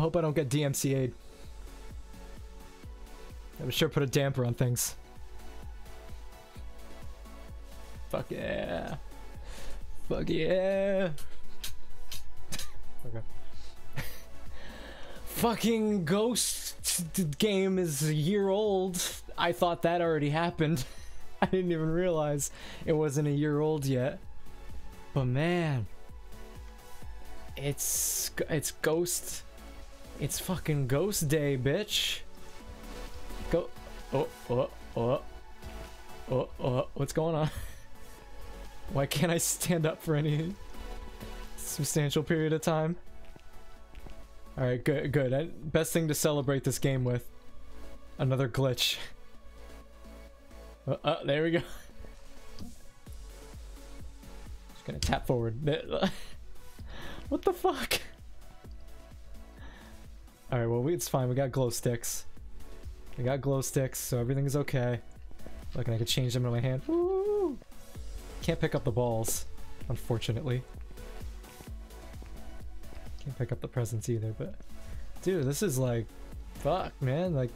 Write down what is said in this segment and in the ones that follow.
I hope I don't get DMCA'd. That would sure put a damper on things. Fuck yeah. Fuck yeah. okay. Fucking Ghost game is a year old. I thought that already happened. I didn't even realize it wasn't a year old yet. But man, it's it's Ghost. It's fucking Ghost Day, bitch. Go. Oh, oh, oh. Oh, oh, what's going on? Why can't I stand up for any substantial period of time? Alright, good, good. Best thing to celebrate this game with. Another glitch. Uh, there we go. Just gonna tap forward. what the fuck? Alright, well, it's fine. We got glow sticks. We got glow sticks, so everything is okay. Look, and I can change them in my hand. Woo! Can't pick up the balls, unfortunately. Can't pick up the presents either, but... Dude, this is like... Fuck, man, like...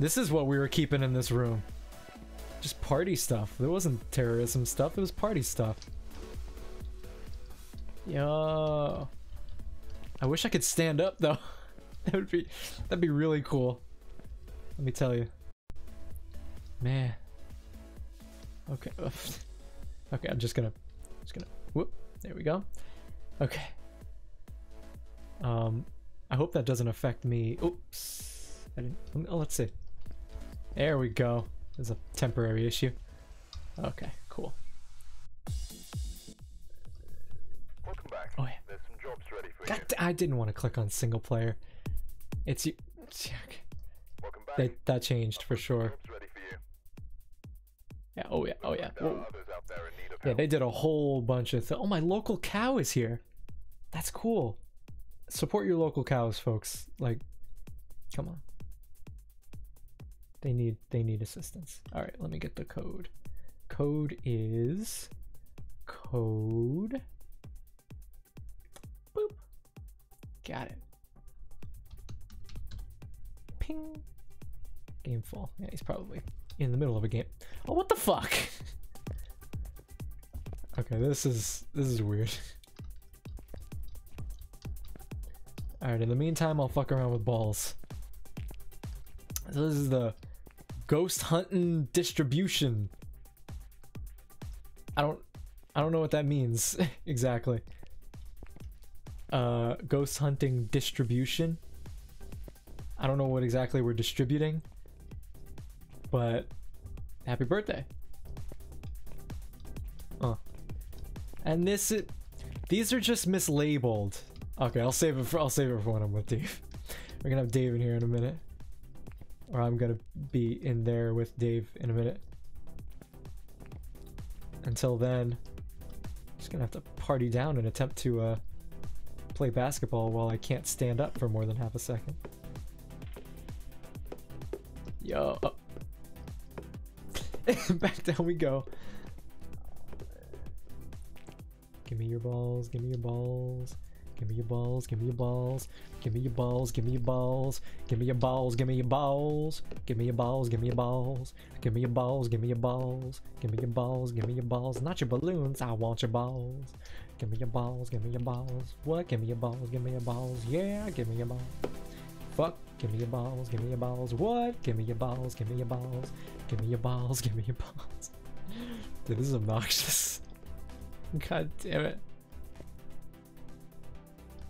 This is what we were keeping in this room. Just party stuff. There wasn't terrorism stuff, it was party stuff. Yo. I wish I could stand up though. that would be that'd be really cool. Let me tell you. Man. Okay. Okay, I'm just gonna just gonna whoop. There we go. Okay. Um I hope that doesn't affect me. Oops. I didn't oh, let's see. There we go. There's a temporary issue. Okay, cool. Welcome back. Oh yeah. There's some jobs ready for God. I didn't want to click on single player. It's you. They, that changed for sure. Jobs ready for you. Yeah. Oh yeah. Oh yeah. Whoa. are others out there in need of Yeah, they did a whole bunch of. Oh, my local cow is here. That's cool. Support your local cows, folks. Like, come on. They need they need assistance. All right, let me get the code. Code is code. Boop. Got it. Ping. Game full. Yeah, he's probably in the middle of a game. Oh, what the fuck? Okay, this is this is weird. Alright, in the meantime, I'll fuck around with balls. So this is the ghost hunting distribution. I don't I don't know what that means exactly. Uh ghost hunting distribution. I don't know what exactly we're distributing. But happy birthday. Oh. And this it these are just mislabeled. Okay, I'll save it for I'll save it for when I'm with Dave. We're gonna have Dave in here in a minute. Or I'm gonna be in there with Dave in a minute. Until then, just gonna have to party down and attempt to uh, play basketball while I can't stand up for more than half a second. Yo. oh. Back down we go. Give me your balls, give me your balls. Give me your balls, give me your balls. Give me your balls, give me your balls. Give me your balls, give me your balls. Give me your balls, give me your balls. Give me your balls, give me your balls. Give me your balls, give me your balls. Not your balloons, I want your balls. Give me your balls, give me your balls. What? Give me your balls, give me your balls. Yeah, give me your balls. Fuck, give me your balls, give me your balls. What? Give me your balls, give me your balls. Give me your balls, give me your balls. Dude, this is obnoxious. God damn it.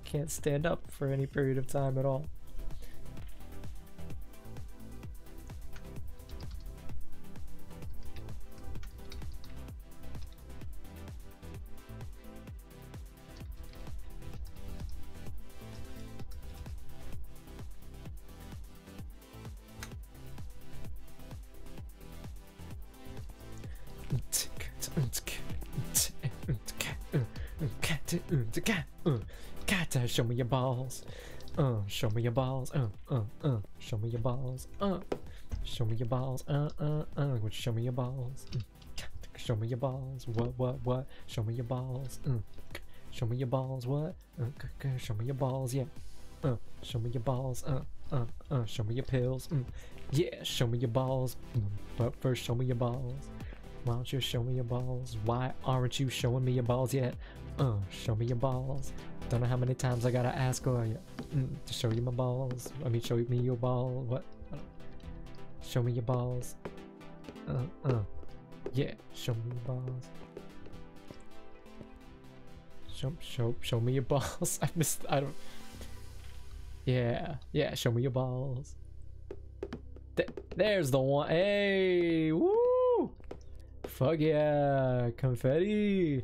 Can't stand up for any period of time at all. Cat, show me your balls. Uh, show me your balls. Uh, uh, uh. Show me your balls. Uh, show me your balls. Uh, uh, uh. Would you show me your balls? Mm. Show me your balls. What, what, what? Show me your balls. Mm. Show me your balls. What? Uh, show me your balls. Yeah. uh, show me your balls, uh, uh, uh, show me your pills, mm. yeah, show me your balls, mm. but first show me your balls. Why don't you show me your balls? Why aren't you showing me your balls yet? Uh, show me your balls. Don't know how many times I gotta ask you mm, to show you my balls. I mean, show me your ball. What? Show me your balls. Uh, uh, yeah, show me your balls. Show, show, show me your balls. I missed. I don't. Yeah, yeah. Show me your balls. Th- there's the one. Hey, woo! Fuck yeah, confetti.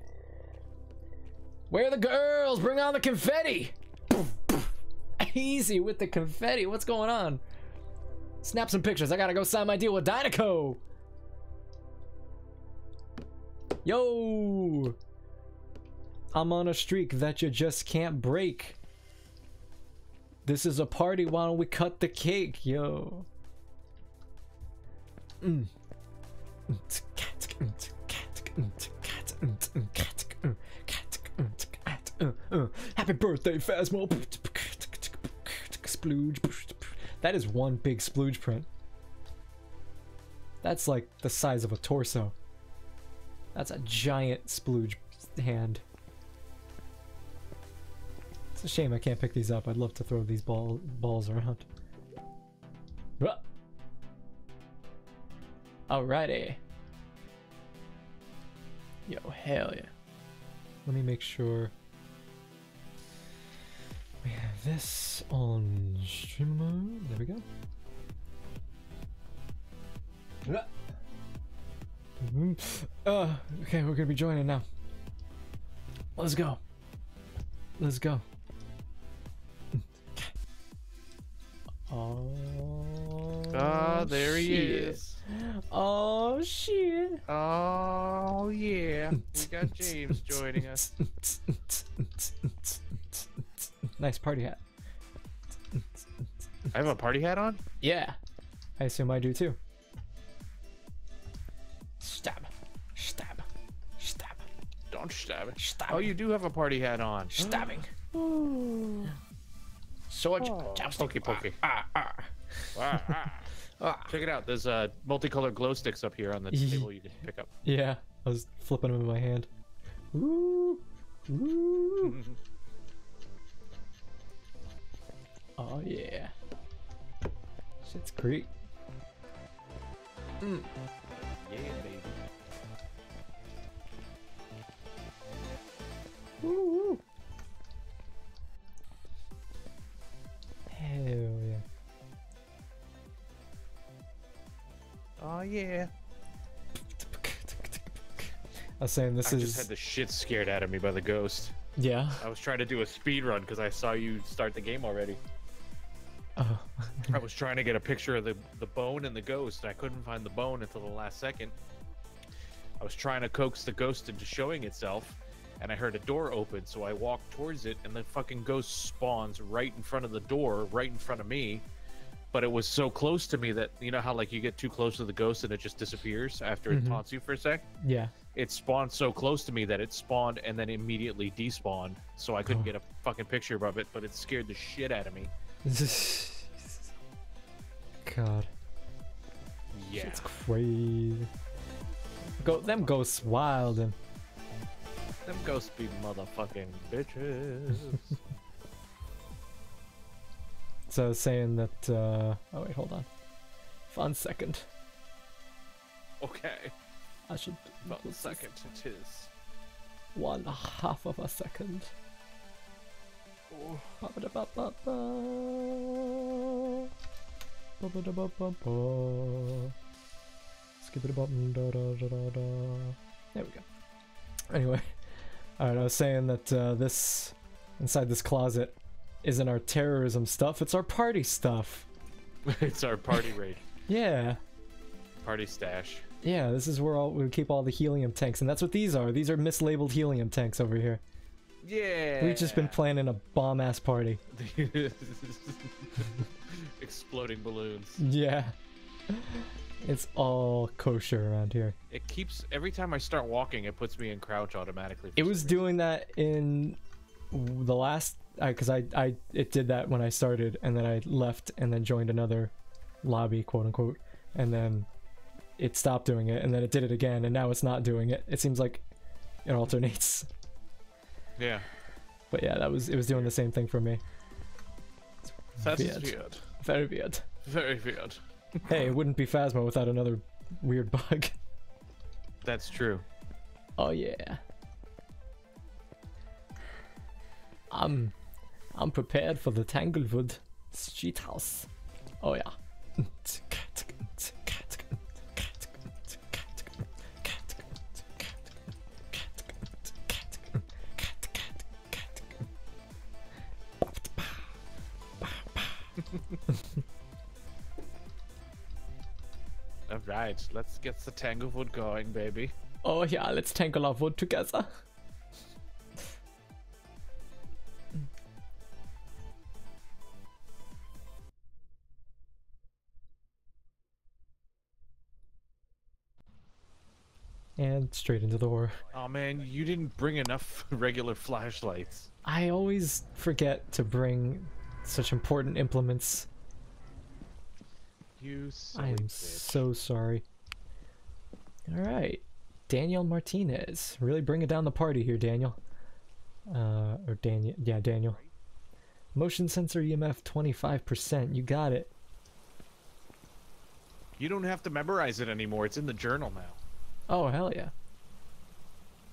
Where are the girls? Bring on the confetti. Easy with the confetti. What's going on? Snap some pictures. I gotta go sign my deal with Dynaco. Yo! I'm on a streak that you just can't break. This is a party, why don't we cut the cake, yo? Mm. Mm. Happy birthday, Phasmo! Splooge. That is one big splooge print. That's like the size of a torso. That's a giant splooge hand. It's a shame I can't pick these up. I'd love to throw these ball balls around. Alrighty. Yo, hell yeah. Let me make sure we have this on stream mode. There we go. Uh, okay, we're gonna be joining now. Let's go. Let's go. Oh. Ah, there he is. Oh shit. Oh yeah, we got James joining us. nice party hat. I have a party hat on. Yeah. I assume I do too. Stab. Stab. Stab. Don't stab. Stab. Oh, you do have a party hat on. Stabbing. Sword. jousting. Pokey pokey. Ah, ah, Ah, ah. ah. Check it out. There's uh, multicolored glow sticks up here on the table you can pick up. Yeah, I was flipping them in my hand. Ooh. Ooh. Oh yeah. Shit's great. Mm. Yeah, baby. Woo. Hell yeah. Oh yeah. I was saying this I is just had the shit scared out of me by the ghost. yeah. I was trying to do a speed run because I saw you start the game already. Oh. I was trying to get a picture of the, the bone and the ghost, and I couldn't find the bone until the last second. I was trying to coax the ghost into showing itself, and I heard a door open, so I walked towards it, and the fucking ghost spawns right in front of the door, right in front of me. But it was so close to me that you know how like you get too close to the ghost and it just disappears after it Mhm. taunts you for a sec. yeah. It spawned so close to me that it spawned and then immediately despawned, so I couldn't Oh. get a fucking picture of it. But it scared the shit out of me. God, Yeah. it's crazy. Go them ghosts wild and Them ghosts be motherfucking bitches. so I was saying that uh oh wait, hold on. One second. okay. I should About a second it is. one half of a second. Ba-ba-da-ba-ba-ba. Ba-ba-da-ba-ba-ba. Skip-a-da-bum-da-da-da-da-da. There we go. Anyway, alright, I was saying that uh, this inside this closet isn't our terrorism stuff, it's our party stuff. it's our party raid. Yeah. Party stash. Yeah, this is where all, we keep all the helium tanks, and that's what these are. These are mislabeled helium tanks over here. Yeah. We've just been planning a bomb ass party. Exploding balloons. Yeah. It's all kosher around here. It keeps every time I start walking, it puts me in crouch automatically. It was reason. doing that in the last I because I, I it did that when I started and then I left and then joined another lobby, quote unquote, and then it stopped doing it and then it did it again and now it's not doing it. It seems like it alternates. Yeah. But yeah, that was it was doing the same thing for me. That's Weird. weird. Very weird. Very weird. Hey, it wouldn't be Phasmo without another weird bug. That's true. Oh yeah. I'm I'm prepared for the Tanglewood street house. Oh yeah. All right, let's get the Tanglewood going, baby. Oh yeah, let's tangle our wood together. And straight into the horror. Oh man, you didn't bring enough regular flashlights. I always forget to bring such important implements. You I am bitch. so sorry. Alright. Daniel Martinez. Really bringing down the party here, Daniel. Uh, or Daniel. Yeah, Daniel. Motion sensor EMF 25%. You got it. You don't have to memorize it anymore. It's in the journal now. Oh, hell yeah.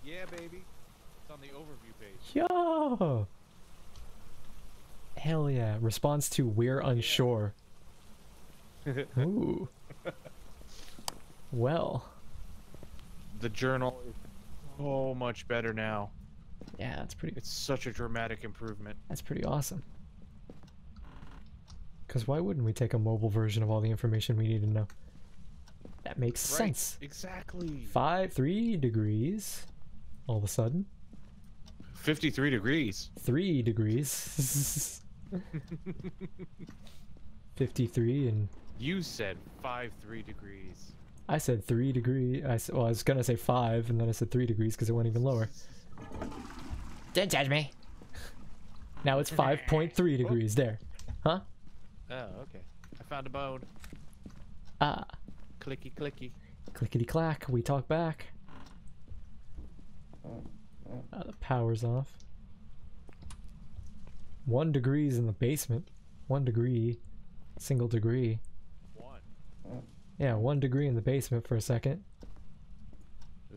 Yeah, baby. It's on the overview page. Yo! Hell yeah. Response to We're Unsure. Ooh. Well. The journal is so much better now. Yeah, that's pretty It's such a dramatic improvement. That's pretty awesome. Because why wouldn't we take a mobile version of all the information we need to know? That makes Right, sense. Exactly. Five, three degrees. All of a sudden, 53 degrees. three degrees. 53 and You said 5 3 degrees. I said three degree. I s- well, I was gonna say five, and then I said three degrees because it went even lower. Don't judge me. Now it's five point three degrees there, huh? Oh, okay. I found a bone. Ah, Clicky clicky. clickety clack. We talk back. Uh, the power's off. One degrees in the basement. One degree. Single degree. Yeah, one degree in the basement for a second.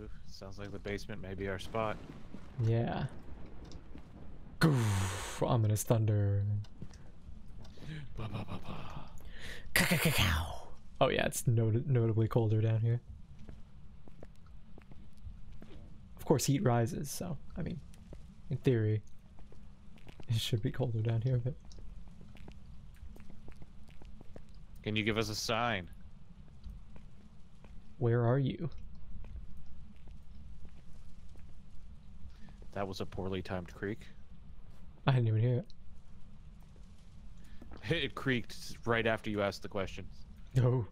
Oof, sounds like the basement may be our spot. Yeah. Goof, ominous thunder. Ba, ba, ba, ba. Cow. Oh yeah, it's not- notably colder down here. Of course, heat rises, so I mean, in theory, it should be colder down here. But Can you give us a sign? Where are you? That was a poorly timed creak. I didn't even hear it. It creaked right after you asked the question. No.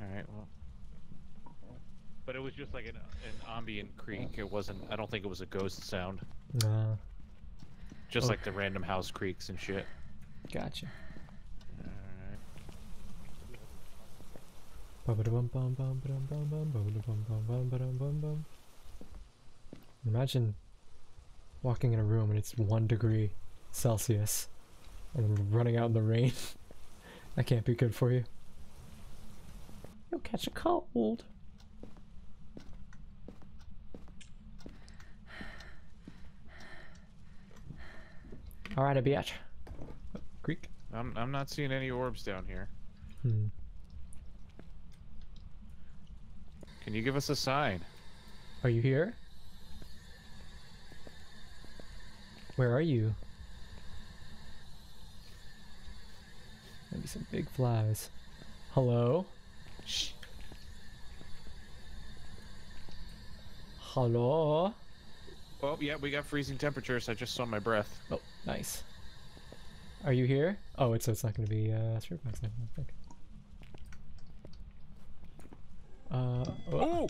All right, well. But it was just like an, an ambient creak. It wasn't. I don't think it was a ghost sound. Nah. Just Oh. like the random house creaks and shit. Gotcha. Alright. Ba-ba-da-bum-bum-bum-ba-dum-bum-bum-bum-bum-bum-bum-bum. Imagine walking in a room and it's one degree Celsius and running out in the rain. that can't be good for you. You'll catch a cold. Alright, a bitch. Creek. I'm I'm not seeing any orbs down here. Hmm. Can you give us a sign? Are you here? Where are you? Maybe some big flies. Hello? Shh. Hello? Well, yeah, we got freezing temperatures. I just saw my breath. Oh, nice. Are you here? Oh, it's it's not going to be uh, then, I think. Uh, oh,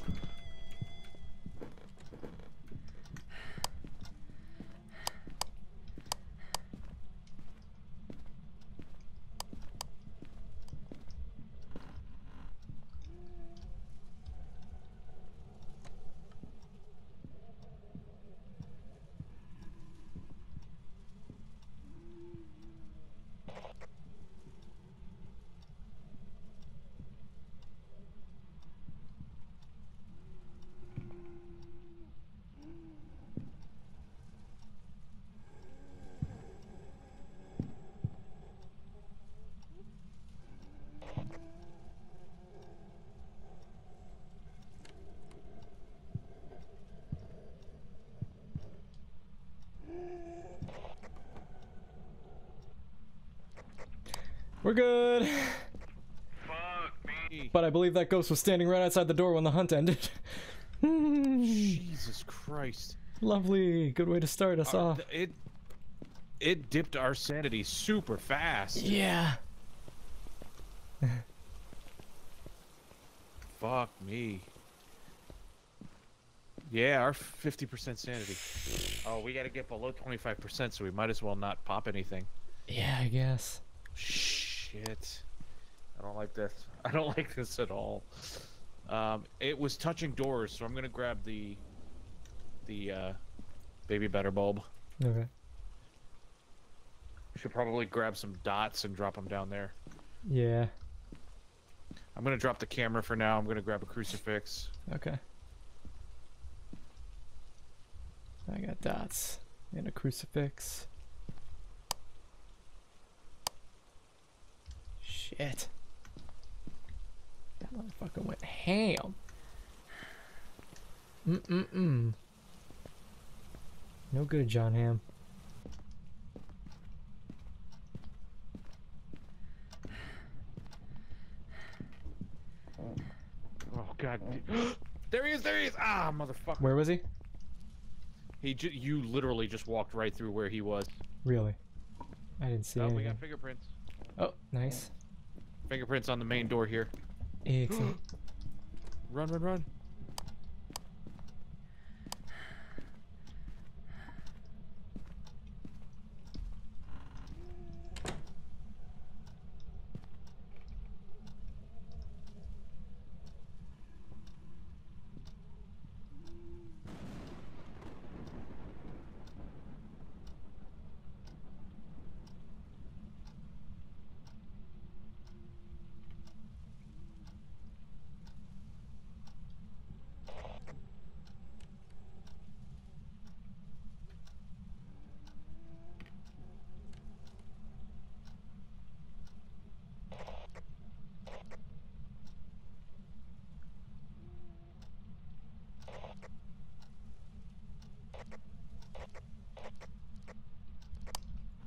We're good. Fuck me. But I believe that ghost was standing right outside the door when the hunt ended. Jesus Christ. Lovely. Good way to start us Uh, off. it it dipped our sanity super fast. Yeah. Fuck me. Yeah, our 50% sanity. Oh, we gotta get below 25%, so we might as well not pop anything. Yeah, I guess. Shit. I don't like this. I don't like this at all. Um, it was touching doors, so I'm gonna grab the the uh, baby better bulb. Okay. Should probably grab some dots and drop them down there. Yeah. I'm gonna drop the camera for now. I'm gonna grab a crucifix. Okay. I got dots and a crucifix. Shit. That motherfucker went ham. Mm-mm-mm. No good, Jon Hamm. Oh god. there he is. There he is. Ah, motherfucker. Where was he? He ju- you literally just walked right through where he was. Really? I didn't see Oh, we anything. got fingerprints. Oh, nice. Fingerprints on the main door here. Excellent. Run, run, run.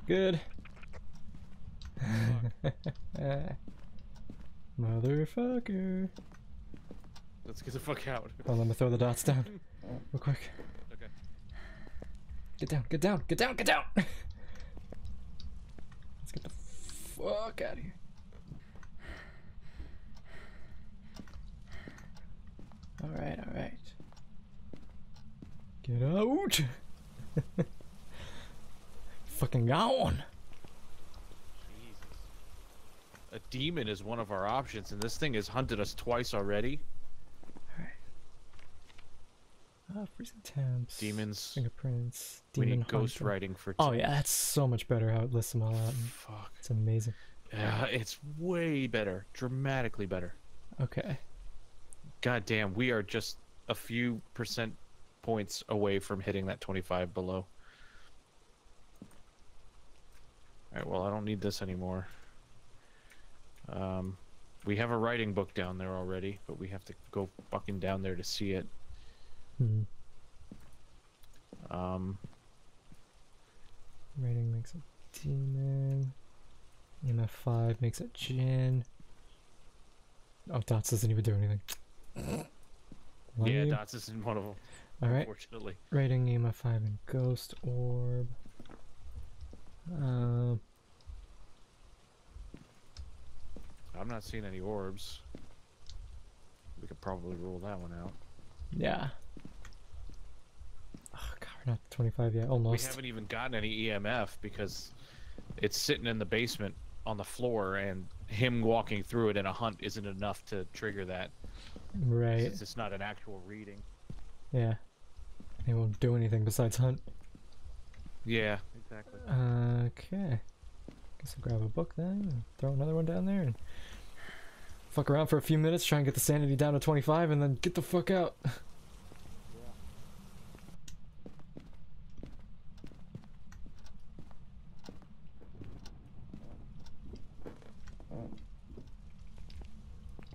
Good. Motherfucker. Let's get the fuck out. Hold on, let me throw the dots down. Real quick. Okay. Get down, get down, get down, get down! Let's get the fuck out of here. Alright, alright. Get out! Fucking gone! Jesus. A demon is one of our options, and this thing has hunted us twice already. Alright. Ah, freezing temps. Demons. Fingerprints. We need ghost writing for. Oh yeah, that's so much better how it lists them all out. and Fuck. It's amazing. Yeah, it's way better. Dramatically better. Okay. God damn, we are just a few percent points away from hitting that 25 below. Alright, well, I don't need this anymore. Um, we have a writing book down there already, but we have to go fucking down there to see it. Hmm. Um, Writing makes a demon. EMF 5 makes a Jinn. Oh, Dots doesn't even do anything. yeah, Lame. Dots isn't one of them, Alright, unfortunately. Writing EMF 5 and Ghost Orb. Um, I'm not seeing any orbs. We could probably rule that one out. yeah. Oh, God, we're not 25 yet. almost. We haven't even gotten any EMF because it's sitting in the basement on the floor, and him walking through it in a hunt isn't enough to trigger that Right. since it's not an actual reading. Yeah. They won't do anything besides hunt. Yeah, exactly. Uh, okay. Guess I'll grab a book then, and throw another one down there, and fuck around for a few minutes, try and get the sanity down to 25, and then get the fuck out.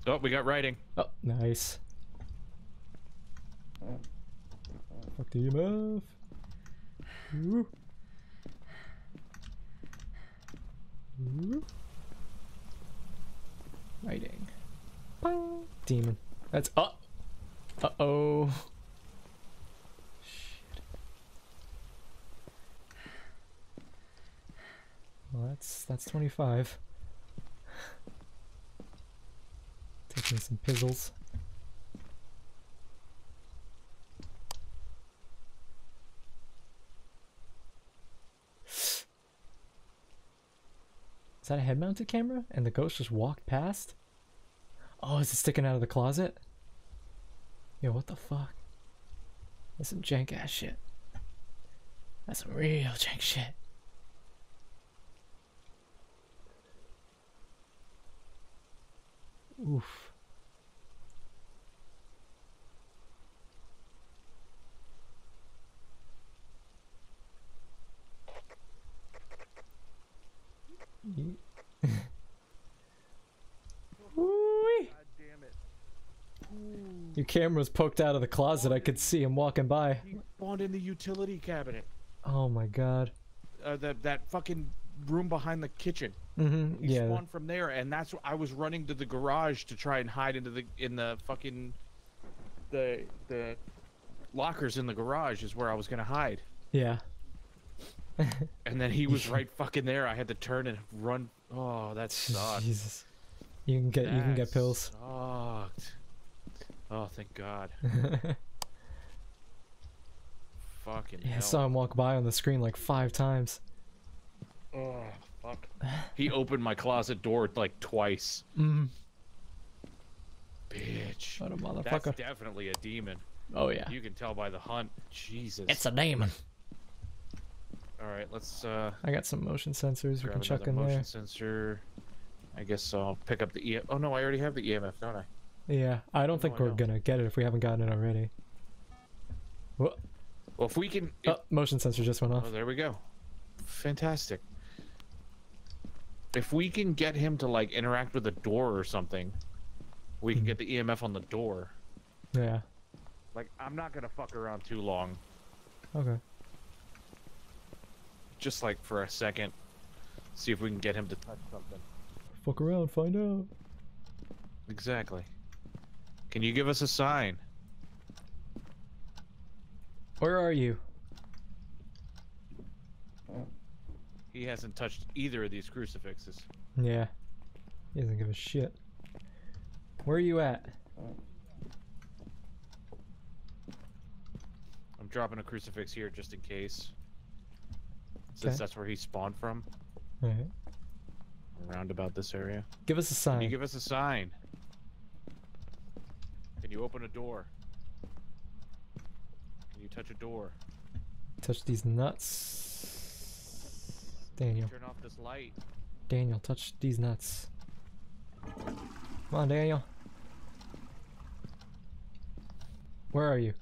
Oh, we got writing. Oh, nice. Fuck the EMF. Ooh. Writing. Demon. That's up. Uh oh. Shit. Well, that's that's 25. Taking some pizzles. Is that a head mounted camera? And the ghost just walked past? Oh, is it sticking out of the closet? Yo, what the fuck? That's some jank ass shit. That's some real jank shit. Oof. Ye- Woo-wee. God damn it. Your camera was poked out of the closet. I could see him walking by. He spawned in the utility cabinet. Oh my god. Uh, that that fucking room behind the kitchen. Mm-hmm. He Yeah. spawned from there, and that's what I was running to the garage to try and hide into the in the fucking the the lockers in the garage is where I was gonna hide. Yeah. And then he was right fucking there. I had to turn and run. Oh, that sucked. Jesus. You can get you can get pills. Sucked. Oh, thank God. Fucking Yeah, I saw him walk by on the screen like five times. Oh, fuck. He opened my closet door like twice. Mm. Bitch. What a That's motherfucker. definitely a demon. Oh yeah. You can tell by the hunt. Jesus. It's a demon. All right, let's uh I got some motion sensors we can chuck in motion there. sensor. I guess I'll pick up the E. Oh no, I already have the EMF, don't I? Yeah, I don't think we're know. gonna get it if we haven't gotten it already. Whoa. Well, if we can. If, Oh, motion sensor just went off. oh, there we go. Fantastic. If we can get him to like interact with the door or something, we can get the EMF on the door. Yeah. Like, I'm not gonna fuck around too long. Okay. Just like for a second. See if we can get him to touch something. Fuck around, find out. Exactly. Can you give us a sign? Where are you? He hasn't touched either of these crucifixes. Yeah. He doesn't give a shit. Where are you at? I'm dropping a crucifix here just in case. Since Okay. that's where he spawned from, around about this area. Give us a sign. Can you give us a sign? Can you open a door? Can you touch a door? Touch these nuts. Daniel. Turn off this light. Daniel, touch these nuts. Come on, Daniel. Where are you?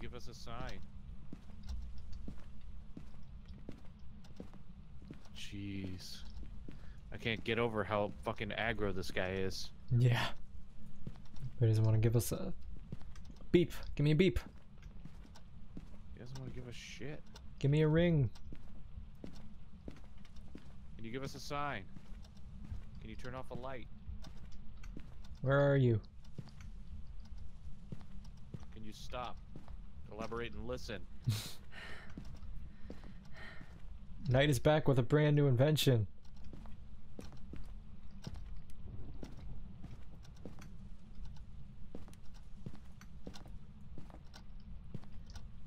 Give us a sign? Jeez. I can't get over how fucking aggro this guy is. Yeah. He doesn't want to give us a beep. Give me a beep. He doesn't want to give us shit. Give me a ring. Can you give us a sign? Can you turn off a light? Where are you? Can you stop? Elaborate and listen. Knight is back with a brand new invention.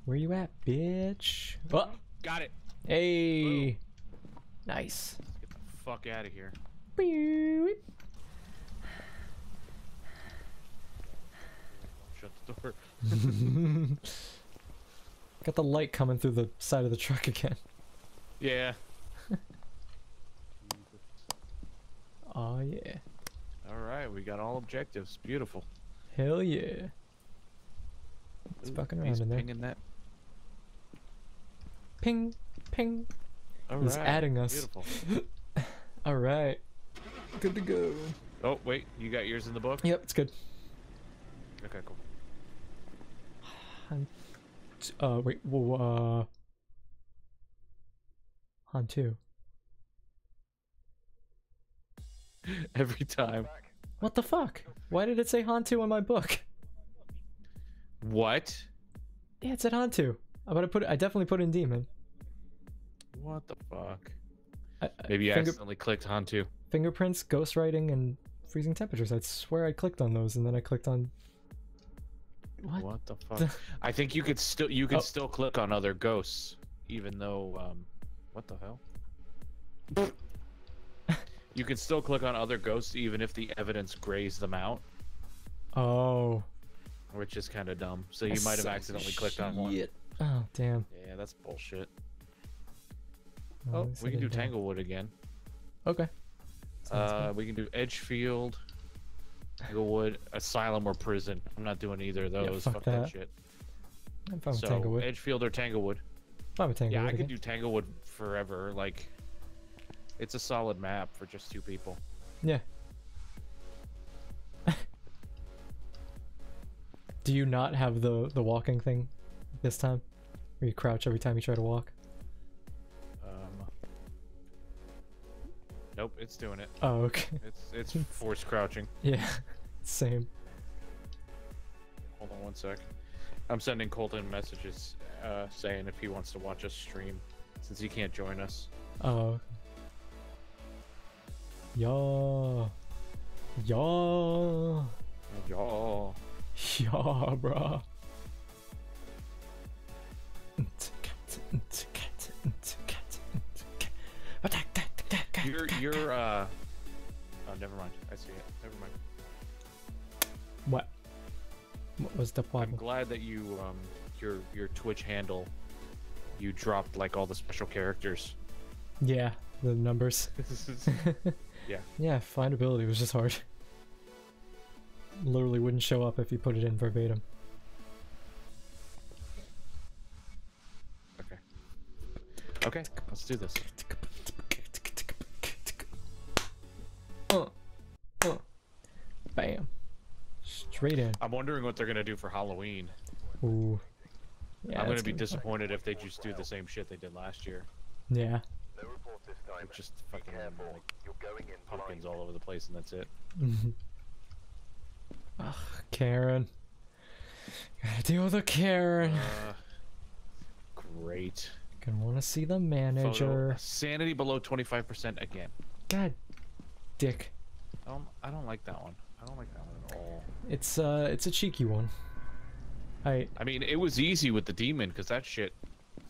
Where you at, bitch? Oh, Got it. hey. Nice. Get the fuck out of here. Beep. Shut the door. Got the light coming through the side of the truck again. Yeah. Oh yeah. All right, we got all objectives. Beautiful. Hell yeah. It's fucking around He's in there. pinging that. Ping, ping. All He's right, adding us. Beautiful. All right. Good to go. Oh wait, you got yours in the book? Yep, it's good. Okay, cool. Uh, wait. Whoa, uh, Hantu. Every time. What the fuck? Why did it say Hantu in my book? What? Yeah, it said Hantu. But I put it, I definitely put in Demon. What the fuck? I, I- Maybe finger- accidentally clicked too. fingerprints, ghostwriting, and freezing temperatures. I swear I clicked on those, and then I clicked on. What? What the fuck? I think you could still you could Oh. still click on other ghosts, even though um, what the hell? you can still click on other ghosts even if the evidence grays them out, Oh. which is kind of dumb. So you might have accidentally clicked on one. Shit. Oh damn. Yeah, that's bullshit. Oh, Oh, at least I we can do didn't. Tanglewood again. Okay. Sounds Uh, we can do Edgefield, Tanglewood, Asylum, or Prison. I'm not doing either of Yeah, those. fuck fuck, that. that. shit. I'm fine with So Tanglewood. Edgefield or Tanglewood. fine with Tanglewood. Yeah, I again. could do Tanglewood forever. Like, it's a solid map for just two people. Yeah. do you not have the the walking thing this time? Where you crouch every time you try to walk? Nope, it's doing it. Oh, okay. It's it's force crouching. Yeah. Same. Hold on one sec. I'm sending Colton messages uh, saying if he wants to watch us stream, since he can't join us. Oh. Yeah. Yeah. Y'all. Yeah, bruh. You're you're uh. Oh, never mind. I see it. Never mind. What? What was the I'm glad that you um your your Twitch handle. You dropped like all the special characters. Yeah, the numbers. Yeah. Yeah, findability was just hard. Literally wouldn't show up if you put it in verbatim. okay. Okay. Let's do this. Straight in. I'm wondering what they're gonna do for Halloween. Ooh. Yeah, I'm gonna be fun. disappointed if they just do the same shit they did last year. Yeah. No report this time. With just fucking careful. like You're going in pumpkins blind. all over the place and that's it. Ugh, Karen. Gotta deal with a Karen. Uh, great. Gonna wanna see the Photo. manager. Sanity below 25% again. God, dick. I don't, I don't like that one. I don't like that one at all. It's uh, it's a cheeky one. I I mean, it was easy with the demon because that shit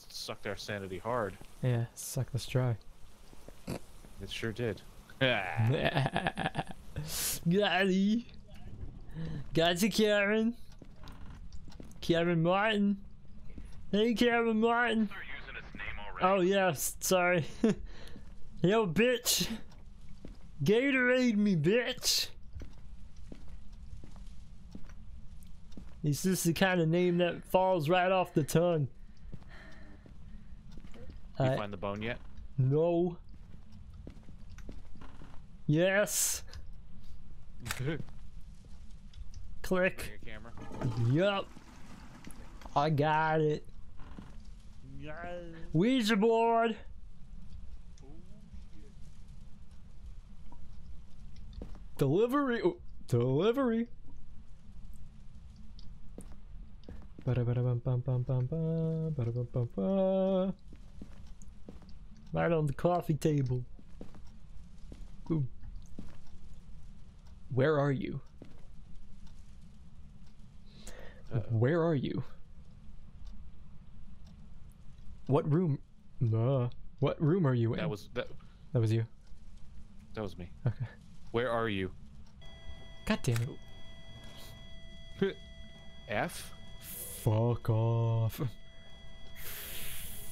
sucked our sanity hard. yeah, suck this dry. It sure did. Gotty. Gotcha, Karen. Karen Martin. Hey, Karen Martin. Oh, yes, sorry. Yo, bitch. Gatorade me, bitch. Is this the kind of name that falls right off the tongue? you Uh, find the bone yet? no. Yes. Click. Yup. I got it. Ouija board. Delivery. oh, delivery. Right on the coffee table. Ooh. Where are you? Uh-oh. Where are you? What room? Uh, what room are you in? That was that. that was you. That was me. Okay. Where are you? God damn it. F. Fuck off.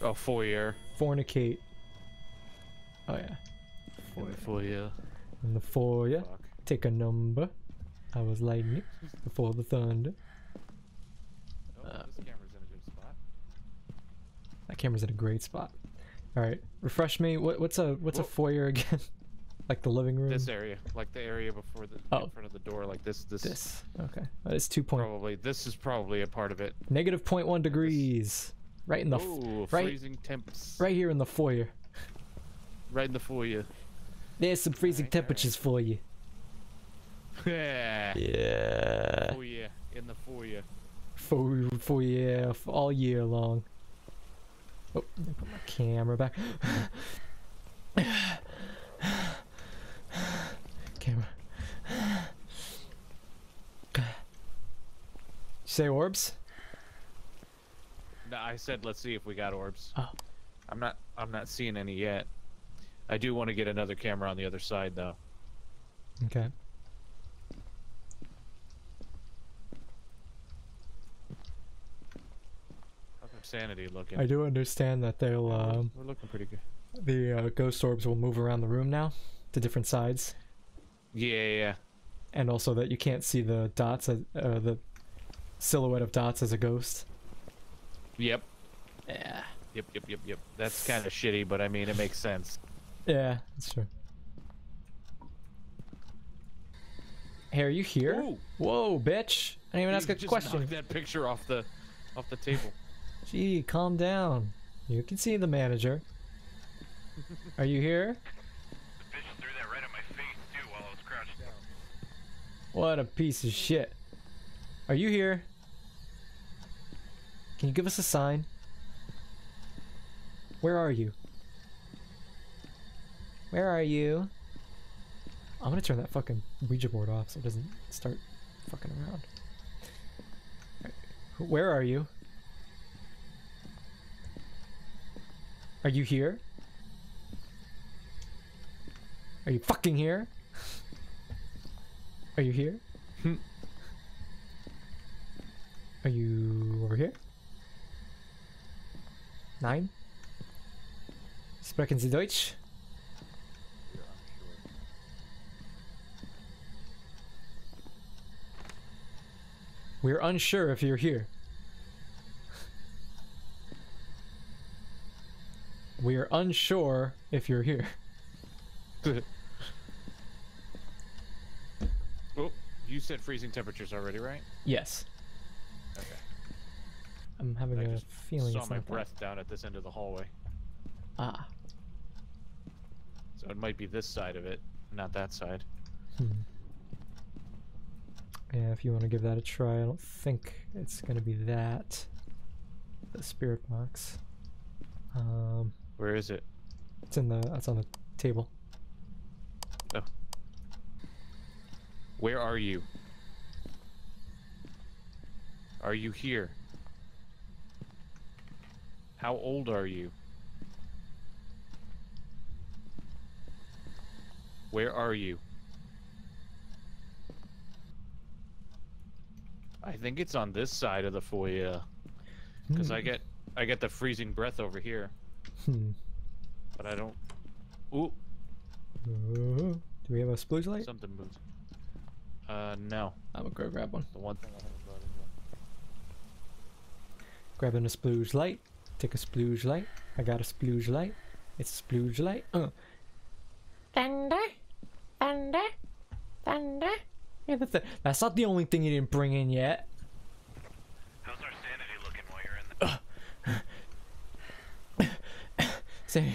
Oh, foyer. Fornicate. Oh yeah. In the foyer. In the foyer. Fuck. Take a number. I was lightning before the thunder. Oh, Uh, this camera's in a good spot. That camera's in a great spot. All right, refresh me. What, what's a what's a foyer again? like the living room. This area, like the area before the Oh. in front of the door, like this. This. This. Okay. Uh, It's two point Probably. This is probably a part of it. negative point one degrees. Right in the Ooh, right- freezing temps. right here in the foyer. right in the foyer. There's some freezing alright. temperatures for you. yeah. Yeah. Foyer in the foyer. For yeah, all year long. Oh, put my camera back. camera. Say orbs? No, I said let's see if we got orbs. Oh. I'm not. I'm not seeing any yet. I do want to get another camera on the other side though. Okay. Sanity looking? I do understand that they'll um we're looking pretty good. the uh, ghost orbs will move around the room now to different sides, Yeah, yeah, yeah. and also that you can't see the dots, as, uh, the silhouette of dots as a ghost. Yep. Yeah. Yep. Yep. Yep. Yep. That's kind of shitty, but I mean it makes sense. Yeah, that's true. Hey, are you here? Ooh, Whoa, bitch! I didn't even ask you a just question. knocked that picture off the, off the table. Gee, calm down. You can see the manager. Are you here? The bitch threw that right at my face too while I was crouched down. What a piece of shit. Are you here? Can you give us a sign? Where are you? Where are you? I'm gonna turn that fucking Ouija board off so it doesn't start fucking around. Where are you? Are you here? Are you fucking here? Are you here? Hmm. Are you over here? Nine? Sprechen Sie Deutsch? We're unsure if you're here. We're unsure if you're here. you said freezing temperatures already, right? Yes. Okay. I'm having I a just feeling saw it's my not that. breath down at this end of the hallway, Ah. so it might be this side of it, not that side. Hmm. Yeah, if you want to give that a try, I don't think it's gonna be that. The spirit box. Um, Where is it? it's in the. That's on the table. Where are you? Are you here? How old are you? Where are you? I think it's on this side of the foyer because I Hmm. get I get the freezing breath over here, Hmm. but I don't. Ooh, Uh, do we have a splooge light? something moved. Uh, no. I'm gonna go grab one. The one thing I haven't brought in yet. Grabbing a splooge light. Take a splooge light. I got a splooge light. It's a splooge light. Uh. Thunder, thunder, thunder. Yeah, that's, the, that's not the only thing you didn't bring in yet. How's our sanity looking while you're in the Say,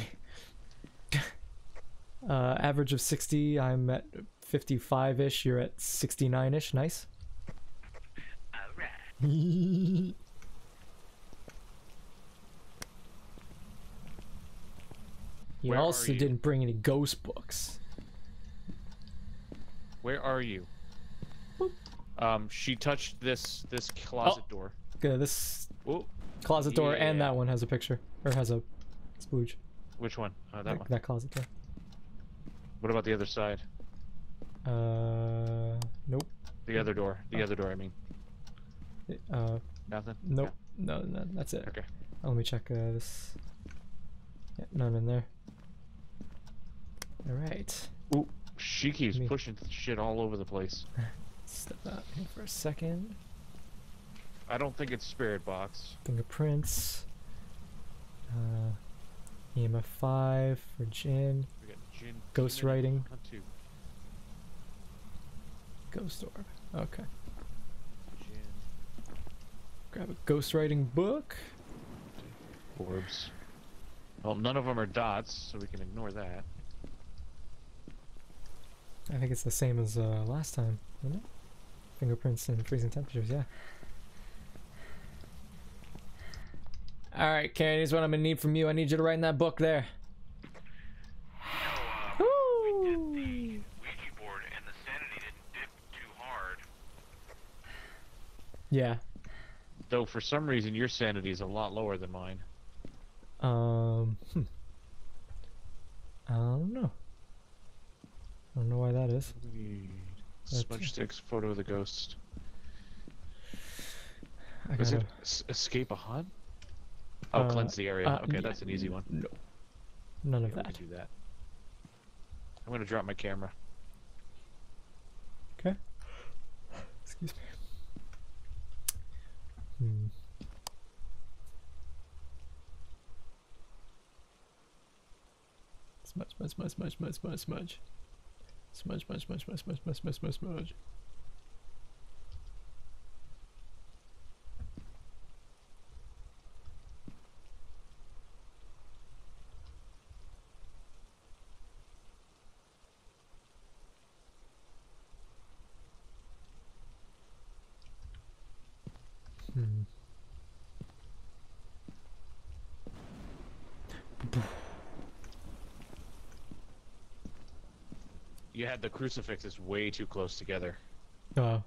uh, average of 60. I'm at 55 ish. You're at 69 ish. Nice. Alright. you Where also you? didn't bring any ghost books. Where are you? Um, she touched this this closet door. Okay, this Oh, closet door and that one has a picture or has a splooge. which one? Oh, that That, one. that closet door. What about the other side? Uh, nope. The other door. The other door. I mean, Uh, nothing. nope. No, no, that's it. Okay. Oh, let me check uh, this. Yeah, none in there. All right. Ooh, she keeps Me. pushing shit all over the place. Step out here for a second. I don't think it's spirit box. Fingerprints. Uh, EMF five for Jinn. We got Jinn. Ghost writing. two. Ghost orb. Okay. Grab a ghost writing book. Orbs. Well, none of them are dots, so we can ignore that. I think it's the same as uh, last time, isn't it? Fingerprints and freezing temperatures, yeah. Alright, Karen, here's what I'm gonna need from you. I need you to write in that book there. So, uh, we did the Ouija board and the sanity didn't dip too hard. Yeah. Though for some reason your sanity is a lot lower than mine. Um, hmm. I don't know. I don't know why that is. Smudge sticks, photo of the ghost. I Is gotta, it escape a hunt? Oh, Uh, cleanse the area. uh, okay, that's an easy one. No. None of Yeah, that. do that. I'm gonna drop my camera. Okay. Excuse me. Hmm. Smudge, smudge, smudge, smudge, smudge, smudge, smudge. Smudge, smudge, smudge, smudge, smudge, smudge, smudge, smudge, smudge. Hmm. You had the crucifixes way too close together. Uh,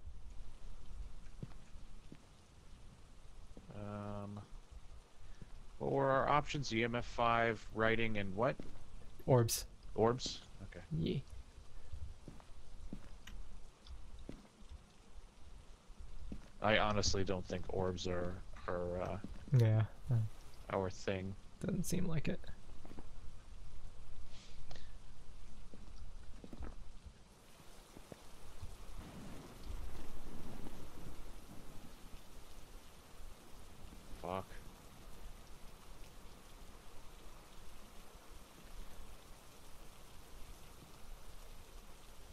Um, what were our options? EMF five, writing, and what? orbs. Orbs. Okay. Yeah. I honestly don't think orbs are are uh, Yeah. uh, our thing. Doesn't seem like it. Fuck.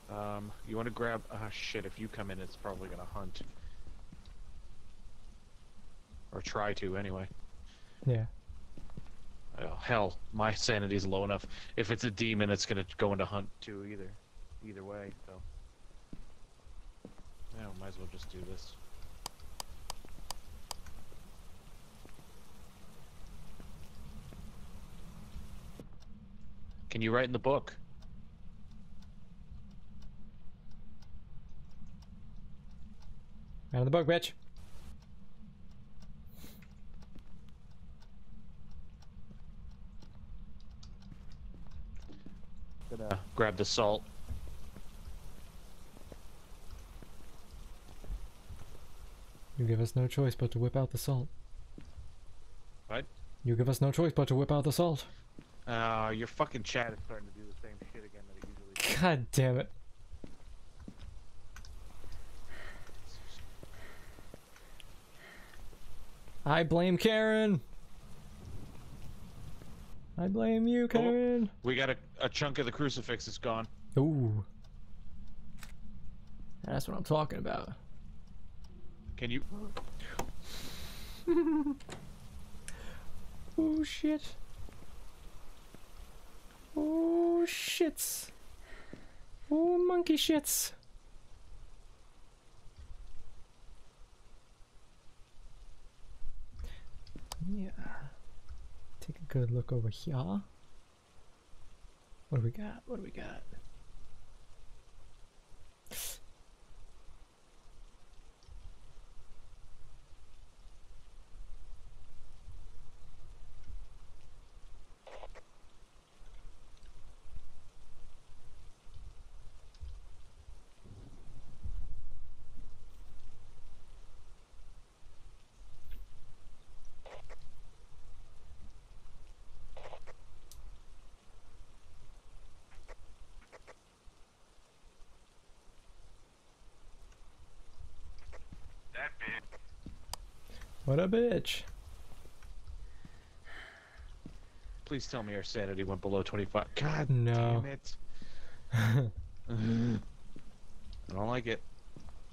Um, you want to grab? Ah, shit! If you come in, it's probably gonna hunt, or try to anyway. Yeah. Hell, my sanity's low enough. If it's a demon, it's gonna go into hunt too. Either, either way. So, yeah, might as well just do this. Can you write in the book? Out of the book, bitch. Gonna grab the salt. You give us no choice but to whip out the salt. What? You give us no choice but to whip out the salt. Uh, your fucking chat is starting to do the same shit again that it usually does. God damn it. I blame Karen. I blame you, Karen. We got a, a chunk of the crucifix is gone. Ooh. That's what I'm talking about. Can you? Oh shit. Oh shits. Oh monkey shits. Yeah. Good look over here. What do we got? What do we got? That bit. What a bitch. Please tell me our sanity went below 25. God No. damn it. I don't like it.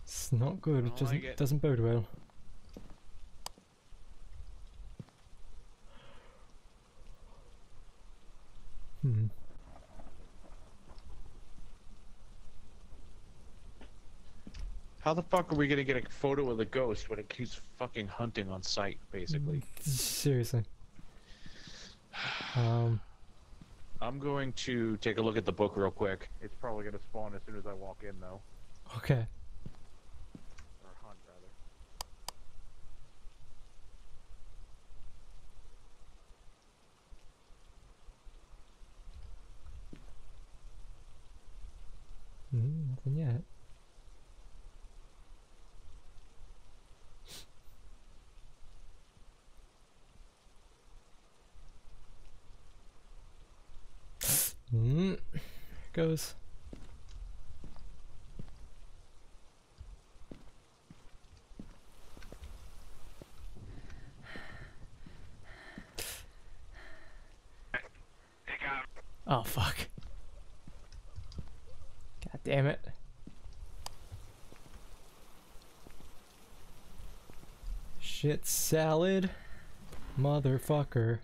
It's not good. It doesn't like it. doesn't bode well. How the fuck are we gonna get a photo of the ghost when it keeps fucking hunting on sight, basically? Seriously. Um, I'm going to take a look at the book real quick. It's probably gonna spawn as soon as I walk in, though. okay. Or hunt, rather. Mm, nothing yet. Mm, here goes. Oh fuck. God damn it. Shit salad. Motherfucker.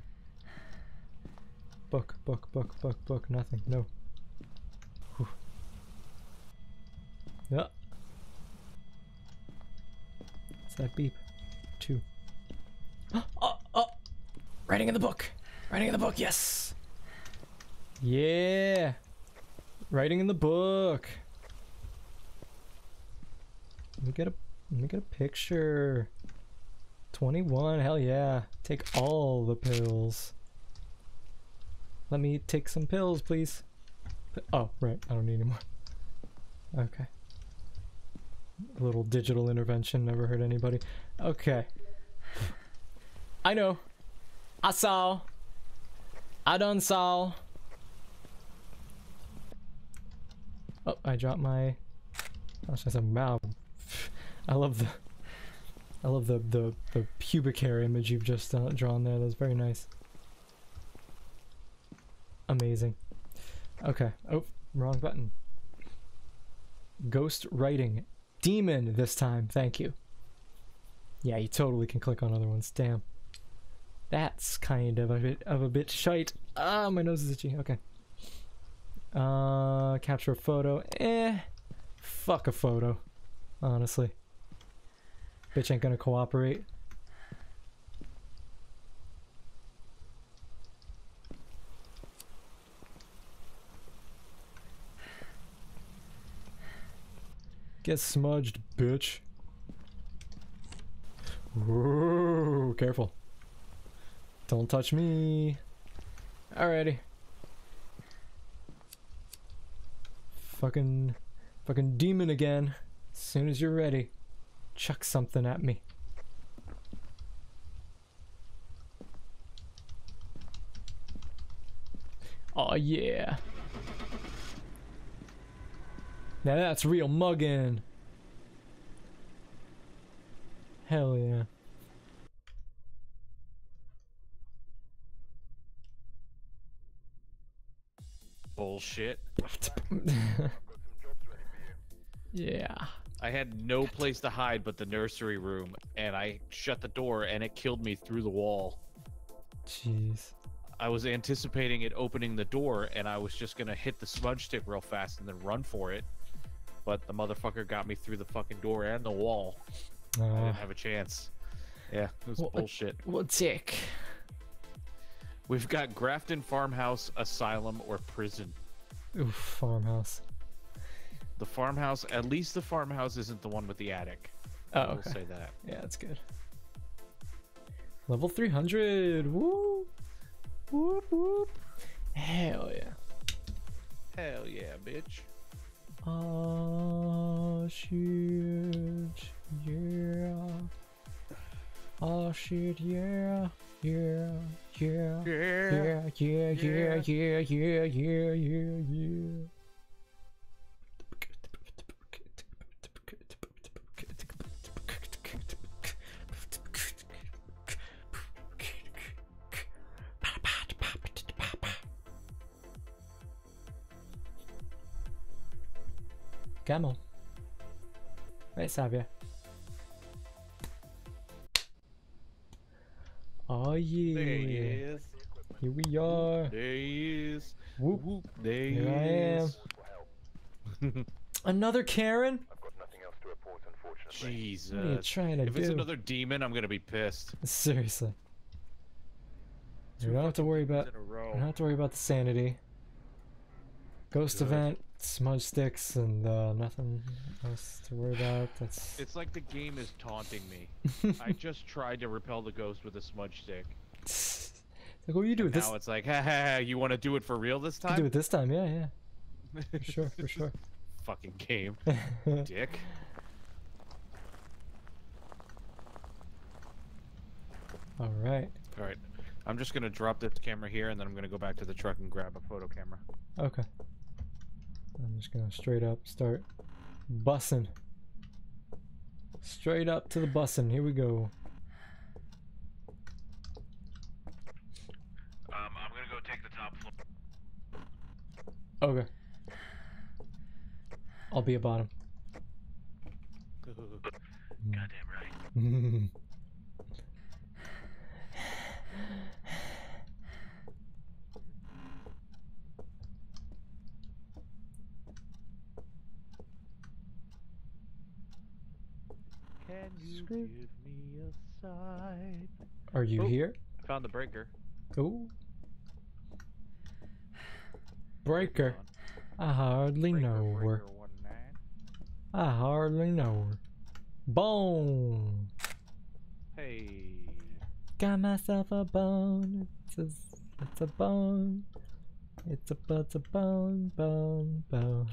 Book, book, book, book, book, nothing. No. Yeah. It's that beep? Two. Oh, oh! Writing in the book! Writing in the book, yes! Yeah. Writing in the book. Let me get a let me get a picture. 21, hell yeah. Take all the pills. Let me take some pills, please. Oh, right, I don't need any more. Okay. A little digital intervention never hurt anybody. Okay. I know. I saw. I done saw. Oh, I dropped my. Gosh, I said wow. I love the. I love the the the pubic hair image you've just uh, drawn there. That's very nice. Amazing. Okay. Oh, wrong button. Ghost writing. Demon this time. Thank you. Yeah, you totally can click on other ones. Damn. That's kind of a bit of a bit shite. Ah, my nose is itchy. Okay. Uh, capture a photo. Eh. Fuck a photo. Honestly. Bitch ain't gonna cooperate. Get smudged, bitch. Whoa, careful. Don't touch me. Alrighty. Fucking, fucking demon again. As soon as you're ready, chuck something at me. Oh yeah. Now that's real muggin'. Hell yeah. Bullshit. yeah. I had no place to hide but the nursery room, and I shut the door, and it killed me through the wall. Jeez. I was anticipating it opening the door, and I was just gonna hit the smudge stick real fast and then run for it. But the motherfucker got me through the fucking door and the wall. I Uh, didn't have a chance. Yeah, it was What- bullshit. what tick? We've got Grafton Farmhouse, Asylum, or Prison. Oof, farmhouse. The farmhouse, at least the farmhouse isn't the one with the attic. Oh, I say that. Yeah, that's good. Level 300. Woo! Whoop, whoop. Hell yeah. Hell yeah, bitch. Oh, shit. Yeah. Oh, shit. Yeah. Yeah. Yeah. Yeah, yeah, yeah, yeah, yeah, yeah, yeah, yeah. Come on. Let's have you. Oh yeah. There he is. Here we are. There he is. Whoop. Whoop. There he Here I am. is. Another Karen? I've got nothing else to report, Jesus. What are you trying to if do? it's another demon, I'm gonna be pissed. Seriously. You Two don't have to worry about. demons in a You don't have to worry about the sanity. Ghost event, smudge sticks, and uh, nothing else to worry about. That's. It's like the game is taunting me. I just tried to repel the ghost with a smudge stick. like, what you do and with this? now it's like, ha ha ha, you want to do it for real this time? do it this time, yeah, yeah, for sure, for sure. Fucking game, dick. All right. All right, I'm just gonna drop this camera here, and then I'm gonna go back to the truck and grab a photo camera. Okay. I'm just gonna straight up start bussing. Straight up to the bussing. Here we go. Um, I'm gonna go take the top floor. Okay. I'll be a bottom. Goddamn right. Screw- give me a sign? Are you Oh. here? I found the breaker. Oh. Breaker. I hardly Breaker, know her. breaker one. I hardly know her. Bone. Hey. Got myself a bone. It's a, it's a bone. It's a, it's a bone, bone, bone.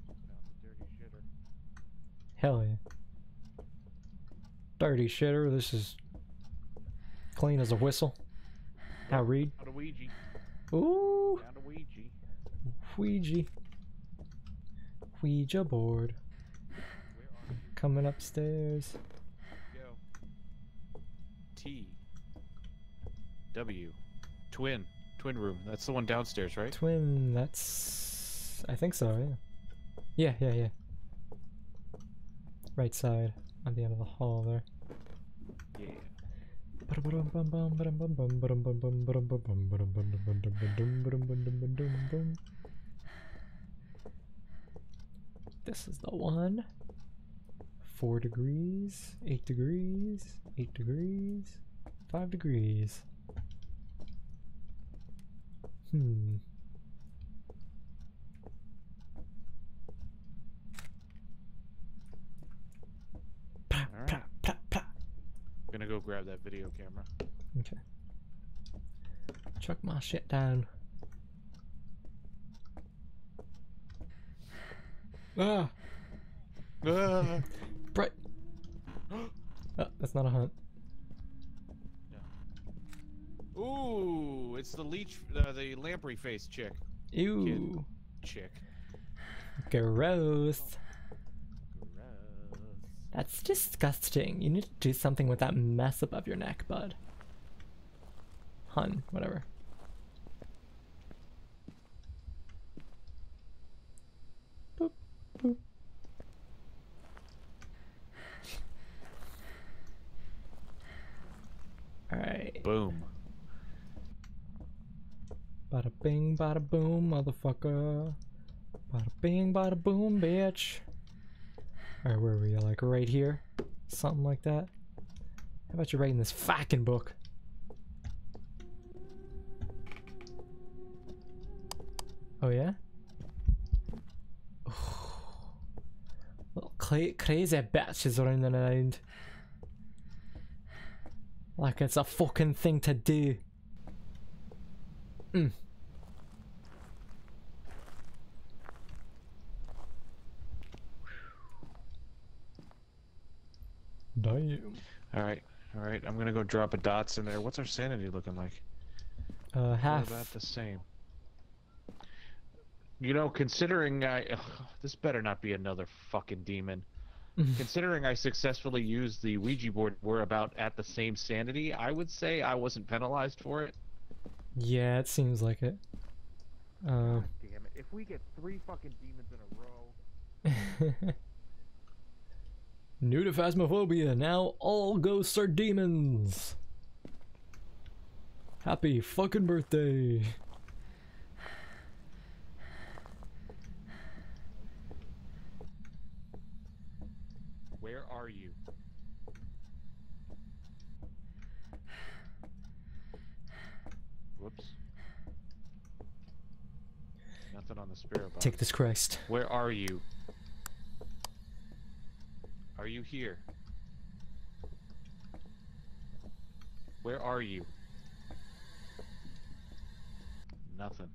Found the dirty shitter. Hell yeah. Dirty shitter. This is clean as a whistle. Now read? Ouija. Ooh, Found a Ouija. Ouija. Ouija board. Where are you? Coming upstairs. Go. T. W. Twin. Twin room. That's the one downstairs, right? Twin, that's. I think so, yeah. Yeah, yeah, yeah. Right side, on the end of the hall there. Yeah. This is the one. Four degrees, eight degrees, eight degrees, five degrees. Hmm. Pah, pah. I'm gonna go grab that video camera. Okay. Chuck my shit down. Ah! Ah. Bright! Oh, that's not a hunt. Ooh, it's the leech, uh, the lamprey face chick. Ew. Chick. Gross. That's disgusting. You need to do something with that mess above your neck, bud. Hun, whatever. Boop, boop. Alright. Boom. Bada bing, bada boom, motherfucker. Bada bing, bada boom, bitch. Alright, where were you? Like right here? Something like that? How about you writing this fucking book? Oh yeah? Little crazy bitch is running around. Like it's a fucking thing to do. Mm. Damn. All right, all right. I'm gonna go drop a dots in there. What's our sanity looking like? Uh, We're half. about the same. You know, considering I, ugh, this better not be another fucking demon. considering I successfully used the Ouija board, we're about at the same sanity. I would say I wasn't penalized for it. Yeah, it seems like it. Uh, Damn it! If we get three fucking demons in a row. New to Phasmophobia, now all ghosts are demons! Happy fucking birthday! Where are you? Whoops. Nothing on the spirit box. Take this Christ. Where are you? Are you here? Where are you? Nothing.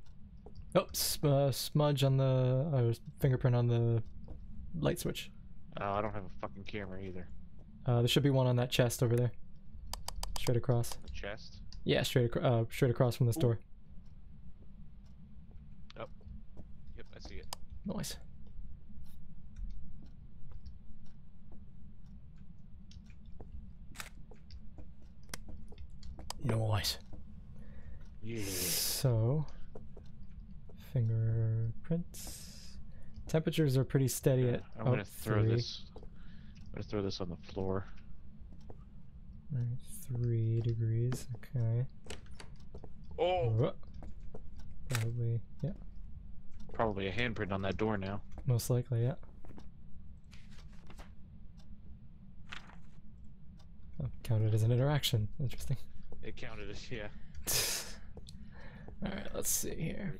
Oh, uh, smudge on the uh, fingerprint on the light switch. Oh, I don't have a fucking camera either. Uh, there should be one on that chest over there. Straight across. The chest? Yeah, straight acro- uh, straight across from this door. Oh. Yep, I see it. Nice. Nice. Yeah. So, fingerprints. Temperatures are pretty steady at I'm gonna throw three. this. I'm gonna throw this on the floor. Three degrees. Okay. Oh! Whoa. Probably. Yeah. Probably a handprint on that door now. Most likely. Yeah. Oh, counted as an interaction. Interesting. It counted as yeah. All right. Let's see here.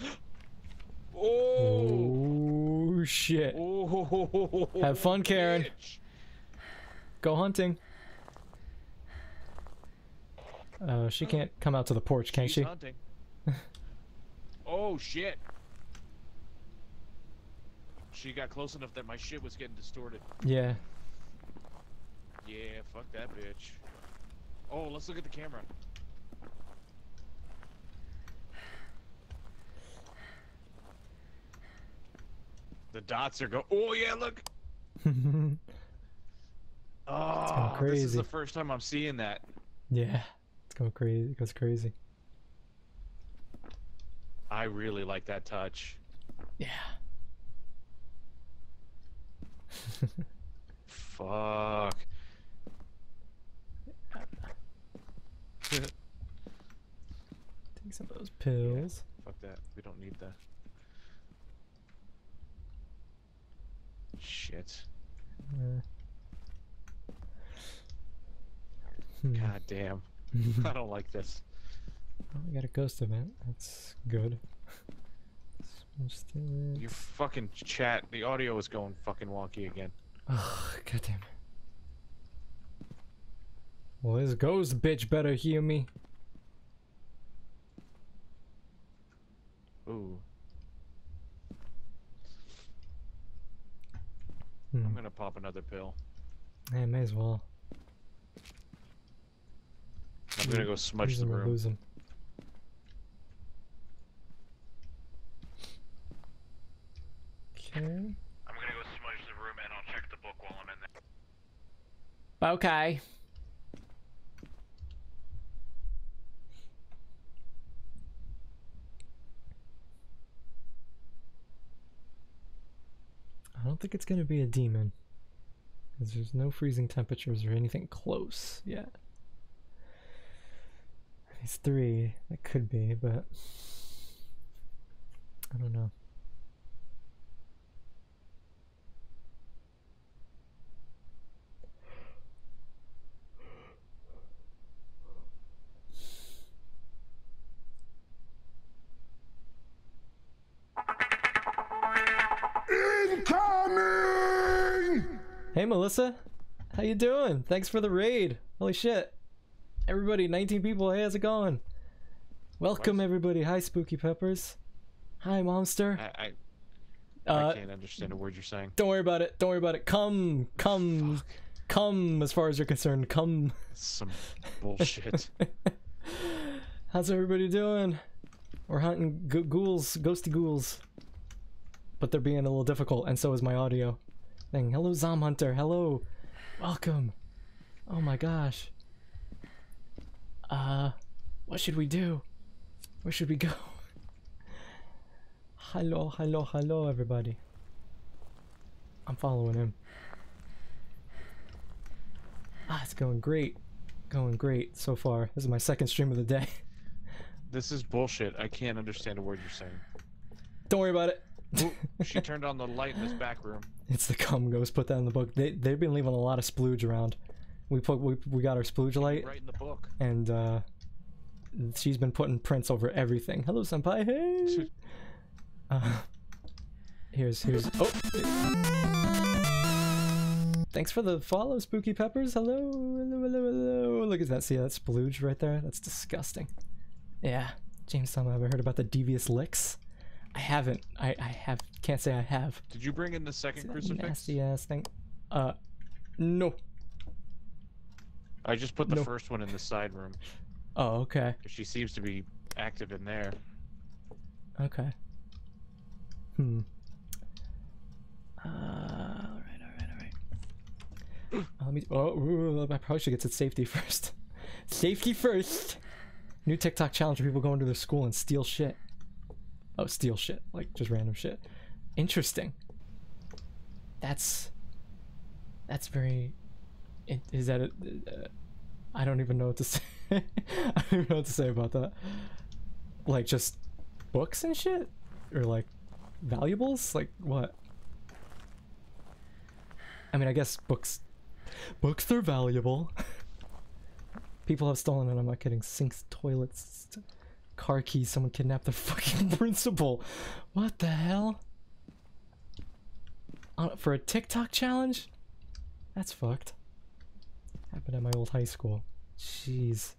Oh! Oh shit! Oh! Have fun, Karen. bitch. Go hunting. Uh, she can't come out to the porch, can She's she? hunting. oh shit! She got close enough that my shit was getting distorted. Yeah. Yeah, fuck that bitch. Oh, let's look at the camera. The dots are go. Oh yeah, look. Oh, this is crazy. the first time I'm seeing that. yeah. It's going crazy. It goes crazy. I really like that touch. Yeah. Fuck. Take some of those pills. Fuck that. We don't need that. Shit. Uh, hmm. God damn. I don't like this. Well, we got a ghost event. That's good. It. Your fucking chat, the audio is going fucking wonky again. Oh, goddamn. Well, this ghost bitch better hear me. Ooh. Hmm. I'm gonna pop another pill. Yeah, may as well. I'm gonna go smudge the the 'em or room. lose 'em. Okay. I'm gonna go smudge the room and I'll check the book while I'm in there. Okay. I don't think it's gonna be a demon. Because there's no freezing temperatures or anything close yet. It's three. It could be, but I don't know. Hey Melissa, how you doing? Thanks for the raid. Holy shit. Everybody, 19 people, hey, how's it going? Welcome What? everybody. Hi Spooky Peppers. Hi Monster. I, I, Uh, I can't understand a word you're saying. don't worry about it. Don't worry about it. Come, come, Fuck. come as far as you're concerned. Come. Some bullshit. How's everybody doing? We're hunting ghouls, ghosty ghouls. But they're being a little difficult, and so is my audio thing. Hello, Zom Hunter. Hello. Welcome. Oh my gosh. Uh, what should we do? Where should we go? Hello, hello, hello, everybody. I'm following him. Ah, it's going great. Going great so far. This is my second stream of the day. This is bullshit. I can't understand a word you're saying. Don't worry about it. Ooh, she turned on the light in this back room. It's the cum ghost. Put that in the book. They they've been leaving a lot of splooge around. We put we, we got our splooge light, Right in the book. and uh, she's been putting prints over everything. Hello, senpai. Hey. Uh, here's here's. Oh. Thanks for the follow, Spooky Peppers. Hello, hello, hello, hello. Look at that. See that splooge right there? That's disgusting. Yeah, James, Tom, ever heard about the devious licks? I haven't. I I have. Can't say I have. Did you bring in the second crucifix? Nasty ass thing. Uh, no. I just put the No. first one in the side room. Oh, okay. She seems to be active in there. Okay. Hmm. Uh, alright, alright, alright. Uh, let me. Oh, ooh, I probably should get to safety first. safety first! New TikTok challenge where people go into their school and steal shit. Oh, steal shit. Like, just random shit. Interesting. That's. That's very. Is that a. Uh, I don't even know what to say. I don't even know what to say about that. Like, just books and shit? Or like valuables? Like what? I mean, I guess books books are valuable. People have stolen and I'm not kidding. Sinks, toilets, car keys, someone kidnapped the fucking principal. What the hell? Uh, for a TikTok challenge? That's fucked. Happened at my old high school. Jeez.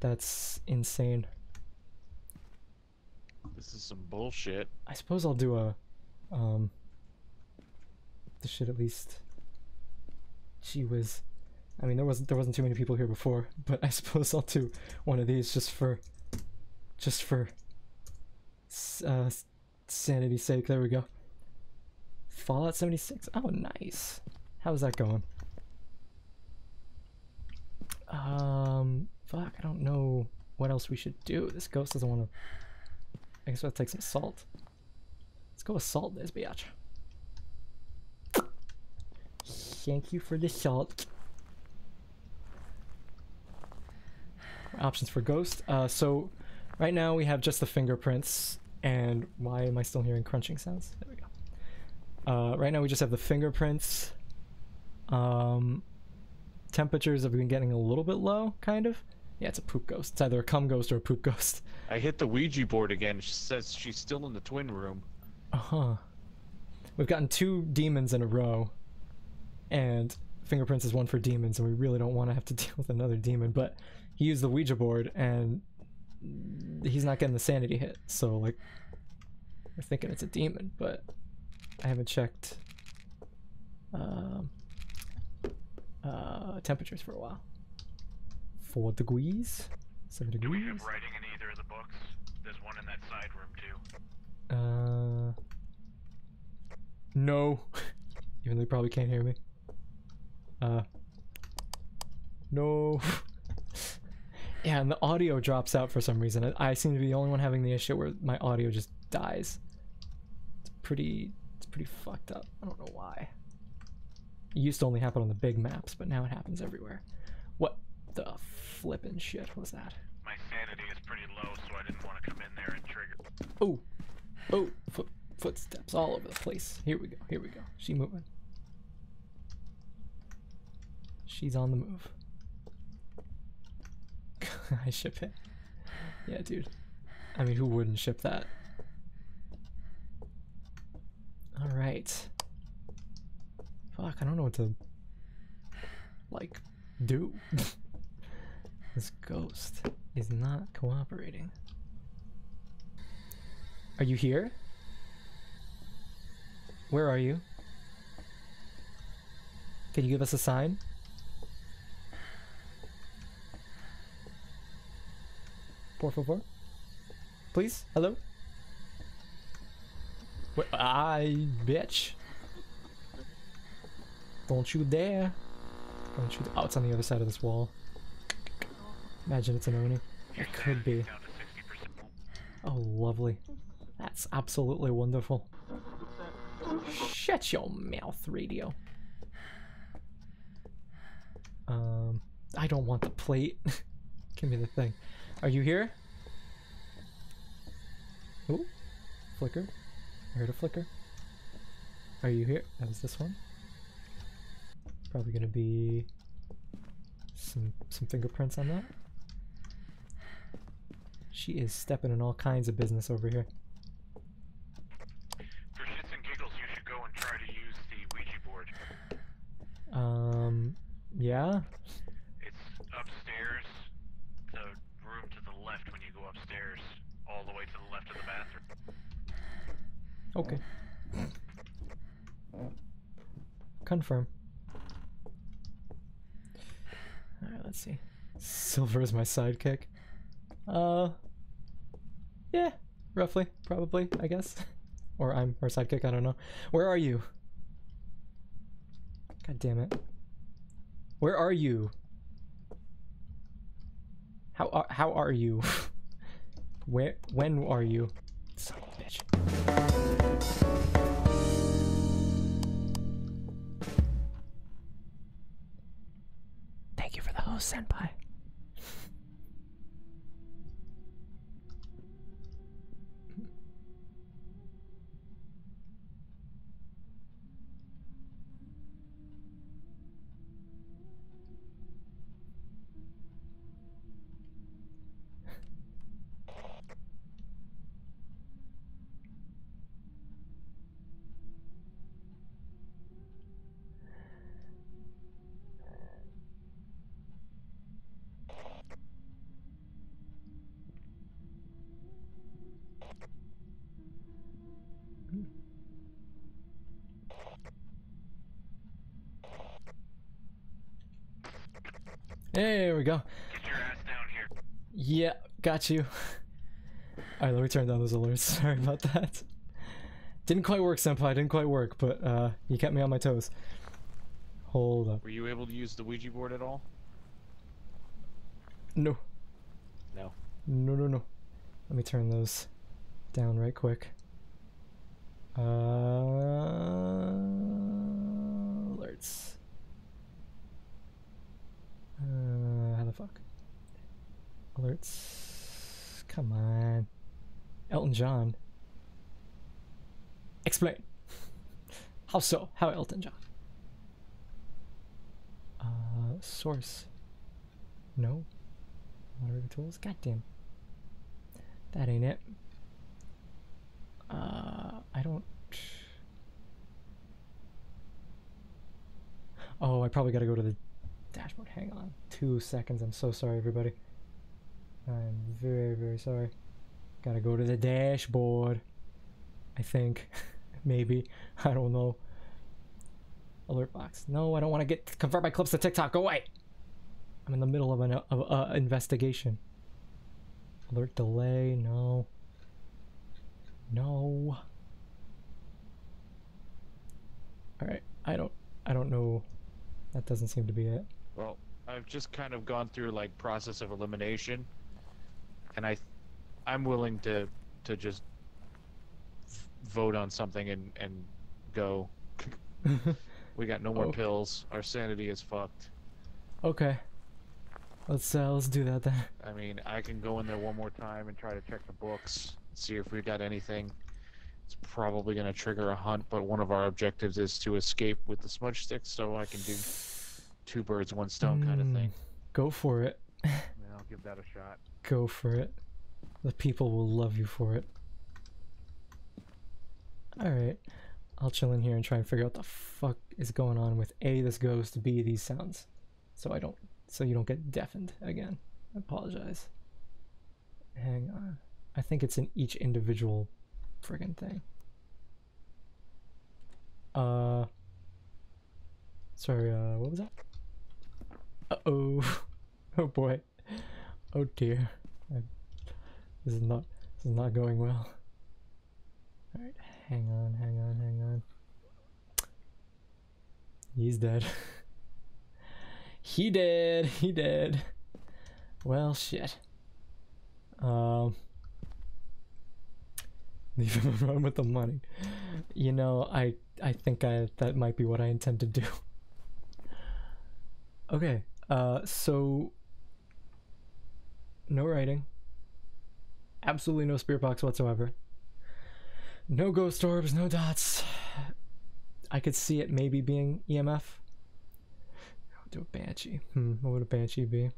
That's insane. This is some bullshit. I suppose I'll do a, um, this should at least, gee whiz. I mean, there wasn't, there wasn't too many people here before, but I suppose I'll do one of these just for, just for, uh, sanity's sake. There we go. Fallout 76. Oh, nice. How's that going? Um, fuck, I don't know what else we should do. This ghost doesn't want to I guess I'll take some salt. Let's go salt this biatch. Thank you for the salt. Options for ghost. Uh, so right now we have just the fingerprints. And why am I still hearing crunching sounds? There we go. Uh, right now we just have the fingerprints. Um, temperatures have been getting a little bit low, kind of. Yeah, it's a poop ghost. It's either a cum ghost or a poop ghost. I hit the Ouija board again. She says she's still in the twin room. Uh huh. We've gotten two demons in a row, and fingerprints is one for demons, and we really don't want to have to deal with another demon. But he used the Ouija board, and he's not getting the sanity hit. So like, we're thinking it's a demon, but I haven't checked um, uh, temperatures for a while. Four degrees, seven degrees. Do we have writing in either of the books? There's one in that side room too. Uh, no. Even though you probably can't hear me. Uh, no. yeah, and the audio drops out for some reason. I, I seem to be the only one having the issue where my audio just dies. It's pretty. It's pretty fucked up. I don't know why. It used to only happen on the big maps, but now it happens everywhere. What the flippin' shit was that? My sanity is pretty low, so I didn't want to come in there and trigger. Oh, oh, foot, footsteps all over the place. Here we go. Here we go. She moving. She's on the move. I ship it. Yeah, dude. I mean, who wouldn't ship that? All right. Fuck, I don't know what to like do. this ghost is not cooperating. Are you here? Where are you? Can you give us a sign? Por favor? Please? Hello? What? I bitch. Don't you dare. Don't you. Oh, it's on the other side of this wall. Imagine it's an Oni. It could be. Down to 60%. Oh, lovely. That's absolutely wonderful. Shut your mouth, radio. Um, I don't want the plate. Give me the thing. Are you here? Oh, flicker. I heard a flicker. Are you here? That was this one. Probably gonna be some some fingerprints on that. She is stepping in all kinds of business over here. For shits and giggles, you should go and try to use the Ouija board. Um, yeah. It's upstairs, the room to the left when you go upstairs, all the way to the left of the bathroom. Okay. Confirm. Alright, let's see. Silver is my sidekick. Uh. Yeah, roughly, probably, I guess. Or I'm her sidekick, I don't know. Where are you? God damn it. Where are you? How are, how are you? Where when are you? Senpai. There we go. Get your ass down here. Yeah, got you. Alright, let me turn down those alerts. Sorry about that. Didn't quite work, Senpai. Didn't quite work, but uh, you kept me on my toes. Hold up. Were you able to use the Ouija board at all? No. No. No, no, no. Let me turn those down right quick. Uh, alerts. Uh, how the fuck? Alerts. Come on. Elton John. Explain. How so? How Elton John? Uh, source. No. Moderator tools. Goddamn. That ain't it. Uh, I don't. Oh, I probably gotta go to the dashboard. Hang on. Two seconds. I'm so sorry, everybody. I'm very, very sorry. Gotta go to the dashboard. I think. Maybe. I don't know. Alert box. No, I don't want to get convert my clips to TikTok. Go away. I'm in the middle of an of a investigation. Alert delay. No. No. All right. I don't. I don't know. That doesn't seem to be it. Well, I've just kind of gone through like process of elimination, and I, I'm willing to to just vote on something and and go. We got no more Oh. pills. Our sanity is fucked. okay. Let's uh let's do that then. I mean, I can go in there one more time and try to check the books, see if we got anything. It's probably gonna trigger a hunt, but one of our objectives is to escape with the smudge stick, so I can do two birds, one stone kind of thing. Go for it. And I'll give that a shot. Go for it. The people will love you for it. Alright. I'll chill in here and try and figure out the fuck is going on with A, this ghost, B, these sounds. So I don't so you don't get deafened again. I apologize. Hang on. I think it's in each individual friggin' thing. Uh sorry, uh what was that? Uh oh. Oh boy. Oh dear. I, this is not this is not going well. Alright, hang on, hang on, hang on. He's dead. he did, he did. Well shit. Um Leave him alone with the money. You know, I I think I that might be what I intend to do. Okay, uh so no writing. Absolutely no spirit box whatsoever. No ghost orbs, no dots. I could see it maybe being EMF. I'll do a banshee. Hmm, what would a banshee be?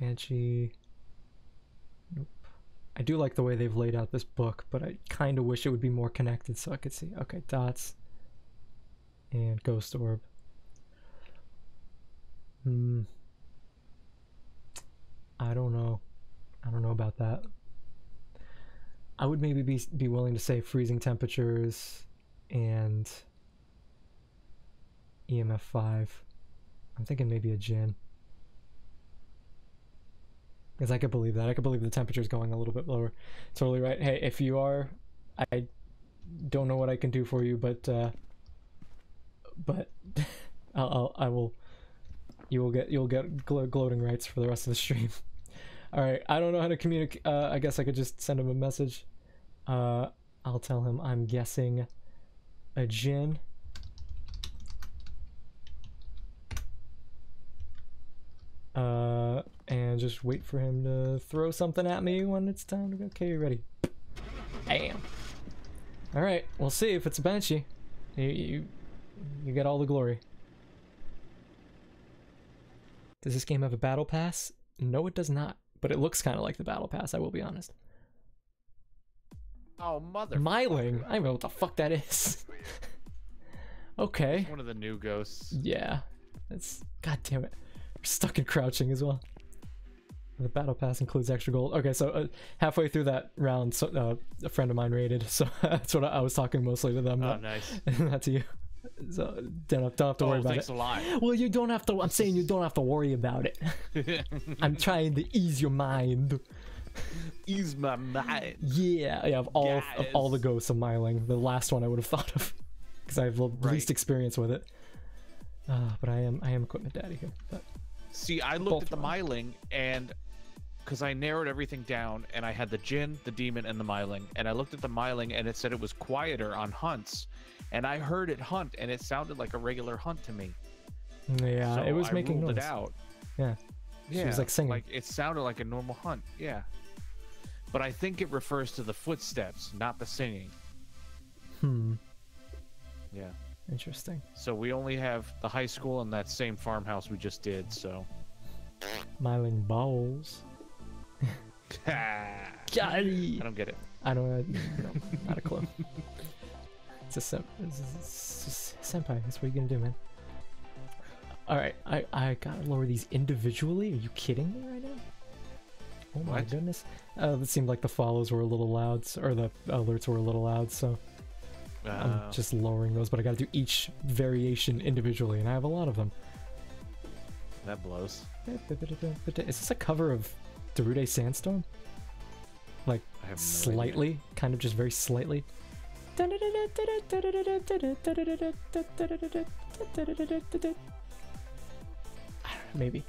Banshee. Nope. I do like the way they've laid out this book, but I kind of wish it would be more connected so I could see. Okay, dots. And ghost orb. Hmm. I don't know. I don't know about that. I would maybe be be willing to say freezing temperatures and EMF five. I'm thinking maybe a Jinn. Because I could believe that. I could believe the temperature's going a little bit lower. Totally right. Hey, if you are, I don't know what I can do for you, but uh, but I'll, I'll I will. You will get you'll get glo- gloating rights for the rest of the stream. All right. I don't know how to communicate. Uh, I guess I could just send him a message. Uh, I'll tell him I'm guessing a Jinn. Uh, and just wait for him to throw something at me when it's time to go. Okay, ready. Bam. All right, we'll see if it's a banshee. You, you, you get all the glory. Does this game have a battle pass? No, it does not. But it looks kind of like the battle pass. I will be honest. Oh mother! Myling. I don't know what the fuck that is. okay. One of the new ghosts. Yeah. That's god damn it. We're stuck in crouching as well. The battle pass includes extra gold. Okay, so uh, halfway through that round, so, uh, a friend of mine raided. So that's what I, I was talking mostly to them, Oh, not, nice. not to you. So don't have, don't have to worry oh, about thanks it. a lot. Well, you don't have to. I'm saying you don't have to worry about it. I'm trying to ease your mind. Ease my mind. Yeah, yeah. Of all of all the ghosts of Myling, the last one I would have thought of because I have the Right. least experience with it. Uh, but I am I am equipment daddy here. But See, I looked at the wrong. Myling and because I narrowed everything down and I had the Jinn, the Demon, and the Myling, and I looked at the Myling and it said it was quieter on hunts, and I heard it hunt and it sounded like a regular hunt to me. yeah, so it was I making noise. it out. Yeah. She was, like, singing. Like it sounded like a normal hunt. Yeah. But I think it refers to the footsteps, not the singing. Hmm. Yeah. Interesting. So we only have the high school and that same farmhouse we just did. So. Myling balls. I Golly. don't get it. I don't. Uh, no, not a clue. It's a sem- it's a, senpai. That's what you're gonna do, man. All right, I I gotta lower these individually. Are you kidding me right now? Oh my What? goodness. Uh, it seemed like the follows were a little loud, or the alerts were a little loud, so I'm Uh, just lowering those. But I gotta do each variation individually, and I have a lot of them. that blows. Is this a cover of Darude Sandstorm? Like I have no idea. slightly, kind of just very slightly. Maybe.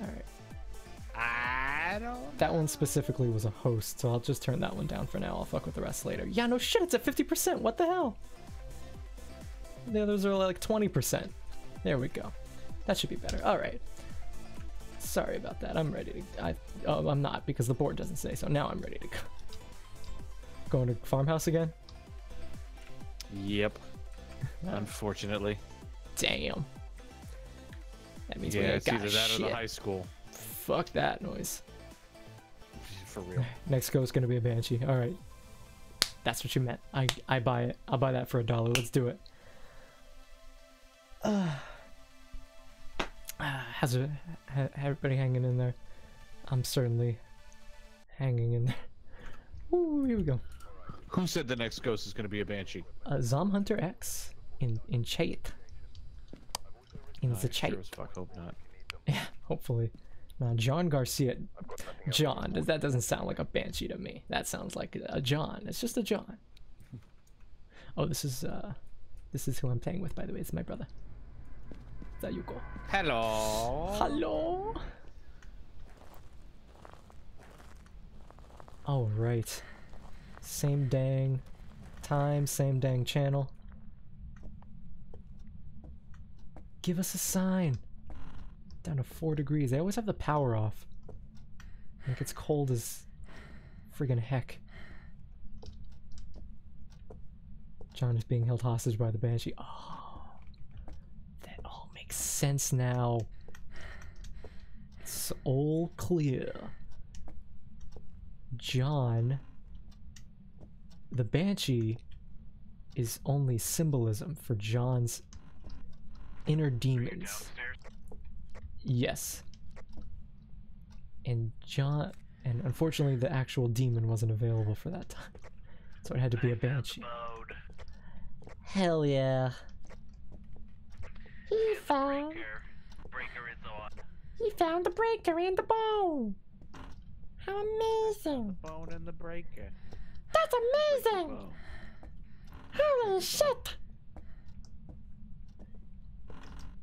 Alright. I don't. That one specifically was a host, so I'll just turn that one down for now. I'll fuck with the rest later. Yeah, no shit, it's at 50%. What the hell? The others are like 20%. There we go. That should be better. Alright. Sorry about that. I'm ready to. I, oh, I'm not because the board doesn't say so. Now I'm ready to go. Going to farmhouse again? Yep. Unfortunately. Damn. That means we Yeah, ain't it's got either that or shit. the high school. Fuck that noise. For real. Next go is gonna be a banshee. All right, that's what you meant. I I buy it. I'll buy that for a dollar. Let's do it. Uh, uh, how's it? Ha, everybody hanging in there? I'm certainly hanging in there. Ooh, here we go. Who said the next ghost is going to be a banshee? Uh, Zom Hunter X in in chat. In the I chat. Sure as fuck hope not. Yeah, hopefully. Now, John Garcia. John, does that doesn't sound like a banshee to me. That sounds like a John. It's just a John. Oh, this is uh, this is who I'm playing with, by the way. It's my brother. There you go. Hello. Hello. All right. Same dang time, same dang channel. Give us a sign. down to four degrees. They always have the power off. Like it's cold as friggin' heck. John is being held hostage by the banshee. Oh, that all makes sense now. It's all clear. John, the banshee, is only symbolism for John's inner demons. Yes. And John, and unfortunately, the actual demon wasn't available for that time, so it had to be a banshee. mode. Hell yeah! He And the found. breaker. Breaker is on. He found the breaker and the bone. How amazing! Bone in the breaker. That's amazing! Holy shit!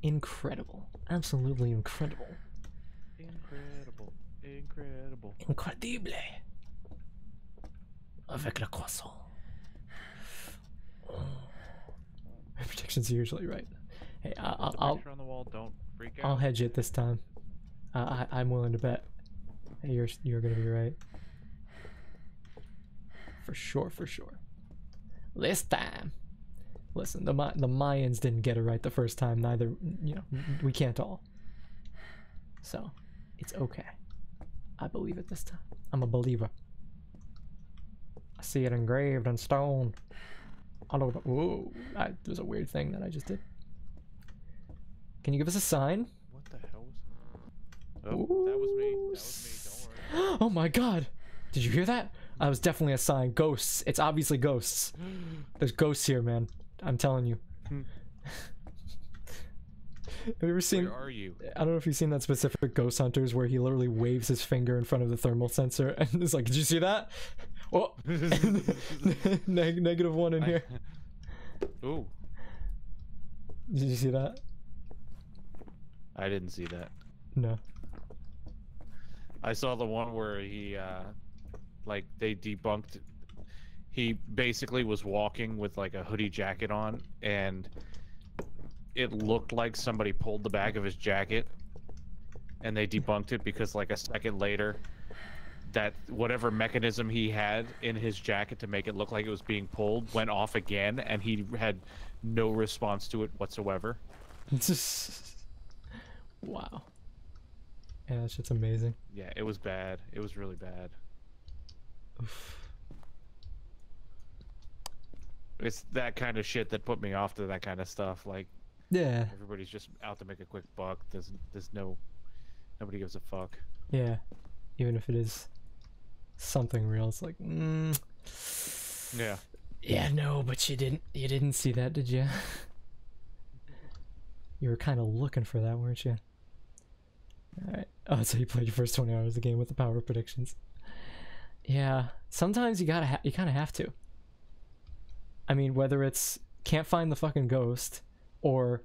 Incredible, absolutely incredible, Incredible. Incredible. incredible. Avec le croissant. My predictions are usually right. Hey, I, I, The I'll picture on the wall. Don't freak out. I'll hedge it this time. I, I I'm willing to bet. Hey, you're you're gonna be right. For sure, for sure. This time. Listen, the Ma- the Mayans didn't get it right the first time. Neither, you know, we can't all. So, it's okay. I believe it this time. I'm a believer. I see it engraved in stone. I don't. Whoa, I, there's a weird thing that I just did. Can you give us a sign? What the hell was? That? Oh, that was me. That was me. Don't worry. Oh my god! Did you hear that? I was definitely a sign. Ghosts. It's obviously ghosts. There's ghosts here, man. I'm telling you. Hmm. Have you ever seen? Where are you? I don't know if you've seen that specific Ghost Hunters where he literally waves his finger in front of the thermal sensor and is like, "Did you see that?" Oh, Neg- negative one in here. Ooh, Did you see that? I didn't see that. No. I saw the one where he, uh, like, they debunked. He basically was walking with like a hoodie jacket on, and it looked like somebody pulled the back of his jacket, and they debunked it because like a second later, that whatever mechanism he had in his jacket to make it look like it was being pulled went off again, and he had no response to it whatsoever. wow. Yeah, that shit's amazing. Yeah, it was bad. It was really bad. Oof. It's that kind of shit that put me off to that kind of stuff. Like Yeah, everybody's just out to make a quick buck. There's there's no nobody gives a fuck. yeah. Even if it is something real, it's like, mm, Yeah. yeah, no, but you didn't, you didn't see that, did you? you were kind of looking for that, weren't you? All right. Oh, so you played your first twenty hours of the game with the power of predictions. Yeah, sometimes you gotta, you kind of have to. I mean, whether it's can't find the fucking ghost, or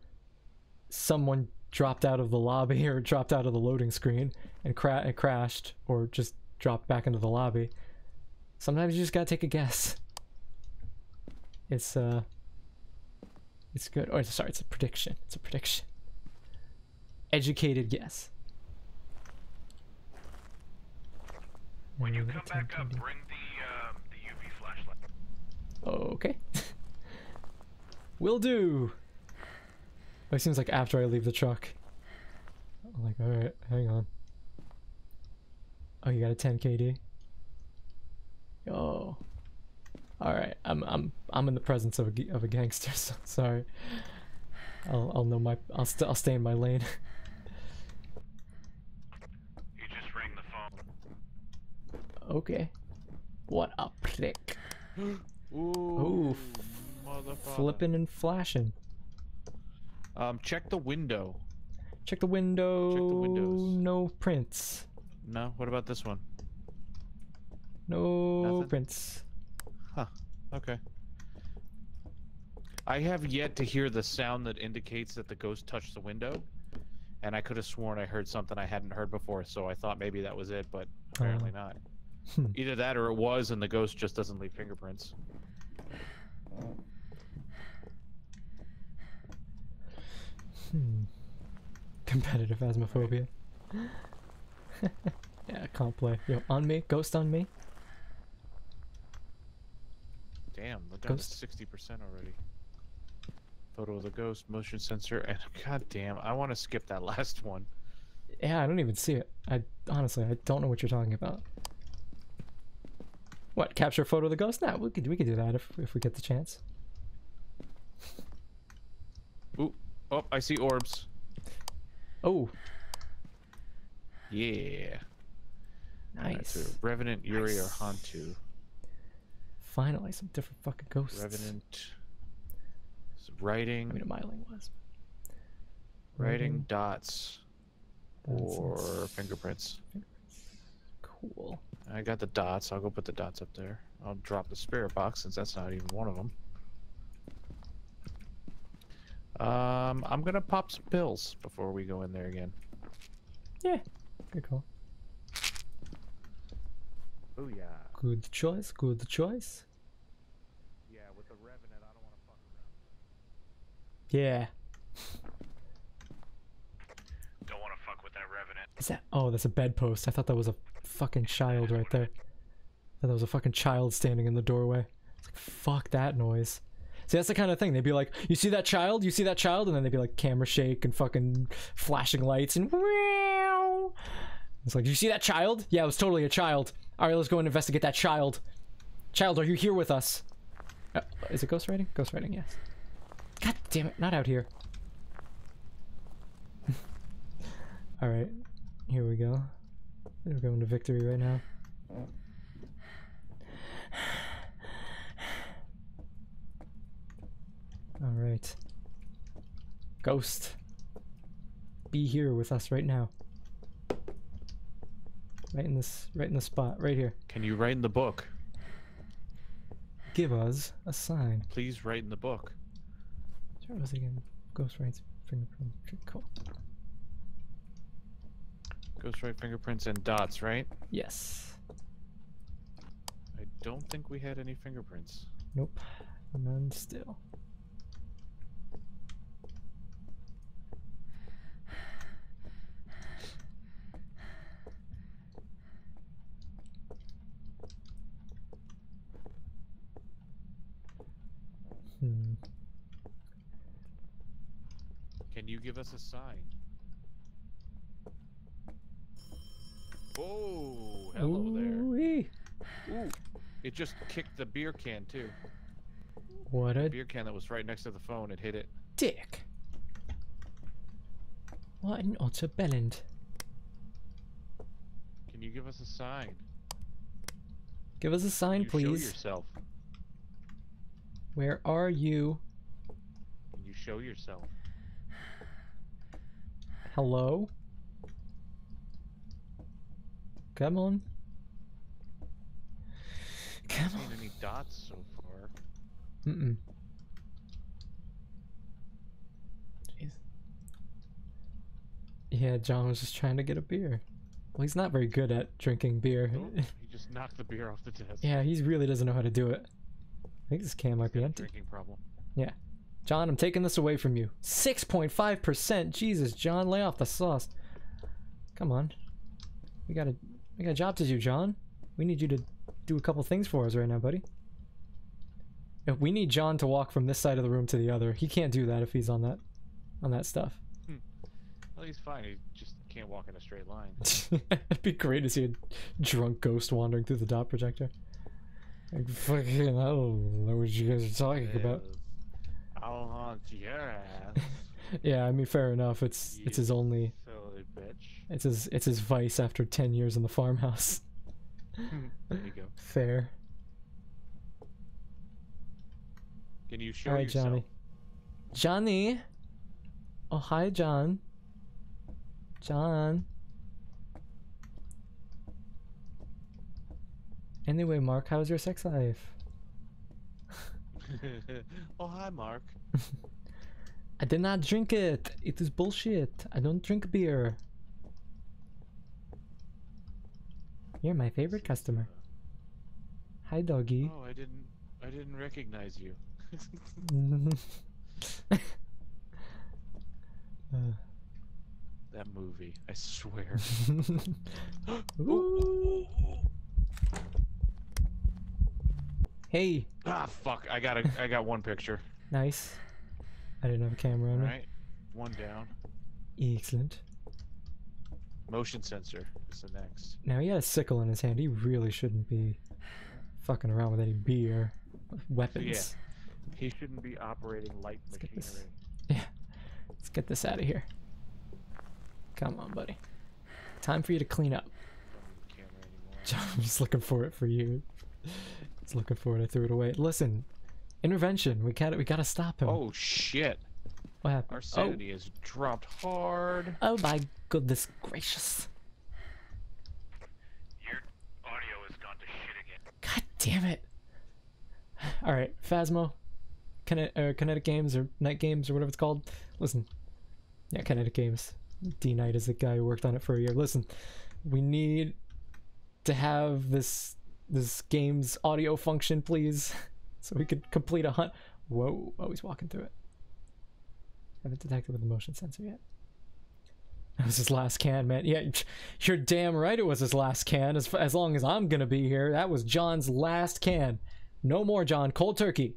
someone dropped out of the lobby or dropped out of the loading screen and, cra- and crashed, or just dropped back into the lobby. Sometimes you just gotta take a guess. It's uh, it's good. Oh, sorry, it's a prediction. It's a prediction. Educated guess. When you come back up, bring the um, the UV flashlight. Okay. Will do. It seems like after I leave the truck. I'm like, alright, hang on. Oh, you got a 10 KD? Oh. Alright, I'm I'm I'm in the presence of a g- of a gangster, so sorry. I'll I'll know my I'll st- I'll stay in my lane. You just ring the phone. Okay. What a prick. Ooh. Ooh. Flipping and flashing. Um, check the window. Check the window. Check the windows. No prints. No. What about this one? No Nothing? prints. Okay. I have yet to hear the sound that indicates that the ghost touched the window, and I could have sworn I heard something I hadn't heard before, so I thought maybe that was it, but apparently not. Hmm. Either that or it was, and the ghost just doesn't leave fingerprints. Hmm. Competitive asthmaphobia. yeah, I can't play. Yo, on me, ghost on me. Damn, we're down Ghost. to 60% already. Photo of the ghost, motion sensor, and god damn, I want to skip that last one. Yeah, I don't even see it. I honestly, I don't know what you're talking about. What? Capture a photo of the ghost? Nah, we could we could do that if if we get the chance. Ooh, oh, I see orbs. Oh, Yeah. Nice. Revenant, Yurei, or Hantu. Finally, some different fucking ghosts. Revenant. s- I Writing, mean, a Myling was. writing mm-hmm. dots, Dots, or dots. fingerprints. Cool. I got the dots. I'll go put the dots up there. I'll drop the spirit box since that's not even one of them. Um, I'm gonna pop some pills before we go in there again. Yeah, good call. Oh yeah. Good choice. Good choice. Yeah, with the revenant, I don't want to fuck around. Yeah. Don't want to fuck with that revenant. Is that? Oh, that's a bedpost. I thought that was a fucking child right there. That was a fucking child standing in the doorway. Like, fuck that noise. See, that's the kind of thing. They'd be like, "You see that child? You see that child?" And then they'd be like, camera shake and fucking flashing lights and. Meow. It's like, "You see that child? Yeah, it was totally a child. All right, let's go and investigate that child. Child, are you here with us? Uh, is it ghostwriting? Ghostwriting, yes. God damn it! Not out here. All right, here we go. We're going to victory right now. All right. Ghost. Be here with us right now. Right in this right in the spot, right here. Can you write in the book? Give us a sign. Please write in the book. Sorry, was again? Ghost writes fingerprint. Cool. Ghost write fingerprints and dots, right? Yes. I don't think we had any fingerprints. Nope. None still. Hmm. Can you give us a sign? Oh, hello there. Ooh-wee. Ooh, it just kicked the beer can too. What a Beer can that was right next to the phone. It hit it. dick. What an utter bellend. Can you give us a sign? Give us a sign, you Show please. yourself. Where are you? Can you show yourself? Hello? Come on. Come Seen on. any dots so far? Mm-mm. Jeez. Yeah, John was just trying to get a beer. Well, he's not very good at drinking beer. Oh, he just knocked the beer off the desk. yeah, he really doesn't know how to do it. I think this can might be empty. Drinking problem. Yeah. John, I'm taking this away from you. 6.5%. Jesus, John, lay off the sauce. Come on. We got we got a job to do, John. We need you to do a couple things for us right now, buddy. If we need John to walk from this side of the room to the other. He can't do that if he's on that on that stuff. Hmm. Well, he's fine. He just can't walk in a straight line. It'd be great to see a drunk ghost wandering through the dot projector. Like, fucking, I don't know what you guys are talking about. I'll haunt your ass. Yeah, I mean, fair enough. It's it's his only Silly bitch. It's his it's his vice after ten years in the farmhouse. Hmm, there you go. Fair. Can you show Alright, yourself? Johnny. Johnny. Oh hi John. John. Anyway, Mark, how's your sex life? oh, hi, Mark. I did not drink it. It is bullshit. I don't drink beer. You're my favorite customer. Hi, doggy. Oh, I didn't. I didn't recognize you. Uh, that movie. I swear. Ooh. Hey, ah, fuck! I got a, I got one picture. nice. I didn't have a camera All on me. right, one down. Excellent. Motion sensor is the next. Now he had a sickle in his hand. He really shouldn't be fucking around with any beer, weapons. Yeah. He shouldn't be operating light Let's get this- machinery. Yeah. Let's get this out of here. Come on, buddy. Time for you to clean up. Don't need the camera anymore. I'm just looking for it for you. Just looking for it. I threw it away. Listen, intervention. We got to We gotta stop him. Oh shit! What happened? Our oh, sanity has dropped hard. oh my goodness gracious! Your audio has gone to shit again. God damn it! All right, Phasmo, Kinet- uh, Kinetic Games or Night Games or whatever it's called. Listen, yeah, Kinetic Games. D Knight is the guy who worked on it for a year. Listen, we need to have this this game's audio function, please, so we could complete a hunt. Whoa! Oh, he's walking through it. I haven't detected with the motion sensor yet. That was his last can, man. Yeah, you're damn right it was his last can. As, as long as I'm gonna be here, that was John's last can. No more, John. Cold turkey.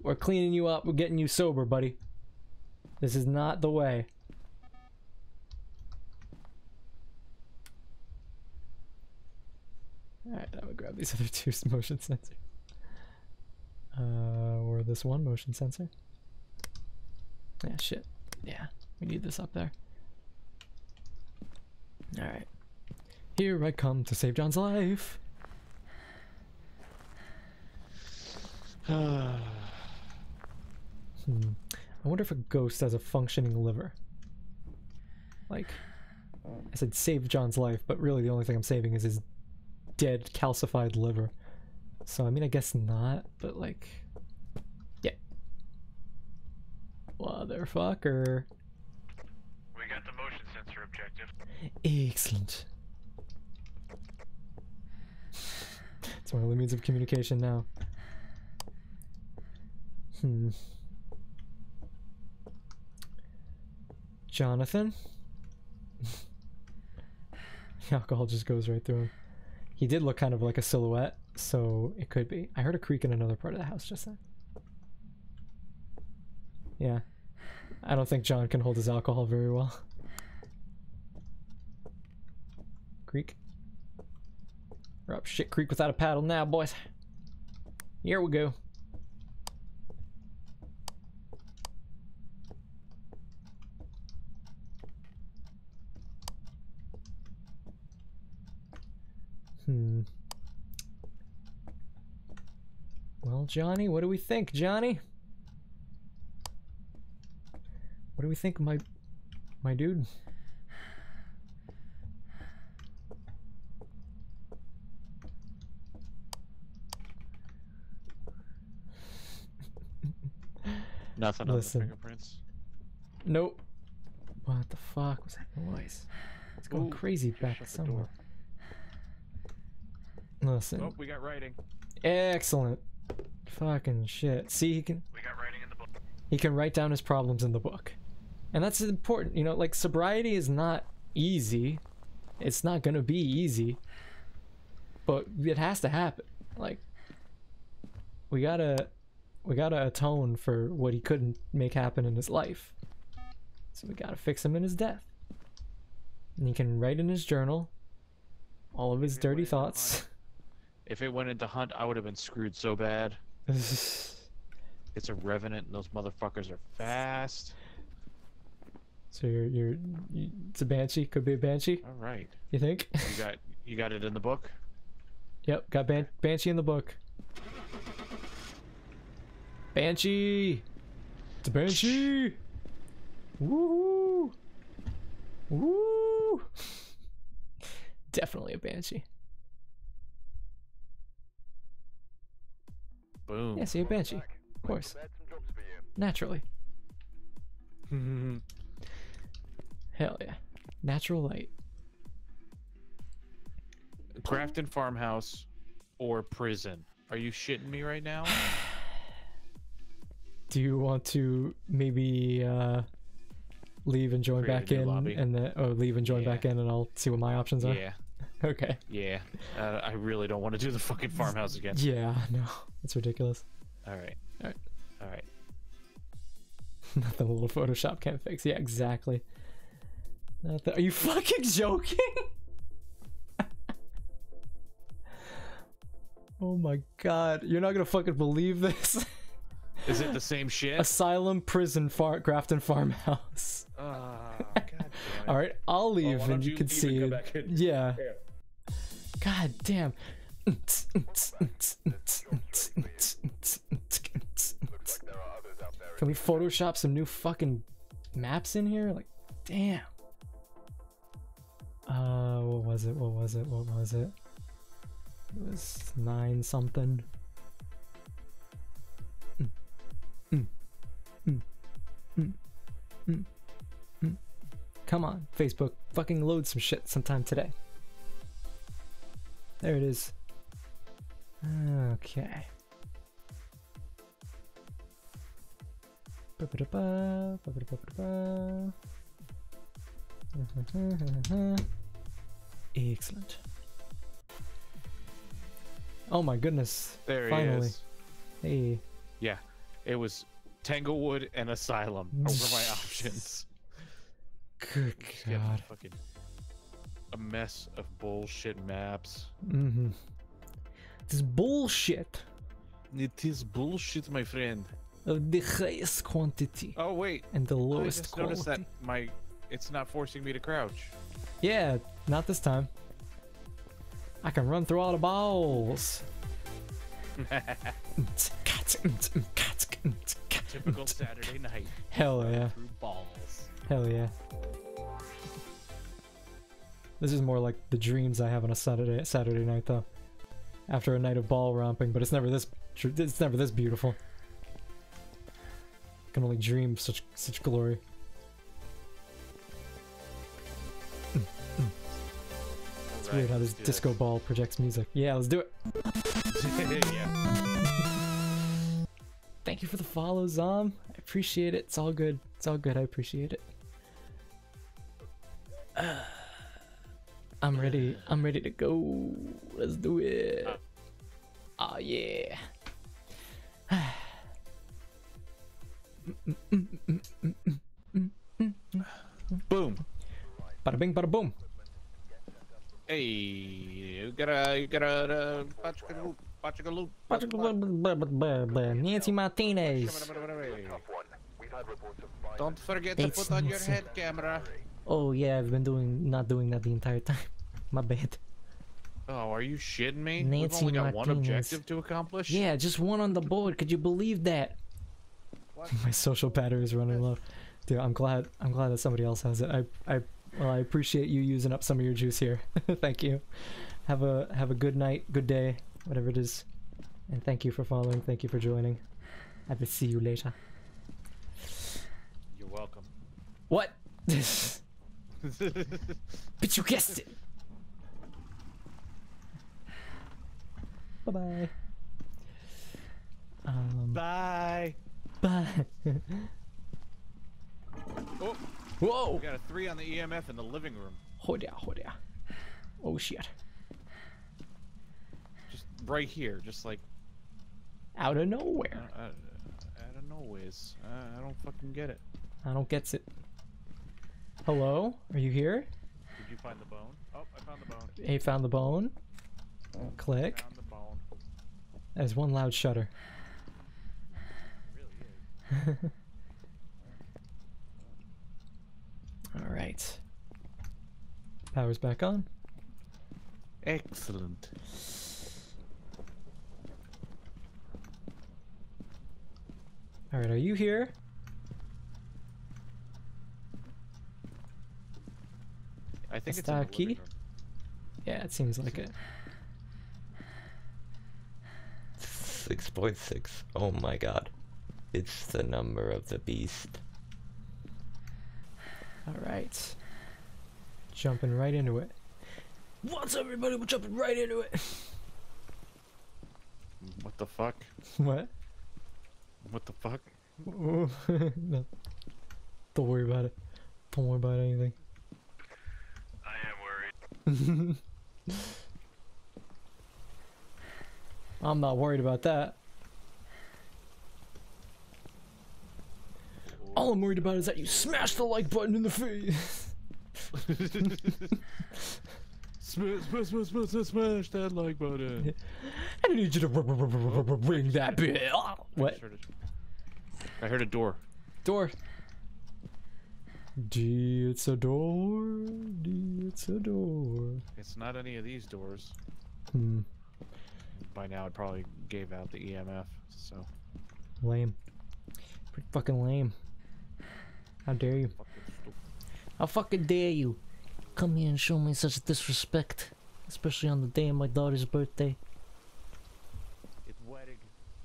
We're cleaning you up. We're getting you sober, buddy. This is not the way. Alright, I would grab these other two motion sensors. Uh, or this one motion sensor. Yeah, shit. Yeah, we need this up there. Alright. Here I come to save John's life. Hmm. I wonder if a ghost has a functioning liver. Like, I said save John's life, but really the only thing I'm saving is his dead, calcified liver. So, I mean, I guess not, but like, yeah. Motherfucker. We got the motion sensor objective. Excellent. It's my only means of communication now. Hmm. Jonathan? the alcohol just goes right through him. He did look kind of like a silhouette, so it could be. I heard a creak in another part of the house just then. Yeah. I don't think John can hold his alcohol very well. Creek. We're up shit creek without a paddle now, boys. Here we go. Hmm. Well, Johnny, what do we think, Johnny? What do we think, my my dude? Nothing on the fingerprints. Nope. What the fuck was that noise? It's going Ooh, crazy back somewhere. door. Listen. Oh, we got writing. Excellent. Fucking shit. See, he can We got writing in the book. he can write down his problems in the book. And that's important. You know, like sobriety is not easy. It's not going to be easy. But it has to happen. Like we got to we got to atone for what he couldn't make happen in his life. So we got to fix him in his death. And he can write in his journal all of his Maybe dirty thoughts. If it went into hunt, I would have been screwed so bad. It's a revenant, and those motherfuckers are fast. So you're you're you, it's a banshee, could be a banshee, All right, you think? you got you got it in the book. Yep, got Ban- Banshee in the book. Banshee! It's a Banshee! Woo! Woo! Definitely a Banshee. Boom. Yeah, see a Banshee. Of course. Naturally. Hell yeah. Natural light. Grafton farmhouse or prison. Are you shitting me right now? Do you want to maybe uh leave and join Create back in, lobby. and then or leave and join Yeah. back in, and I'll see what my options are. Yeah, Okay. yeah. Uh, I really don't want to do the fucking farmhouse again. Yeah. No, that's ridiculous. All right. All right. All right. Nothing a little Photoshop can't fix. Yeah, exactly. Nothing. Are you fucking joking? oh my god, you're not gonna fucking believe this. Is it the same shit? Asylum, prison, far- Grafton farmhouse. Ah, it. All right, I'll leave and you you can and see. come it. back in? Yeah. Yeah. God damn. Can we Photoshop some new fucking maps in here? Like, damn. Uh, what was it? What was it? What was it? It was nine something. Come on, Facebook, fucking load some shit sometime today. There it is. Okay. Ba-ba-da-ba, ba-ba-da-ba-ba-da-ba. Excellent. Oh my goodness. There Finally. he is. Hey. Yeah, it was Tanglewood and Asylum over my options. Good God. fucking a mess of bullshit maps. Mm-hmm. This bullshit It is bullshit, my friend. of the highest quantity Oh wait, and the lowest I just quality. noticed that my it's not forcing me to crouch. Yeah, not this time. I can run through all the balls. Typical Saturday night. Hell yeah. Through balls. Hell yeah. This is more like the dreams I have on a Saturday Saturday night though. After a night of ball romping, but it's never this it's never this beautiful. I can only dream such such glory. It's weird how this disco ball projects music. Yeah, let's do it. yeah. Thank you for the follow, Zom. I appreciate it. It's all good. It's all good. I appreciate it. I'm ready. I'm ready to go. Let's do it. Oh yeah. Boom. Bada bing, bada boom. Hey, you gotta, you gotta, uh, patchakaloop, patchakaloop. Nancy Martinez. Don't forget to put on your head camera. Oh yeah, I've been doing not doing that the entire time. My bad. Oh, are you shitting me? Nancy We've only got one Martinez. objective to accomplish. Yeah, just one on the board. Could you believe that? What? My social battery is running low. Dude, I'm glad. I'm glad that somebody else has it. I, I, well, I appreciate you using up some of your juice here. thank you. Have a have a good night, good day, whatever it is, and thank you for following. Thank you for joining. I will see you later. You're welcome. What? but you guessed it. Bye bye. Um. Bye. Bye. Oh, Whoa. we got a three on the EMF in the living room. Hold ya, hold ya. Oh shit. Just right here, just like Out of uh, nowhere. uh, I don't know ways. Uh, I don't fucking get it. I don't get it. Hello? Are you here? Did you find the bone? Oh, I found the bone. Hey, found the bone. Click. Found the bone. There's one loud shutter. It really is. Alright. Power's back on. Excellent. Alright, are you here? I think That's it's in the the key? room. Yeah, it seems like it. 6.6. Oh my god. It's the number of the beast. Alright. Jumping right into it. What's up, everybody? We're jumping right into it. What the fuck? what? What the fuck? no. Don't worry about it. Don't worry about anything. I am worried. I'm not worried about that. All I'm worried about is that you smash the like button in the face. Smash, smash, smash, smash, smash, smash that like button. I need you to r- r- r- r- r- ring that bell. What? I heard a- I heard a door. Door. D, it's a door. D, it's a door. It's not any of these doors. Hmm. By now, it probably gave out the EMF. So Lame. Pretty fucking lame. How dare you? fucking. How fucking dare you? Come here and show me such disrespect. Especially on the day of my daughter's birthday. It's wedding,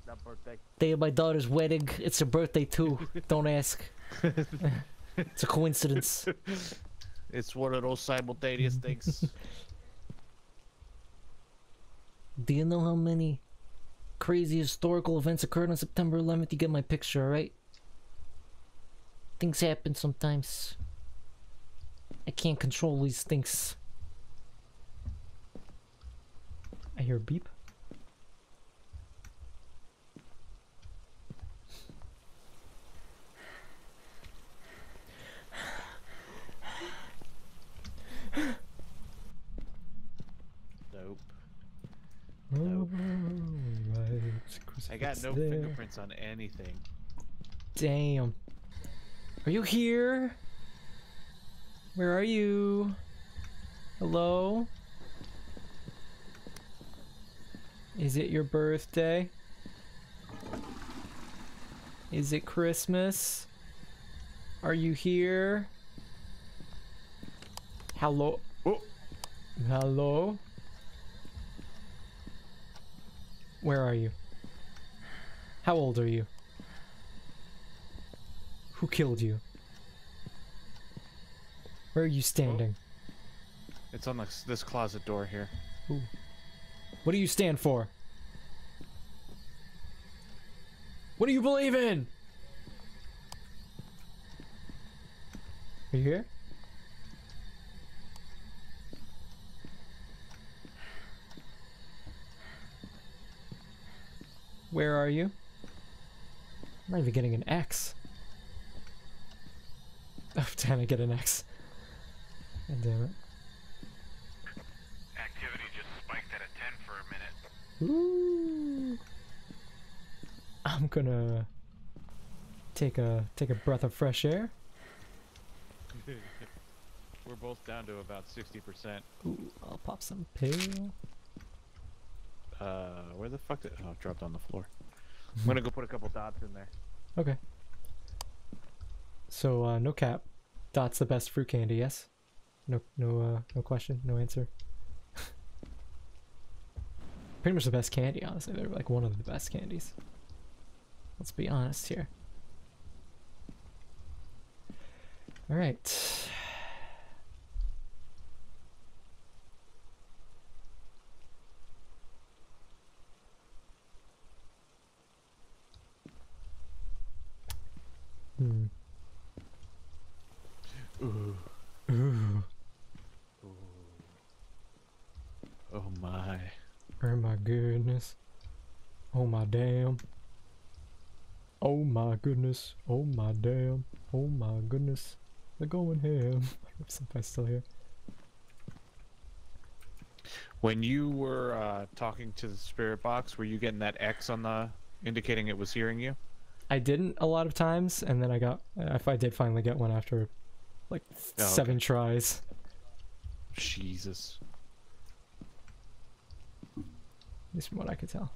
not birthday. Day of my daughter's wedding. It's her birthday too. Don't ask. it's a coincidence. It's one of those simultaneous things. Do you know how many crazy historical events occurred on September 11th? You get my picture, alright? Things happen sometimes. I can't control these things. I hear a beep. nope. Nope. I got no fingerprints on anything. Damn. Are you here? Where are you? Hello? Is it your birthday? Is it Christmas? Are you here? Hello? Oh. Hello? Where are you? How old are you? Who killed you? Where are you standing? It's on this, this closet door here. What do you stand for? What do you believe in? Are you here? Where are you? I'm not even getting an X. Damn, I get an X. God damn it. Activity just spiked at a 10 for a minute. Ooh. I'm gonna take a take a breath of fresh air. We're both down to about 60%. Ooh, I'll pop some pill. Uh, where the fuck did... Oh, it dropped on the floor. I'm gonna go put a couple dots in there. Okay. So uh, no cap. Dot's the best fruit candy. Yes. No no uh, no question. No answer. Pretty much the best candy. Honestly, they're like one of the best candies. Let's be honest here. All right. Hmm. Ooh. Ooh. Oh my. Oh my goodness. Oh my damn. Oh my goodness. Oh my damn. Oh my goodness. They're going ham. Somebody's still here. When you were uh, talking to the spirit box, were you getting that X on the indicating it was hearing you? I didn't a lot of times, and then I got. If I did finally get one after, like Oh, okay. seven tries. Jesus. At least from what I could tell.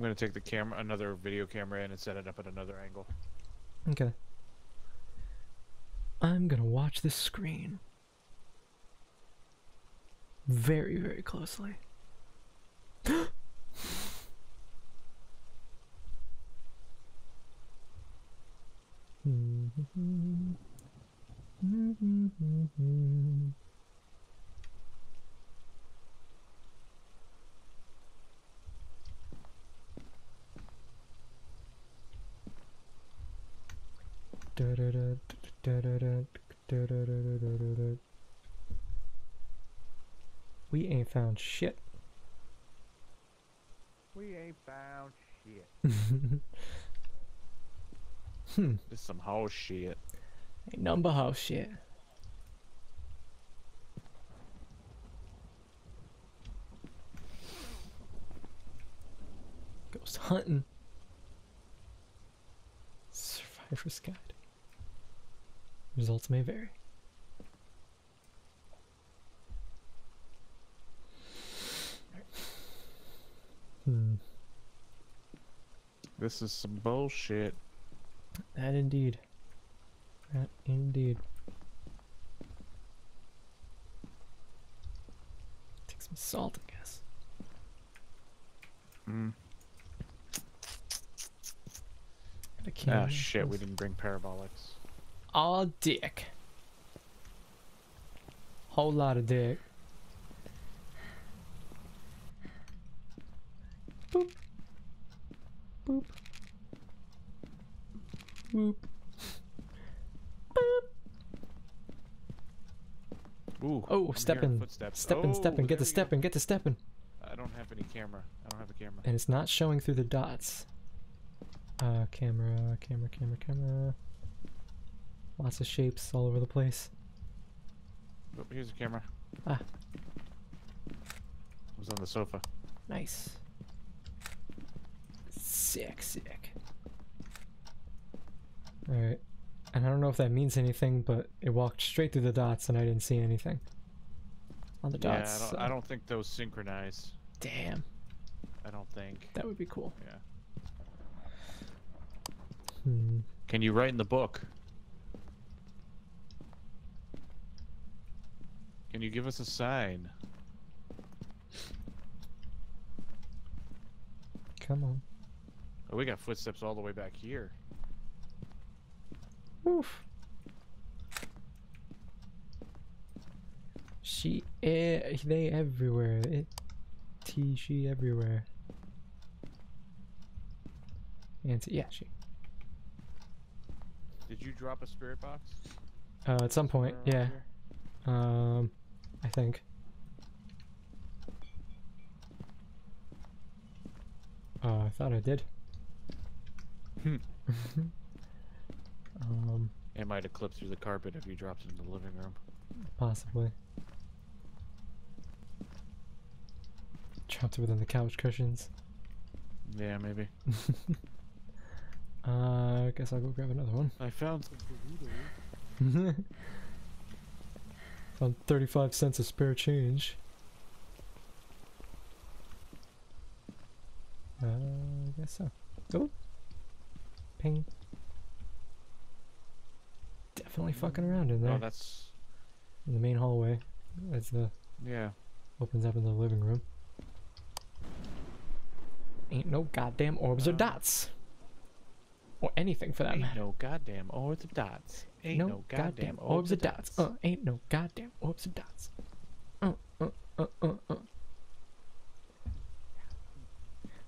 I'm gonna take the camera, another video camera in and set it up at another angle. Okay. I'm gonna watch this screen very, very closely. We ain't found shit. We ain't found shit. hmm. This some house shit. Ain't none but house shit. Ghost hunting. Survivor's guide. Results may vary. Hmm. This is some bullshit. That indeed. That indeed. Take some salt, I guess. Mm. Got a Ah, shit, we didn't bring parabolics. All dick. Whole lot of dick. Boop. Boop. Boop. Boop. Ooh. Oh, stepping. Footsteps. Stepping, oh, stepping, get the stepping, get the stepping. I don't have any camera. I don't have a camera. And it's not showing through the dots. Uh, camera, camera, camera, camera. Lots of shapes all over the place. Oh, here's a camera. Ah. It was on the sofa. Nice. Sick, sick. Alright. And I don't know if that means anything, but it walked straight through the dots and I didn't see anything. On the Yeah, dots. I don't, so- I don't think those synchronize. Damn. I don't think. That would be cool. Yeah. Hmm. Can you write in the book? Can you give us a sign? Come on. Oh, we got footsteps all the way back here. Oof. She, eh, they everywhere. It, T, she everywhere. And yeah, she. Did you drop a spirit box? Uh, at some point, yeah. here? Um, I think. Uh, I thought I did. Hmm. um, It might have clipped through the carpet if you dropped it in the living room. possibly. Trapped within the couch cushions. Yeah, maybe. Uh, I guess I'll go grab another one. I found some Found 35 cents of spare change. Uh, I guess so. Oh. Ping. Definitely fucking around in there. Oh, that's in the main hallway. As the yeah. opens up in the living room. Ain't no goddamn orbs or Uh, dots. Or anything for that Ain't matter. no goddamn orbs of dots. Ain't no, goddamn, orbs or dots. Uh, ain't no goddamn orbs or dots. Uh, uh, uh, uh, uh.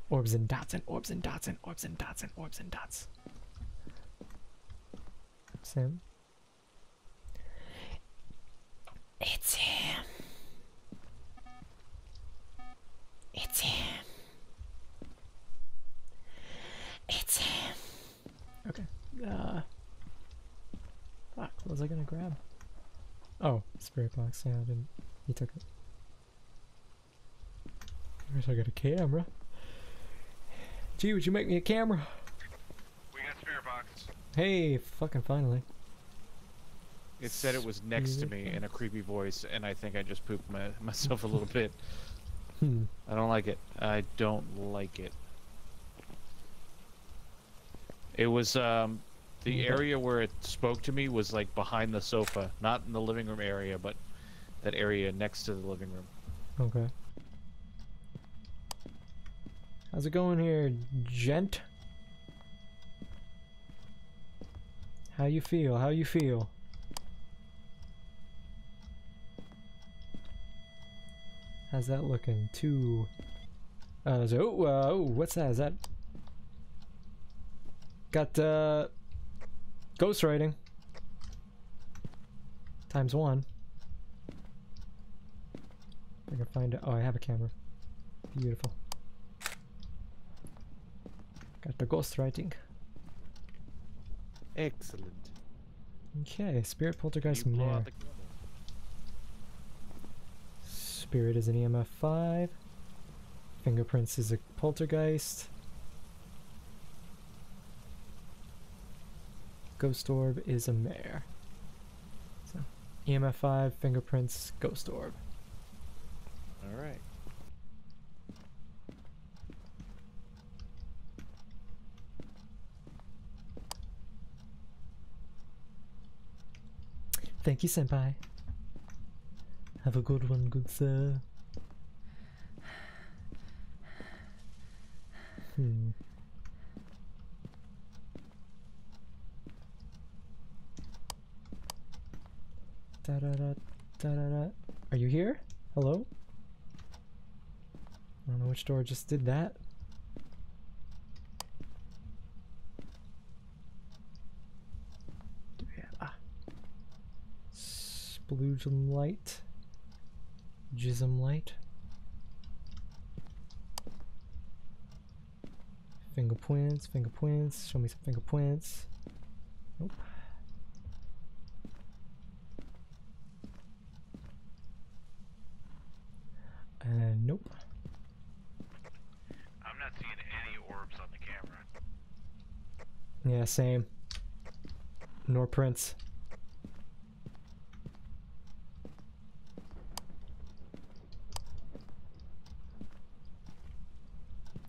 Orbs and dots and orbs and dots and orbs and dots and orbs and dots. Sam? It's him. It's him. It's him. Okay. Uh. Fuck, what was I gonna grab? Oh, spirit box. Yeah, I didn't. He took it. I guess I got a camera. Gee, would you make me a camera? We got spirit box. Hey, fucking finally. It said it was next to me in a creepy voice, and I think I just pooped my, myself a little bit. Hmm. I don't like it. I don't like it. It was um the Okay. area where it spoke to me was like behind the sofa, not in the living room area, but that area next to the living room. Okay. How's it going here, gent? How you feel? How you feel? How's that looking? Two. Uh, so, oh, uh, oh, what's that? Is that? Got uh, Ghostwriting. Times one. I can find it. Oh, I have a camera. Beautiful. Got the ghostwriting. Excellent. Okay, Spirit Poltergeist Mare. out the candle. Spirit is an EMF 5. Fingerprints is a poltergeist. Ghost Orb is a mare. So, EMF 5, fingerprints, Ghost Orb. All right. Thank you, Senpai. Have a good one, good sir. Hmm. Da da da da da da. Are you here? Hello? I don't know which door just did that. Do light. Jism light. Fingerprints, fingerprints. Show me some fingerprints. Nope. And nope. I'm not seeing any orbs on the camera. Yeah, same. Nor prints.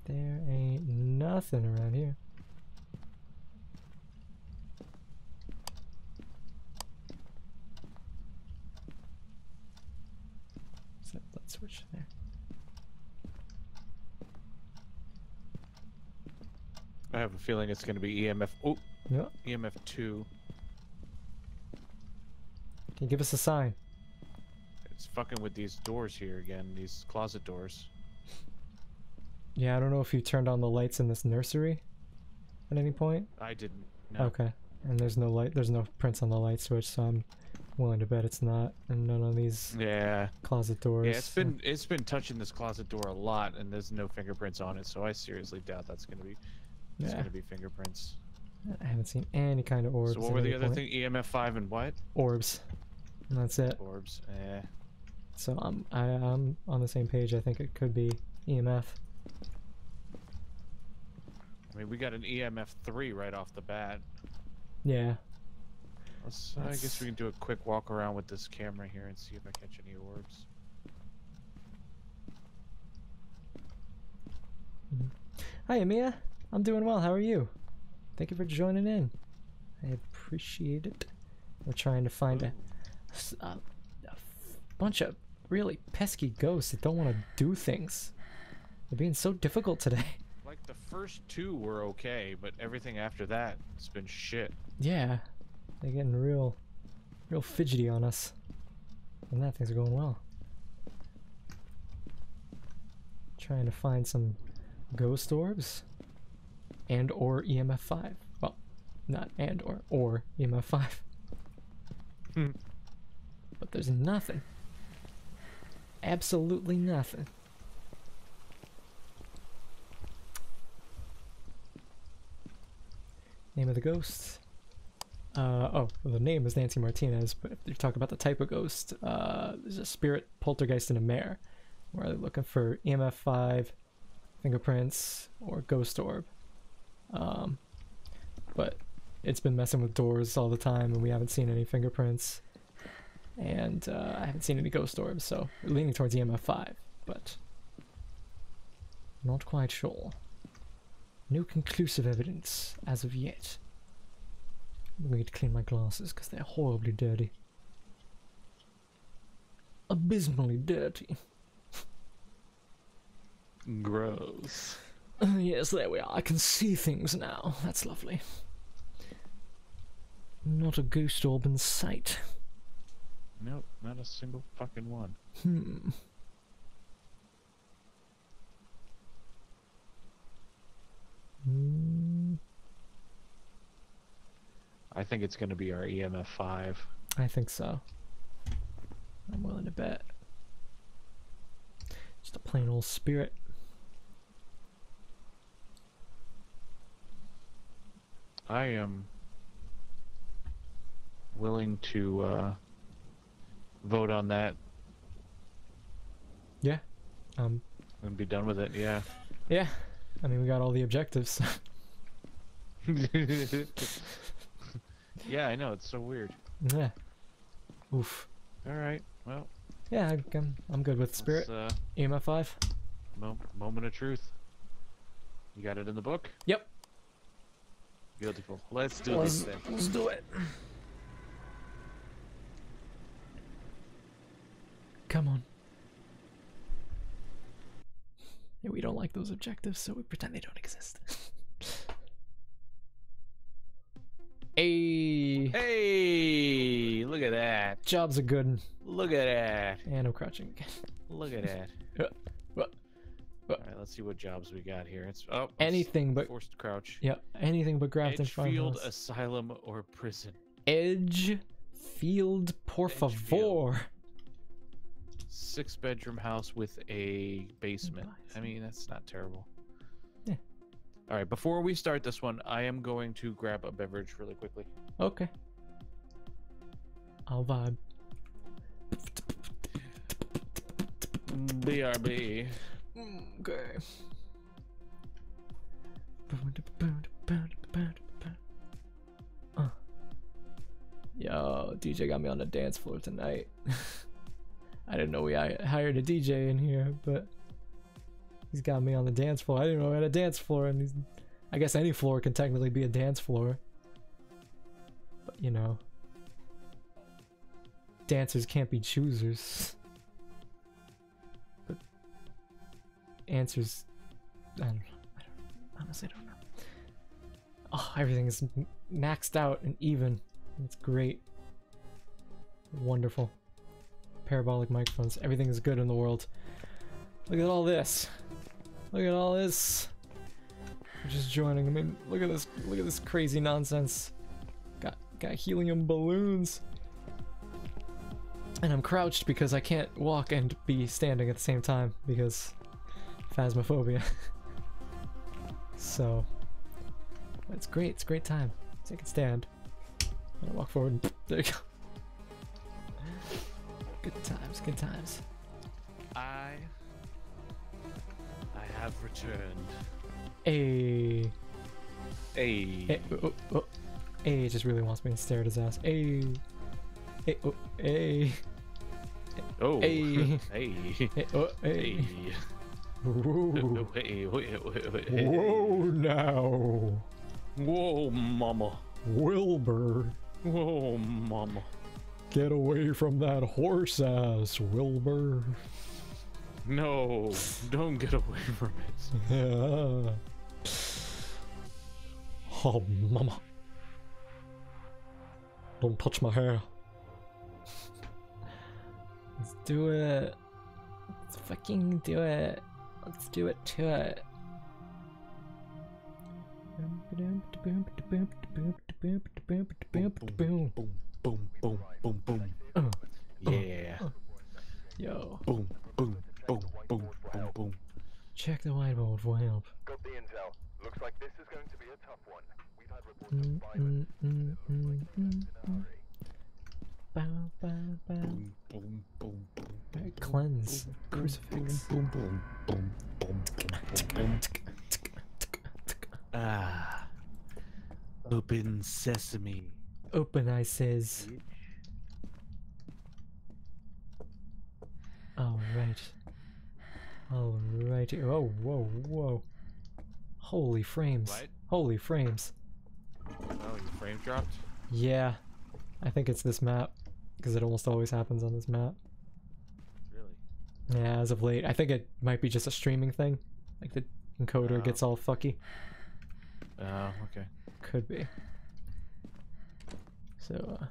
There ain't nothing around here. Set that switch there. I have a feeling it's going to be EMF. Oh, Yeah. EMF two. Can you give us a sign? It's fucking with these doors here again. These closet doors. Yeah, I don't know if you turned on the lights in this nursery at any point. I didn't. No. Okay. And there's no light there's no prints on the light switch, so I'm willing to bet it's not. And none of these Yeah. closet doors. Yeah, it's so- been it's been touching this closet door a lot, and there's no fingerprints on it. So I seriously doubt that's gonna be. It's Yeah. gonna be fingerprints. I haven't seen any kind of orbs. so what were the other point. thing? EMF five and what? Orbs. And that's it. Orbs. Eh. So I'm I, I'm on the same page. I think it could be EMF. I mean, we got an EMF three right off the bat. Yeah. Let's, I guess we can do a quick walk around with this camera here and see if I catch any orbs. Hi, Mia. I'm doing well. How are you? Thank you for joining in. I appreciate it. We're trying to find a bunch of really pesky ghosts that don't want to do things. They're being so difficult today. Like the first two were okay, but everything after that has been shit. Yeah, they're getting real, real fidgety on us. And that things are going well. Trying to find some ghost orbs, and or EMF five. Well, not and or or EMF five. Hmm. But there's nothing. Absolutely nothing. Name of the ghost. Uh, oh, well, the name is Nancy Martinez, but if you're talking about the type of ghost, uh, there's a spirit poltergeist and a mare. Where they're looking for EMF 5, fingerprints, or ghost orb. Um, but it's been messing with doors all the time, and we haven't seen any fingerprints. And uh, I haven't seen any ghost orbs, so we're leaning towards EMF 5, but not quite sure. No conclusive evidence as of yet. I'm going to clean my glasses because they're horribly dirty. Abysmally dirty. Gross. Yes, there we are. I can see things now. That's lovely. Not a ghost orb in sight. Nope, not a single fucking one. Hmm. Hmm. I think it's gonna be our EMF five. I think so. I'm willing to bet. Just a plain old spirit. I am willing to uh, vote on that Yeah. Um. and be done with it. Yeah. Yeah. I mean, we got all the objectives. yeah, I know. It's so weird. yeah. Oof. All right. Well, Yeah, I'm I'm good with spirit. uh, EMF five. mo- moment of truth. You got it in the book. Yep. Beautiful. Let's do Let's, this then. let's do it. Come on. Yeah, we don't like those objectives, so we pretend they don't exist. hey, Hey, look at that. jobs are good. Look at that. And I'm crouching again. Look at that. All right, let's see what jobs we got here. It's oh, Anything but forced crouch. yeah, anything but Grafton Edgefield Farmhouse. Asylum or prison. Edge Field, por Edgefield. favor. Six bedroom house with a basement. I mean, that's not terrible. Yeah. All right, before we start this one, I am going to grab a beverage really quickly. Okay. I'll vibe. BRB. Okay. Yo, DJ got me on the dance floor tonight. I didn't know we hired a DJ in here, but he's got me on the dance floor. I didn't know we had a dance floor, and he's, I guess any floor can technically be a dance floor. But you know, dancers can't be choosers. answers, I don't. I don't, honestly don't know. Oh, everything is maxed out and even. It's great. Wonderful. Parabolic microphones. Everything is good in the world. Look at all this. Look at all this. We're just joining. I mean, look at this. Look at this crazy nonsense. Got got helium balloons. And I'm crouched because I can't walk and be standing at the same time because phasmophobia. so it's great. It's a great time. Can stand. And I walk forward. And there you go. Good times. Good times. I I have returned. Hey. Hey. Hey. Oh, oh, oh. Hey. Just really wants me to stare at his ass. Hey. Hey. Oh. Hey. Oh. Hey. Hey. Hey. Oh. Hey. Hey. Whoa. Whoa now. Whoa, mama. Wilbur. Whoa, mama. Get away from that horse ass, Wilbur. No, don't get away from it. Yeah. Oh, mama. Don't touch my hair. Let's do it. Let's fucking do it. Let's do it to it. Boom, boom, boom, boom, boom. Uh, Yeah. Yo, Boom, boom, boom, boom, boom, boom. check the whiteboard for help. Got the intel. Looks like this is going to be a tough one. We've had reports Mm, of violence mm, mm, mm, mm, mm. Bow, bow, bow. Boom, boom, boom, boom. Right, Cleanse. Crucifix. Boom, boom, boom, boom, boom, boom. Ah. Open sesame. Open eye says. Alright. Alright. Oh, whoa, whoa. Holy frames. What? Holy frames. Oh, your frame dropped? Yeah. I think it's this map. Because it almost always happens on this map. Really? Yeah, as of late. I think it might be just a streaming thing. Like the encoder Oh. gets all fucky. Oh, okay. Could be. So, uh,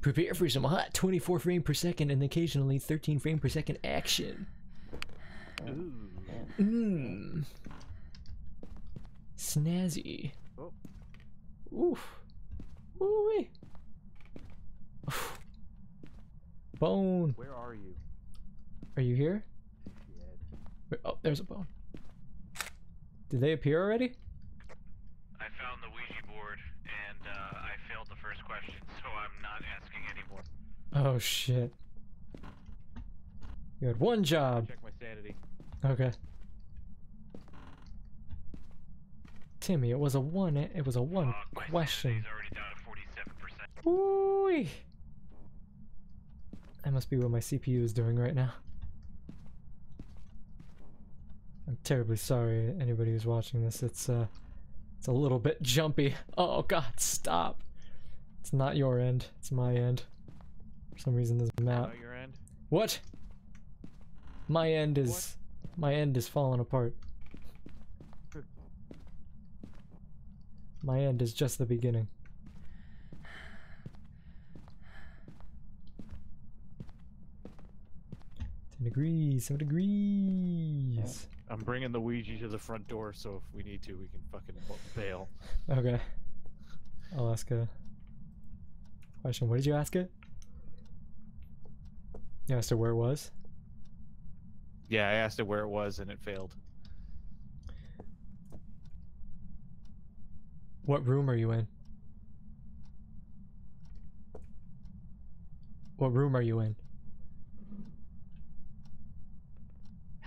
prepare for some hot 24 frame per second and occasionally 13 frame per second action. Ooh. Mmm. Snazzy. Oh. Oof. Woo-wee. Bone. Where are you? Are you here? Wait, oh, there's a bone. Did they appear already? I found the Ouija board and uh, I failed the first question, so I'm not asking anymore. Oh shit. You had one job. Check my sanity. Okay. Timmy, it was a one. It was a one Fuck, my question. sanity's already down to 47%. Ooh. That must be what my CPU is doing right now. I'm terribly sorry anybody who's watching this. It's uh it's a little bit jumpy. Oh god, stop. It's not your end, it's my end. For some reason this map. Your end. What? My end is my end is falling apart. My end is just the beginning. 10 degrees, 7 degrees. I'm bringing the Ouija to the front door, so if we need to, we can fucking bail. Okay. I'll ask a question. What did you ask it? You asked it where it was? Yeah, I asked it where it was, and it failed. What room are you in? What room are you in?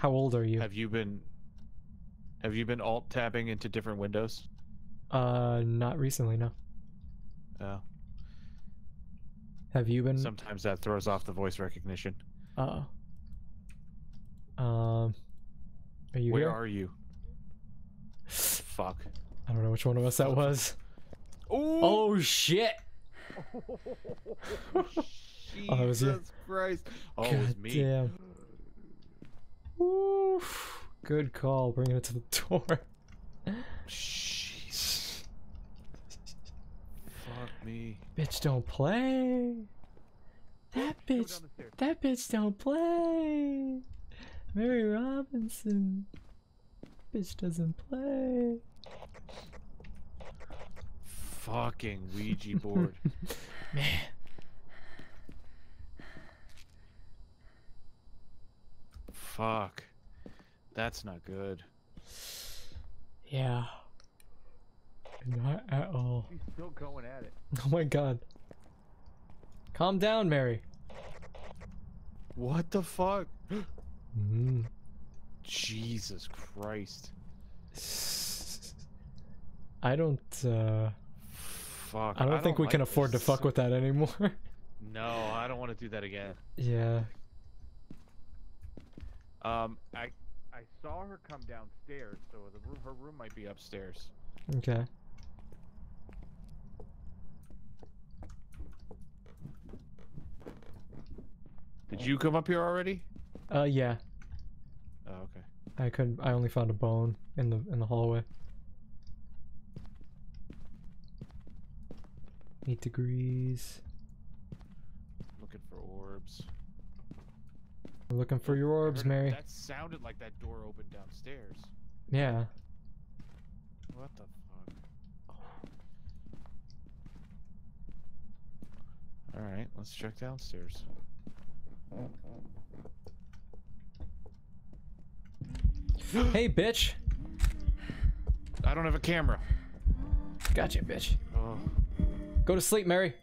How old are you? Have you been? Have you been alt tabbing into different windows? Uh, not recently, no. Oh, Have you been? sometimes that throws off the voice recognition. Uh oh. Um, are you Where here? are you? Fuck. I don't know which one of us that was. Oh, Oh shit! Oh, that was you. Jesus Christ! Oh, it was me. damn. Oof. Good call, bringing it to the door. Jeez. Fuck me. Bitch don't play. That bitch, down the stairs. that bitch don't play. Mary Robinson. Bitch doesn't play. Fucking Ouija board. Man. Fuck. That's not good. Yeah. Not at all. He's still going at it. Oh my god. Calm down, Mary. What the fuck? Mm. Jesus Christ. I don't, uh, Fuck. I don't think we like can afford to fuck with that anymore. No, I don't want to do that again. yeah. Um, I I saw her come downstairs, so the room, her room might be upstairs. Okay. Did you come up here already? Uh, yeah. Oh, okay. I couldn't. I only found a bone in the in the hallway. Eight degrees. Looking for orbs. We're looking for your orbs, Mary. That sounded like that door opened downstairs. Yeah. What the fuck? Oh. All right, let's check downstairs. Hey, bitch. I don't have a camera. Gotcha, bitch. Oh. Go to sleep, Mary.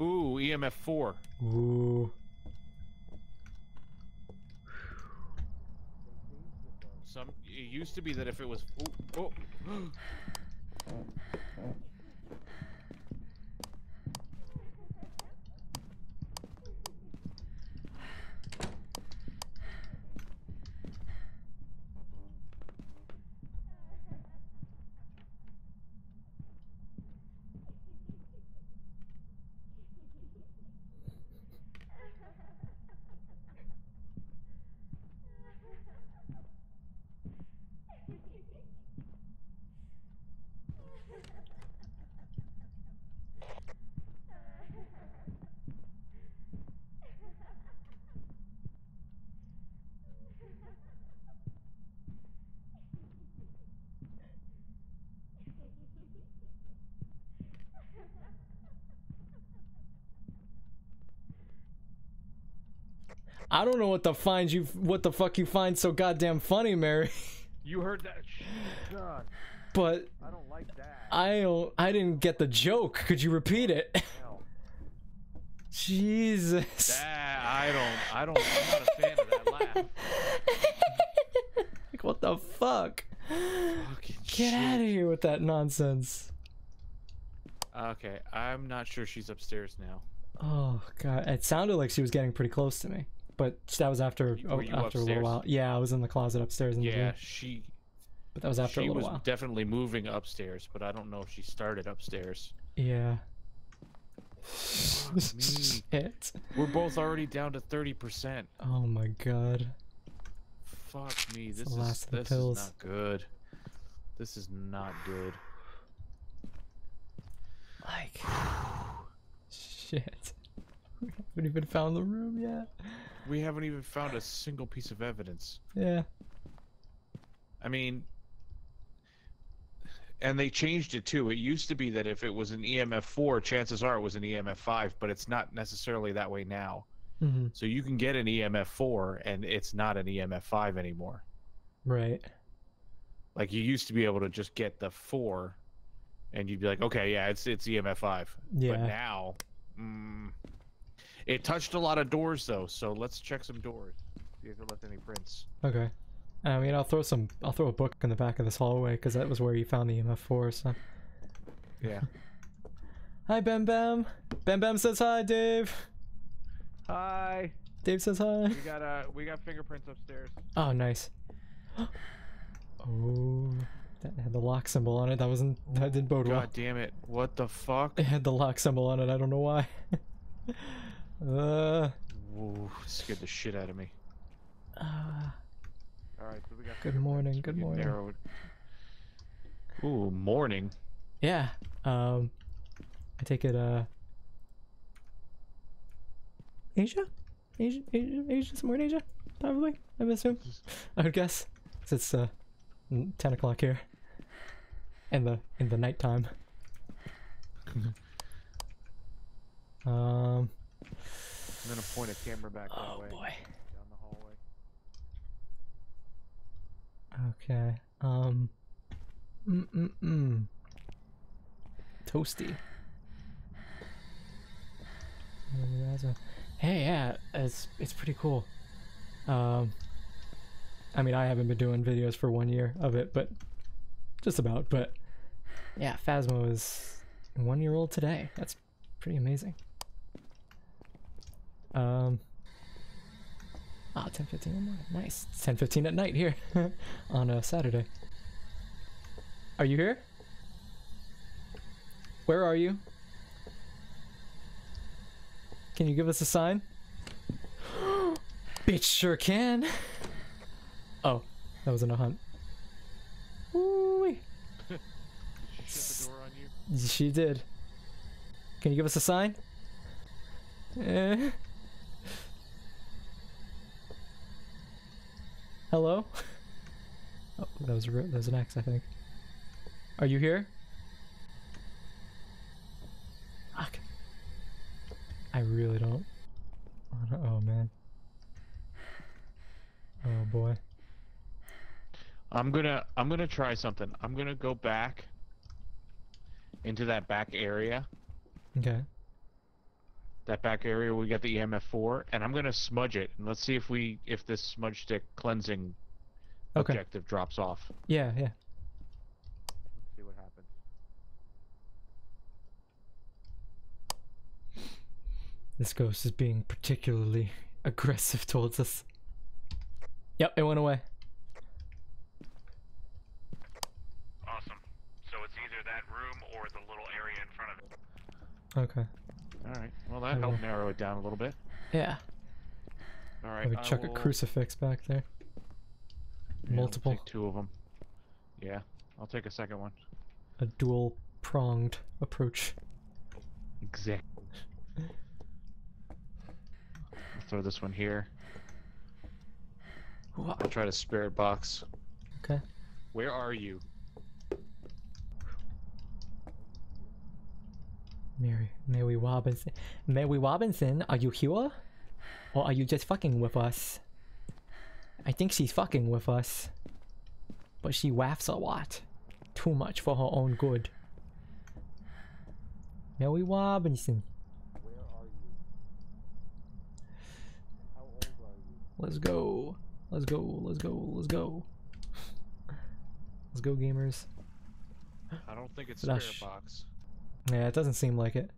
Ooh, EMF four. Ooh. Some it used to be that if it was oh, oh. I don't know what the find you what the fuck you find so goddamn funny, Mary. You heard that? God, But I don't like that. I don't I didn't get the joke. Could you repeat it? Jesus. That, I don't. I don't. I'm not a fan of that laugh. Like, what the fuck? Fucking Get shit. out of here with that nonsense. Okay, I'm not sure she's upstairs now. Oh god, it sounded like she was getting pretty close to me, but that was after oh, after a little while. Yeah, I was in the closet upstairs in Yeah, room, she. but that was after a She little was while. definitely moving upstairs, but I don't know if she started upstairs. Yeah. Shit. We're both already down to thirty percent. Oh my god. Fuck me. It's This the is the this pills. is not good. This is not good. Like. Shit. We haven't even found the room yet. We haven't even found a single piece of evidence. Yeah. I mean, and they changed it too. It used to be that if it was an EMF 4, chances are it was an EMF 5, but it's not necessarily that way now. hmm So you can get an EMF 4 and it's not an EMF 5 anymore. Right. Like you used to be able to just get the 4 and you'd be like, "Okay, yeah, it's it's EMF 5." But Yeah. now mm, it touched a lot of doors though, so let's check some doors. See if it left any prints. Okay. I mean, I'll throw some. I'll throw a book in the back of this hallway because that was where you found the EMF4. So. Yeah. Hi, Bam Bam. Bam Bam says hi, Dave. Hi. Dave says hi. We got uh we got fingerprints upstairs. Oh, nice. oh, that had the lock symbol on it. That wasn't. That didn't bode well. God damn it. What the fuck? It had the lock symbol on it. I don't know why. uh, Ooh, scared the shit out of me. uh, Alright, so we got Good morning, good morning. narrow it. Ooh, morning. yeah. Um, I take it. Uh, Asia, Asia, Asia, Asia, somewhere in Asia, probably. I would assume. I would guess. 'Cause it's uh, ten o'clock here. In the in the nighttime. um. I'm gonna point a camera back that Oh way. boy. Down the hallway. Okay. Um. Mm mm mm. Toasty. Hey, yeah, it's it's pretty cool. Um. I mean, I haven't been doing videos for one year of it, but just about. But yeah, Phasmo is one year old today. That's pretty amazing. Um. Ah, 10:15 in the morning. Nice. 10:15 at night here on a Saturday. Are you here? Where are you? Can you give us a sign? Bitch sure can. Oh, that wasn't a hunt. Woo-wee. Shut the door on you. She did. Can you give us a sign? Eh. Hello? Oh, that was a, ri- that was an X, I think. Are you here? Fuck. I really don't. Oh man. Oh boy. I'm gonna I'm gonna try something. I'm gonna go back into that back area. Okay. That back area we got the EMF four, and I'm gonna smudge it, and let's see if we if this smudge stick cleansing Okay. objective drops off. Yeah, yeah. Let's see what happens. This ghost is being particularly aggressive towards us. Yep, it went away. Awesome. So it's either that room or the little area in front of it. Okay. All right. Well, that I helped will- narrow it down a little bit. Yeah. All right. Let me I chuck a crucifix back there. yeah, we'll multiple. take two of them. Yeah, I'll take a second one. A dual pronged approach. Exactly. Throw this one here. Wha- I'll try to spirit box. Okay. Where are you? Mary, Mary Robinson. Mary Robinson, are you here? Or are you just fucking with us? I think she's fucking with us. But she wafts a lot. Too much for her own good. Mary Robinson. where are you Let's go. Let's go. Let's go. Let's go. Let's go, gamers. I don't think it's spirit box. Yeah, it doesn't seem like it.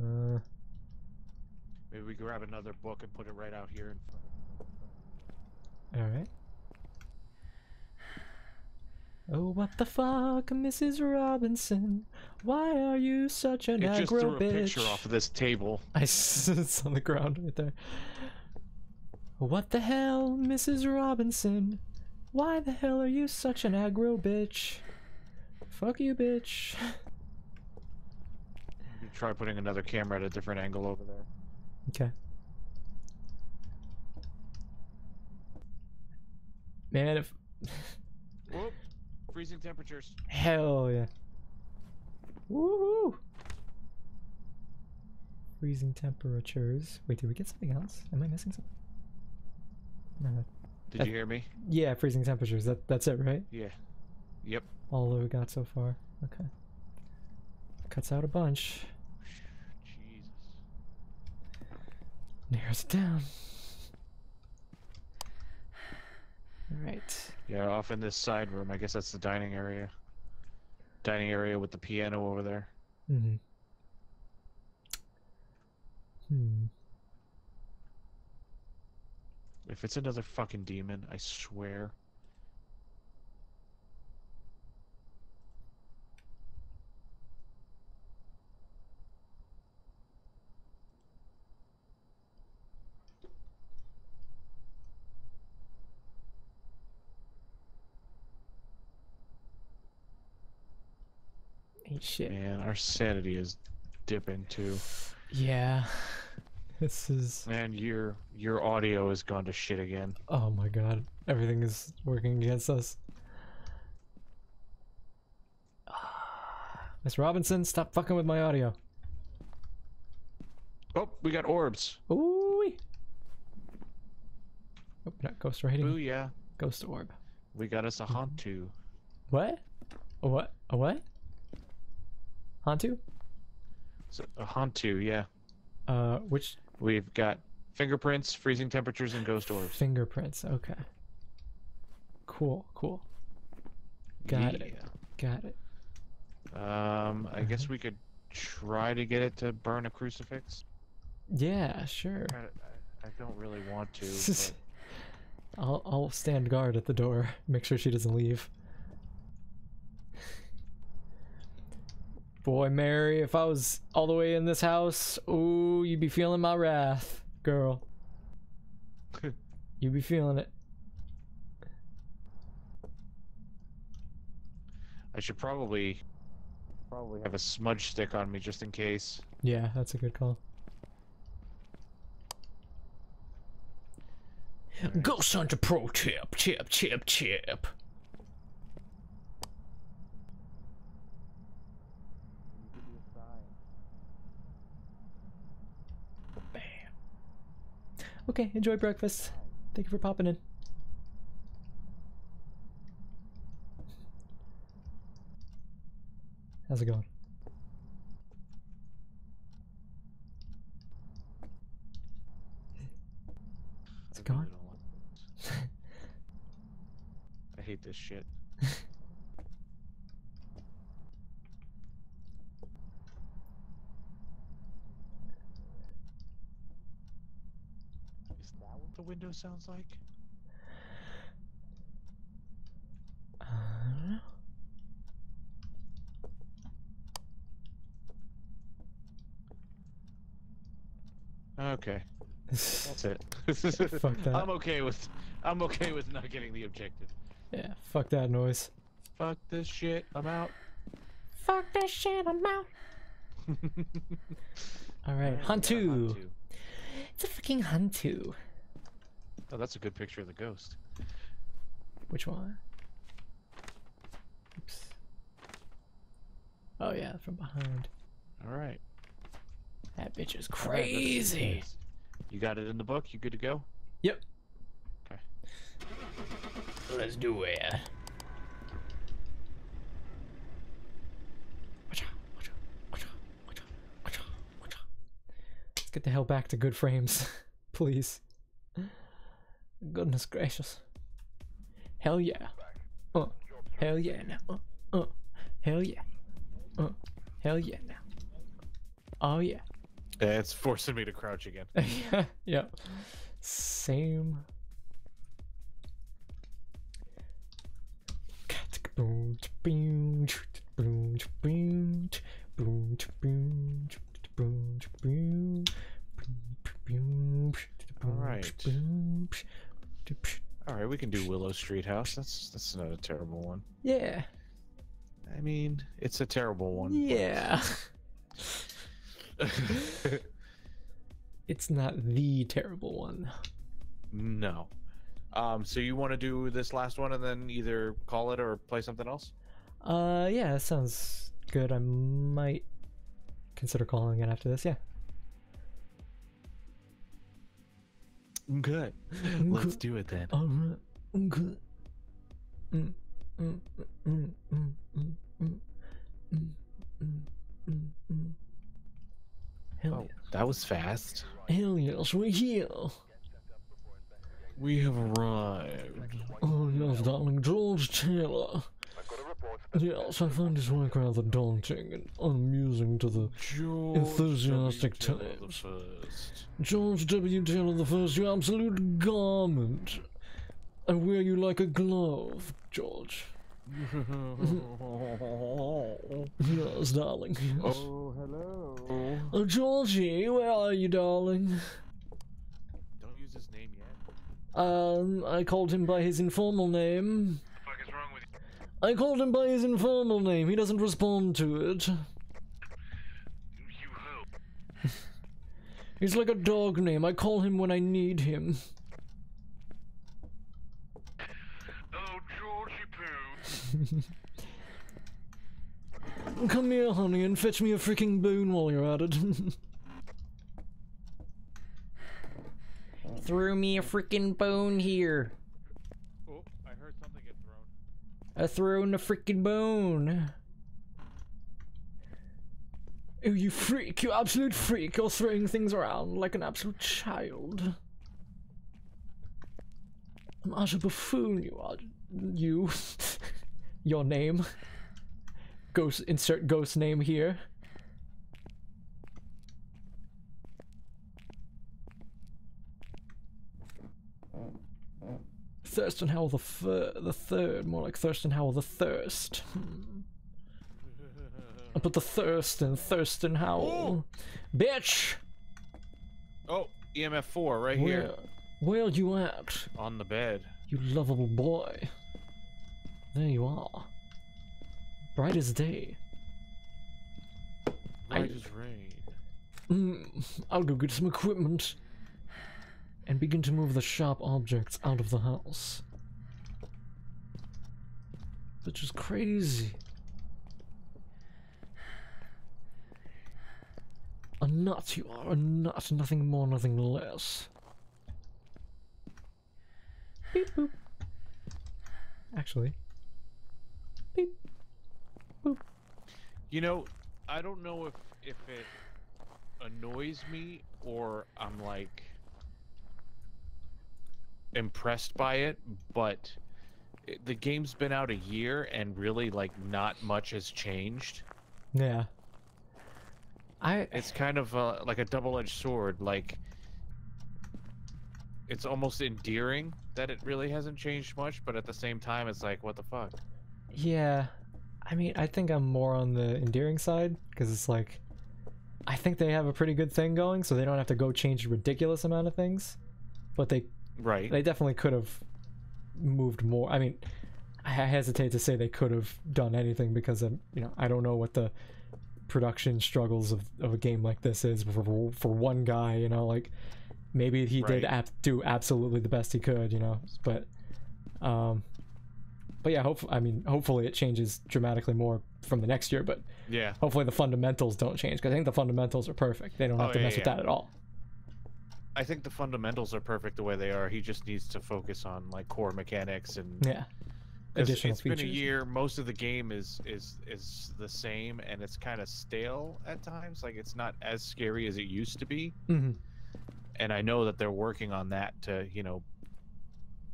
Uh, Maybe we grab another book and put it right out here in front. alright. Oh, what the fuck, Mrs. Robinson? Why are you such an It aggro just threw a bitch? picture off of this table. I it's on the ground right there. What the hell, Mrs. Robinson? Why the hell are you such an aggro bitch? Fuck you, bitch. You Try putting another camera at a different angle over there. Okay. Man, if Whoop! Freezing temperatures. hell yeah. Woohoo! Freezing temperatures. Wait, did we get something else? Am I missing something? No. Did you hear me? Yeah, freezing temperatures. That that's it, right? Yeah. Yep. All that we got so far. Okay. Cuts out a bunch. Jesus. Narrows it down. Alright. Yeah, off in this side room. I guess that's the dining area. Dining area with the piano over there. Mm-hmm. Hmm. If it's another fucking demon, I swear. Shit. Man, our sanity is dipping too. Yeah. This is. Man, your your audio has gone to shit again. Oh my god. Everything is working against us. Miss Robinson, stop fucking with my audio. Oh, we got orbs. Ooh. Oh, not ghost writing. Ooh yeah. Ghost orb. We got us a Hantu. Mm-hmm. What? A what? A what? Hantu? So, a Hantu, yeah. Uh, which We've got fingerprints, freezing temperatures, and ghost orbs. fingerprints? Okay. Cool, cool. Got it. Got it. Um, I Uh-huh. guess we could try to get it to burn a crucifix. Yeah, sure. I, I- don't really want to. I'll I'll stand guard at the door. Make sure she doesn't leave. Boy, Mary, if I was all the way in this house, ooh, you'd be feeling my wrath, girl. you'd be feeling it. I should probably probably have a smudge stick on me just in case. Yeah, that's a good call. Ghost Hunter Pro Tip, chip, chip, chip. Bam. Okay, enjoy breakfast. Thank you for popping in. How's it going? It's I gone. really don't like this. I hate this shit. Is that what the window sounds like? I don't know. Okay, that's it. fuck that. I'm okay with I'm okay with not getting the objective. yeah, fuck that noise. Fuck this shit. I'm out. Fuck this shit, I'm out. Alright, Alright, we got Hantu. Hantu. It's a fucking Hantu. Oh, that's a good picture of the ghost. Which one? Oops. Oh yeah, from behind. All right. That bitch is All right, let's do crazy. this. You got it in the book. You good to go? Yep. Okay. Let's do it. Watch out! Watch out! Watch out! Watch out! Watch out! Watch out! Let's get the hell back to good frames, please. Goodness gracious. Hell yeah. Uh, hell yeah now. Uh, uh, hell yeah. Uh, hell yeah now. Oh yeah. Yeah, it's forcing me to crouch again. yeah, yeah. Same. Alright. All right, we can do Willow Street House. That's that's not a terrible one. Yeah, I mean, it's a terrible one. yeah. It's not the terrible one. no. Um, so you want to do this last one and then either call it or play something else? Uh, yeah, that sounds good. I might consider calling it after this. Yeah. Good. Let's do it then. All right. Good. Mm, mm, mm, mm, mm, mm, mm, mm, mm, mm, mm. Hell Oh, that was fast. Hell yes, we're here. We have arrived. Oh yes, darling, George Taylor. I've got a report. Yes, I find his work rather daunting and unamusing to the George Enthusiastic W. Taylor the times. George W. Taylor the First, you absolute garment. I wear you like a glove, George. Yes, darling. Yes. oh, hello. Oh, Georgie, where are you, darling? Don't use his name yet. Um, I called him by his informal name. What the fuck is wrong with you? I called him by his informal name. He doesn't respond to it. He's like a dog name. I call him when I need him. Oh, Georgie. Come here, honey, and fetch me a freaking boon while you're at it. Threw me a freaking bone here. Oh, I heard something get thrown. I thrown a freaking bone. Oh, you freak, you absolute freak. You're throwing things around like an absolute child. An utter buffoon, you are. You. Your name. Ghost, insert ghost name here. Thurston Howell the fir- the third, more like Thurston Howell the thirst. Hmm. I put the thirst in Thurston Howell. Bitch! Oh, EMF 4 right here Where, where you at, on the bed. you lovable boy? There you are. Bright as day. I- as rain. Mm, I'll go get some equipment and begin to move the sharp objects out of the house. Which is crazy. A nut, you are a nut, nothing more, nothing less. Beep boop. Actually. Beep. You know, I don't know if if it annoys me or I'm like impressed by it, but it, the game's been out a year and really like not much has changed. Yeah. I It's kind of uh, like a double-edged sword. Like it's almost endearing that it really hasn't changed much, but at the same time, it's like, what the fuck? Yeah, I mean, I think I'm more on the endearing side because it's like, I think they have a pretty good thing going, so they don't have to go change a ridiculous amount of things. But they Right. they definitely could have moved more. I mean, I hesitate to say they could have done anything because um, you know I don't know what the production struggles of, of a game like this is for for one guy. You know, like maybe he did ab- do absolutely the best he could. You know, but um, but yeah, hope I mean, hopefully it changes dramatically more from the next year. But Yeah. hopefully the fundamentals don't change because I think the fundamentals are perfect. They don't have Oh, to yeah, mess with that at all. I think the fundamentals are perfect the way they are. He just needs to focus on like core mechanics and Yeah. Additional it's been a year. Most of the game is is is the same, and it's kind of stale at times. Like it's not as scary as it used to be. hmm And I know that they're working on that to you know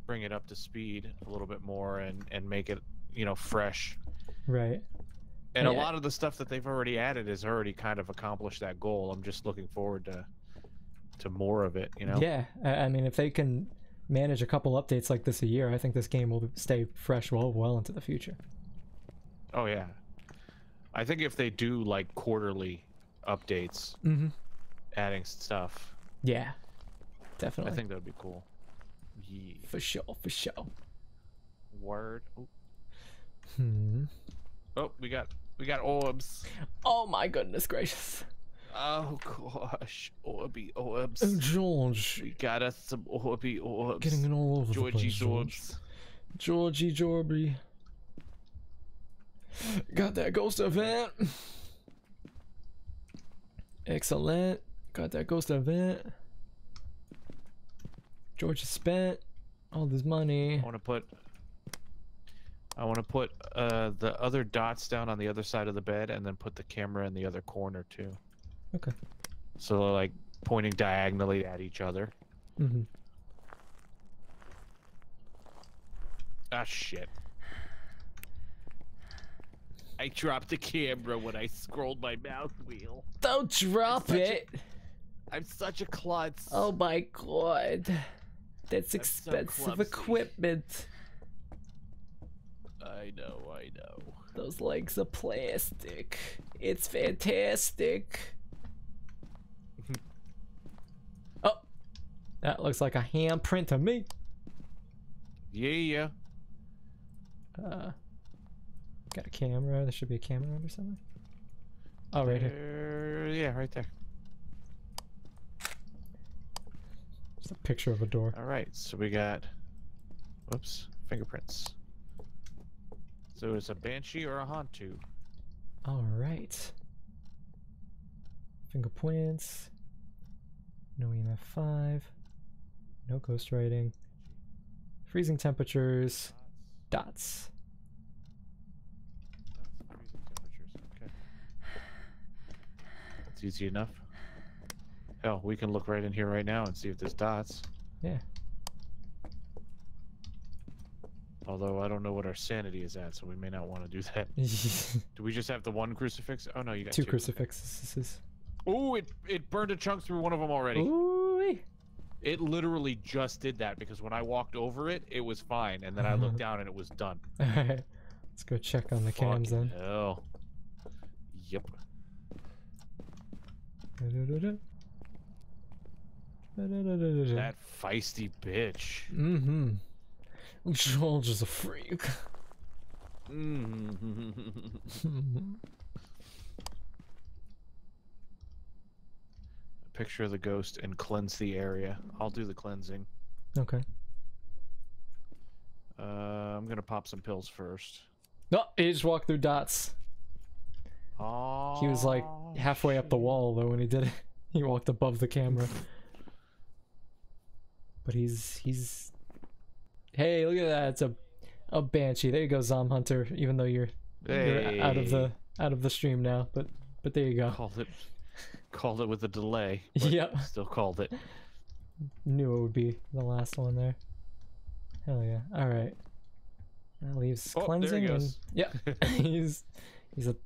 bring it up to speed a little bit more and and make it you know fresh. Right. And a lot of the stuff that they've already added has already kind of accomplished that goal. I'm just looking forward to to more of it. You know. Yeah. I, mean, if they can manage a couple updates like this a year, I think this game will stay fresh well well into the future. Oh yeah. I think if they do like quarterly updates, Mm-hmm. adding stuff, Yeah. Definitely. I think that would be cool. Yeah. for sure. For sure. Word. Oh, Hmm. oh, we got we got orbs. Oh my goodness gracious. Oh gosh, orby orbs. Oh, George. We got us some orby orbs. Getting it all over the place. Georgie George. orbs. Georgie Jorby. Got that ghost event. Excellent. Got that ghost event. George has spent all this money. I want to put. I want to put uh, the other dots down on the other side of the bed, and then put the camera in the other corner too. Okay. So they're like pointing diagonally at each other. hmm Ah shit. I dropped the camera when I scrolled my mouse wheel. Don't drop a- it. I'm such a klutz. Oh my god. That's I'm so expensive equipment. I know, I know. Those legs are plastic. It's fantastic. oh, that looks like a handprint to me. Yeah, yeah. Uh, got a camera. There should be a camera under something. Oh, right here. Yeah, right there. Just a picture of a door. All right, so we got, whoops, fingerprints. So it's a banshee or a hantu. All right. Fingerprints. No EMF five. No ghost writing. Freezing temperatures. Dots. Freezing temperatures. Okay. That's easy enough. Hell, we can look right in here right now and see if there's dots. Yeah. Although I don't know what our sanity is at, so we may not want to do that. Do we just have the one crucifix? Oh no, you got Two two. crucifixes. Oh, it it burned a chunk through one of them already. Ooh. It literally just did that because when I walked over it, it was fine, and then I looked down and it was done. Alright. Let's go check on the cams then. Hell. Yep. That feisty bitch. Mm-hmm. George is a freak. Mm. Picture of the ghost and cleanse the area. I'll do the cleansing. okay. Uh, I'm gonna pop some pills first. No, he just walked through dots. Oh, He was like halfway up the wall though when he did it. He walked above the camera. But he's he's Hey, look at that. It's a a banshee. There you go, Zom Hunter, even though you're you're out of the out of the stream now, but but there you go. Called it. Called it with a delay. Yep. Still called it. Knew it would be the last one there. Hell yeah. Alright. That leaves Oh, there cleansing and goes. yeah. he's he's a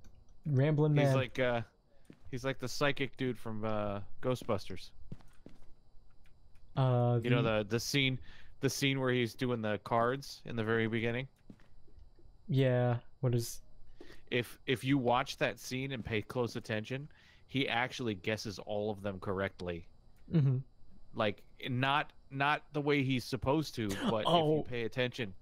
rambling man. He's like uh, he's like the psychic dude from uh, Ghostbusters. uh You know the the scene, the scene where he's doing the cards in the very beginning. Yeah. What is If if you watch that scene and pay close attention, he actually guesses all of them correctly. mm-hmm. Like not not the way he's supposed to, but if Oh. you pay attention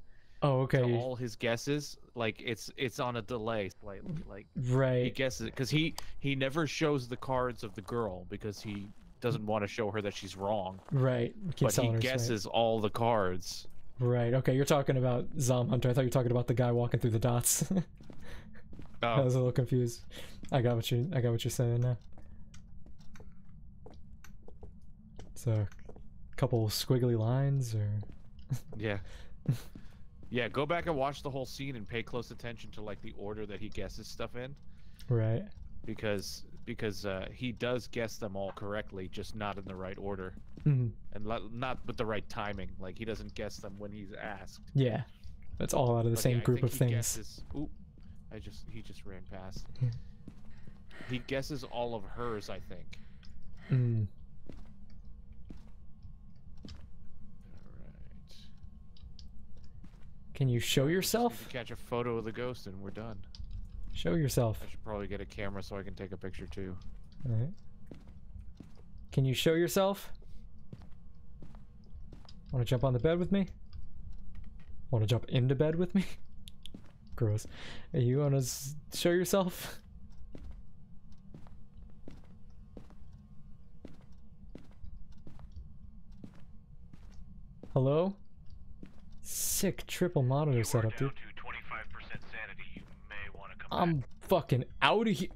Oh, to okay. all his guesses, like it's it's on a delay slightly. Like right, he guesses because he he never shows the cards of the girl because he doesn't want to show her that she's wrong. Right. Keep but he guesses all the cards Right. Okay, you're talking about Zom Hunter. I thought you were talking about the guy walking through the dots. I Oh, was a little confused. I got what you. I got what you're saying now. So, a couple squiggly lines, or yeah. Yeah, go back and watch the whole scene and pay close attention to like the order that he guesses stuff in right. because because uh, he does guess them all correctly, just not in the right order hmm and not with the right timing. Like he doesn't guess them when he's asked. Yeah, that's all out of the Like, same yeah, group of things. Guesses, oop, I just he just ran past. He guesses all of hers, I think. Mm. Alright. Can you show yourself? catch a photo of the ghost and we're done. Show yourself. I should probably get a camera so I can take a picture too. All right. Can you show yourself? Want to jump on the bed with me? Want to jump into bed with me? Gross. You want to show yourself? Hello? Sick triple monitor setup, dude. to sanity. You may want to come I'm back. fucking out of here.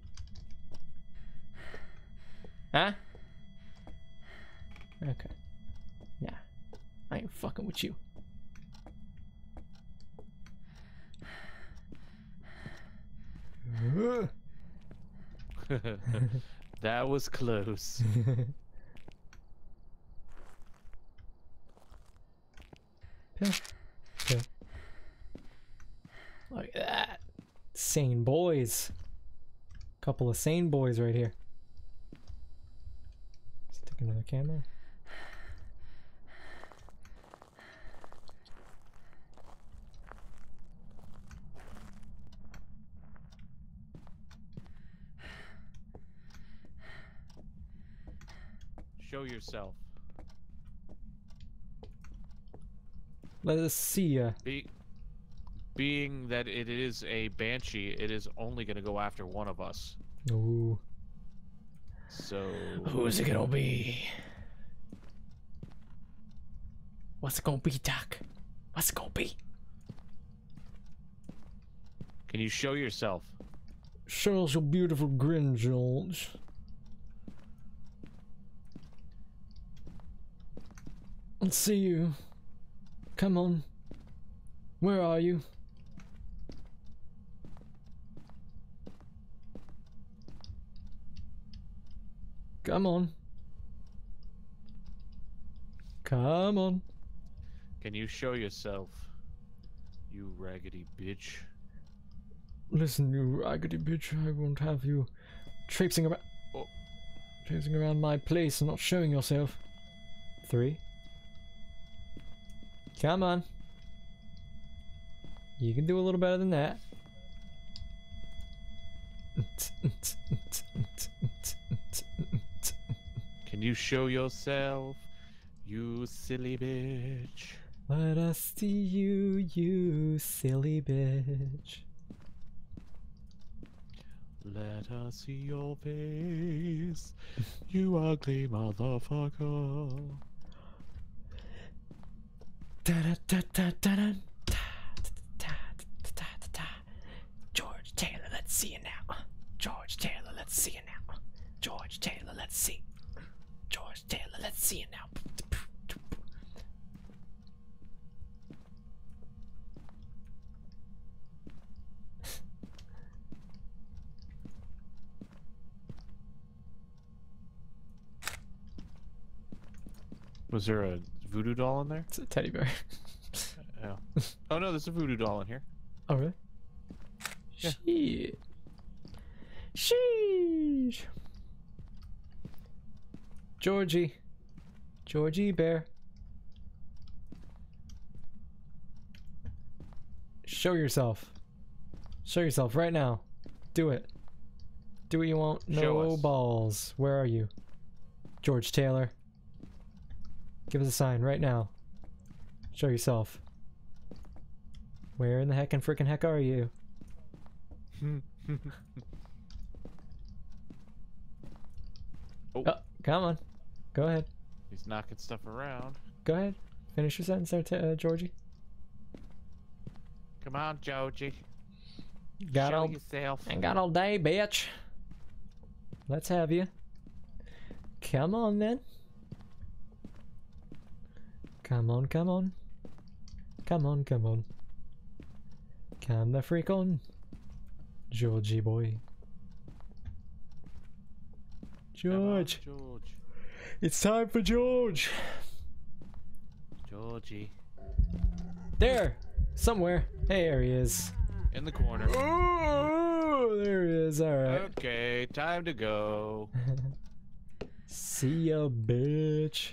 Huh? Okay. Nah. I ain't fucking with you. that was close. Look at that. Sane boys. Couple of sane boys right here. Stick another camera. Show yourself. Let us see ya. Be- being that it is a banshee, it is only going to go after one of us. Ooh. So Who's it gonna be? What's it gonna be, Doc? What's it gonna be? can you show yourself? Show us your beautiful grin, George. Let's see you. Come on. Where are you? Come on. Come on. Can you show yourself? You raggedy bitch. Listen, you raggedy bitch, I won't have you traipsing around. Oh. Traipsing around my place and not showing yourself. Three. Come on. You can do a little better than that. Can you show yourself? You silly bitch. Let us see you, you silly bitch. Let us see your face. You ugly motherfucker. George Taylor, let's see you now. George Taylor, let's see you now. George Taylor, let's see. George Taylor, let's see you now. Was there a voodoo doll in there? It's a teddy bear. Oh. oh no, there's a voodoo doll in here. Oh, really? Yeah. Shit. Sheesh. Georgie. Georgie Bear. Show yourself. Show yourself right now. Do it. Do what you want. No balls. Where are you? George Taylor. Give us a sign right now. Show yourself. Where in the heck and frickin' heck are you? oh, Oh, come on. Go ahead. he's knocking stuff around. Go ahead. Finish your sentence there, uh, Georgie. Come on, Georgie. Got Show all yourself. ain't got all day, bitch. Let's have you. Come on then. Come on, come on. Come on, come on. Come the freak on. Georgie boy. Come on, George. George. It's time for George. Georgie. There. Somewhere. Hey, there he is. In the corner. Oh, there he is. Alright. Okay, time to go. See ya, bitch.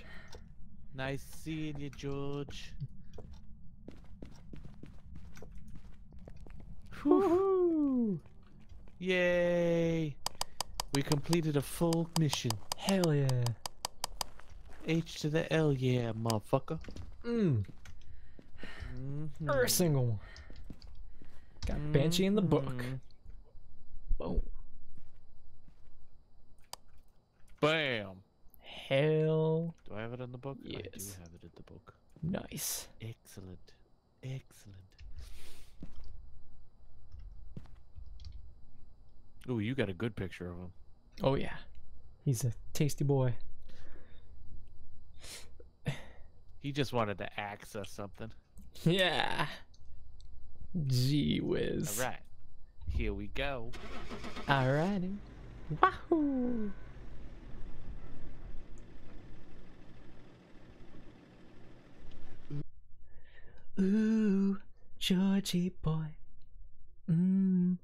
Nice seeing you, George. Woohoo! Yay! We completed a full mission. Hell yeah. H to the L, yeah, motherfucker. Mmm. Mhm. Every single one. Got Banshee in the book. Mhm. Boom. Bam! Hell Do I have it in the book? I do Yes. have it in the book. nice. Excellent. Excellent. Ooh, you got a good picture of him. Oh yeah. He's a tasty boy. He just wanted to access something. Yeah. Gee whiz. All right. Here we go. Alrighty. Wahoo! Ooh, Georgie boy. Mmm,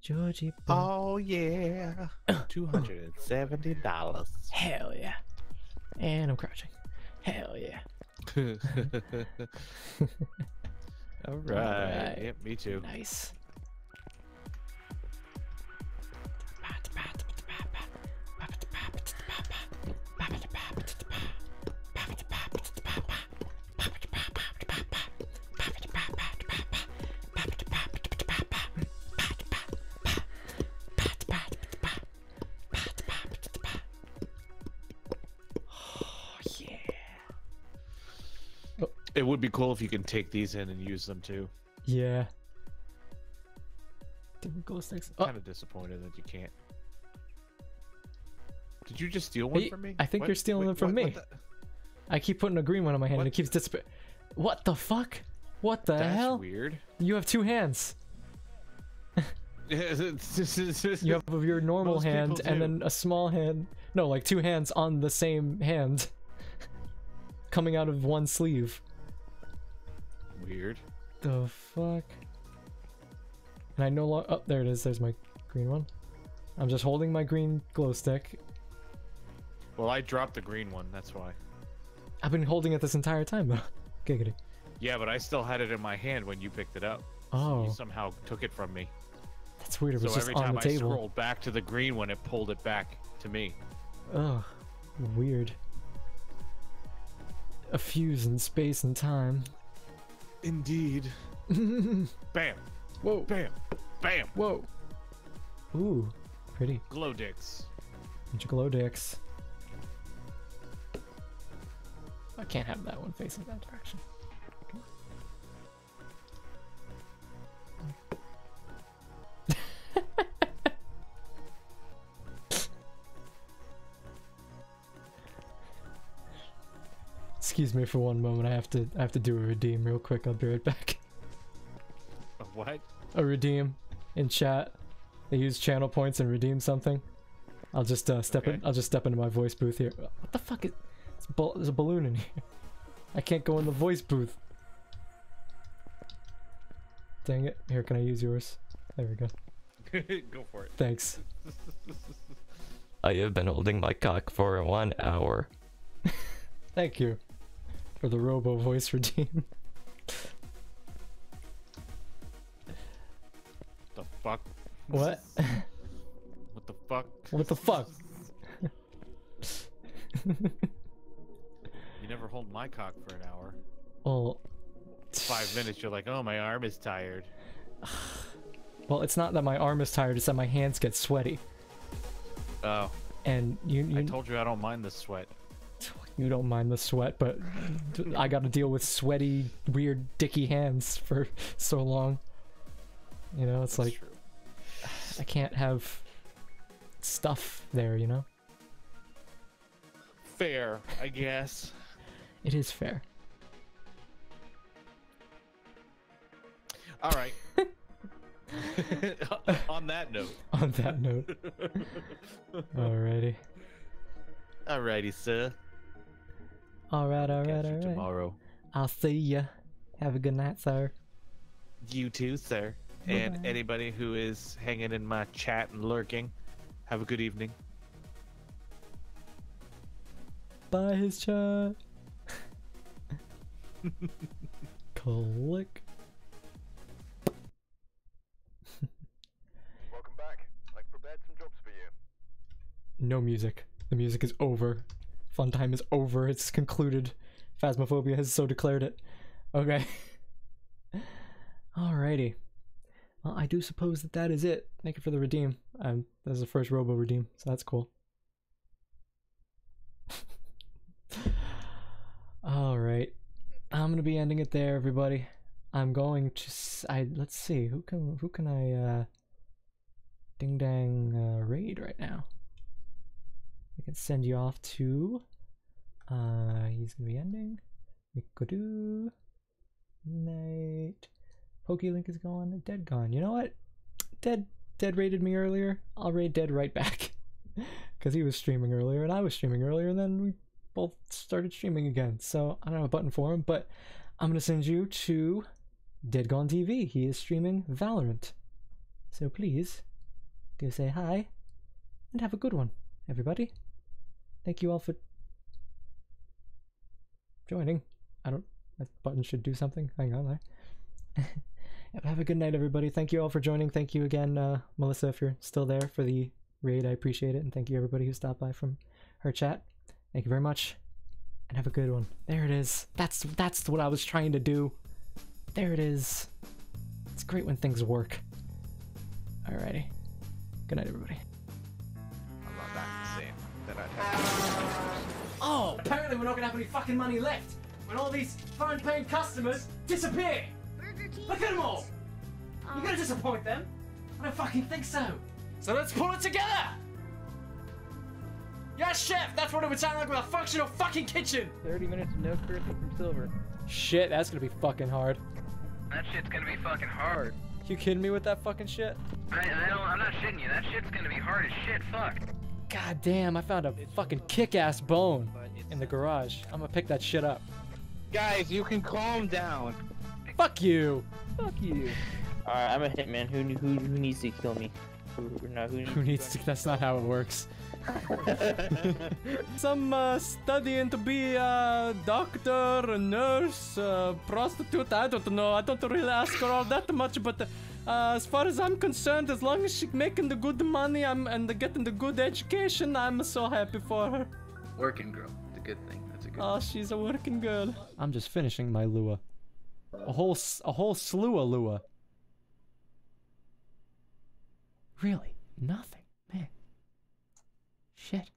Georgie boy. Oh yeah. Two hundred and seventy dollars. Hell yeah. And I'm crouching. Hell yeah. All right. Alright. Yep, me too. Nice. Would be cool if you can take these in and use them too. Yeah. Different glow sticks. Oh, Kind of disappointed that you can't. Did you just steal one Hey, from me? I think you're stealing them from me. the- I keep putting a green one on my hand and it keeps disappearing. What the fuck? What the That's hell? weird. You have two hands. You you have your normal Most hand and then a small hand. No, like two hands on the same hand. Coming out of one sleeve. Weird. The fuck? And I no longer. Oh, there it is. There's my green one. I'm just holding my green glow stick. Well, I dropped the green one. That's why. I've been holding it this entire time though. Giggity. Yeah, but I still had it in my hand when you picked it up. Oh, You somehow took it from me. that's weird. It was So just every on time the I table. scrolled back to the green one, it pulled it back to me. Ugh, weird. A fuse in space and time. Indeed. Bam. Whoa, Bam. Bam. whoa. Ooh, pretty. Glow dicks. Bunch of glow dicks. I can't have that one facing that direction. Excuse me for one moment. I have to I have to do a redeem real quick. I'll be right back. Uh, What? A redeem in chat. They use channel points and redeem something. I'll just uh, step in. I'll just step into my voice booth here. What the fuck is? It's bal- there's a balloon in here. I can't go in the voice booth. Dang it! Here, can I use yours? There we go. Go for it. Thanks. I have been holding my cock for one hour. Thank you for the robo voice redeem. The fuck? What? What the fuck? what the fuck? You never hold my cock for an hour. Well, Five minutes, you're like, oh, my arm is tired. well, it's not that my arm is tired. It's that my hands get sweaty, Oh, and you you I told you I don't mind the sweat. You don't mind the sweat, but I got to deal with sweaty, weird, dicky hands for so long. You know, it's That's like true. I can't have stuff there. You know, fair, I guess. it is fair. All right. On that note. On that note, alrighty. Alrighty, sir. All right, all right, Catch all you right. tomorrow. I'll see ya. Have a good night, sir. You too, sir. And Bye-bye. anybody who is hanging in my chat and lurking, have a good evening. Bye, his chat. Click. Welcome back. I've prepared some jobs for you. No music. The music is over. Fun time is over. It's concluded. Phasmophobia has so declared it. Okay. Alrighty. Well, I do suppose that that is it. Thank you for the redeem. Um, that was the first Robo redeem, so that's cool. All right, I'm gonna be ending it there, everybody. I'm going to. I let's see who can who can I uh, ding dang uh, raid right now. I can send you off to. Uh, he's gonna be ending. Mikodu. Night. Pokélink is gone. Dead gone. You know what? Dead Dead raided me earlier. I'll raid Dead right back. Because he was streaming earlier and I was streaming earlier, and then we both started streaming again. So I don't have a button for him, but I'm gonna send you to Dead Gone TV. He is streaming Valorant. So please go say hi and have a good one, everybody. Thank you all for joining. I don't. That button should do something. Hang on there. Have a good night, everybody. Thank you all for joining. Thank you again, uh, Melissa, if you're still there for the raid. I appreciate it. And thank you, everybody who stopped by from her chat. Thank you very much. And have a good one. There it is. That's that's what I was trying to do. There it is. It's great when things work. Alrighty. Good night, everybody. Apparently we're not gonna have any fucking money left when all these fine paying customers disappear. Burger King. Look at them all. You're gonna disappoint them. I don't fucking think so. So let's pull it together. Yes, chef. That's what it would sound like with a functional fucking kitchen. 30 minutes of no cursing from Silver. Shit, that's gonna be fucking hard. That shit's gonna be fucking hard. You kidding me with that fucking shit? I, I don't, I'm not shitting you. That shit's gonna be hard as shit. Fuck. God damn, I found a fucking kick-ass bone in the garage. I'm gonna pick that shit up. Guys, you can calm down. Fuck you. Fuck you. Alright, I'm a hitman. Who, who, who needs to kill me? Who, no, who, Who needs to? That's not how it works. Some uh, studying to be a doctor, a nurse, a prostitute. I don't know. I don't really ask her all that much, but uh, as far as I'm concerned, as long as she's making the good money I'm, and getting the good education, I'm so happy for her. Working girl. It's a good thing. That's a good Oh, she's a working girl. I'm just finishing my lua. A whole, s- a whole slew of lua. Really? Nothing, man. Shit.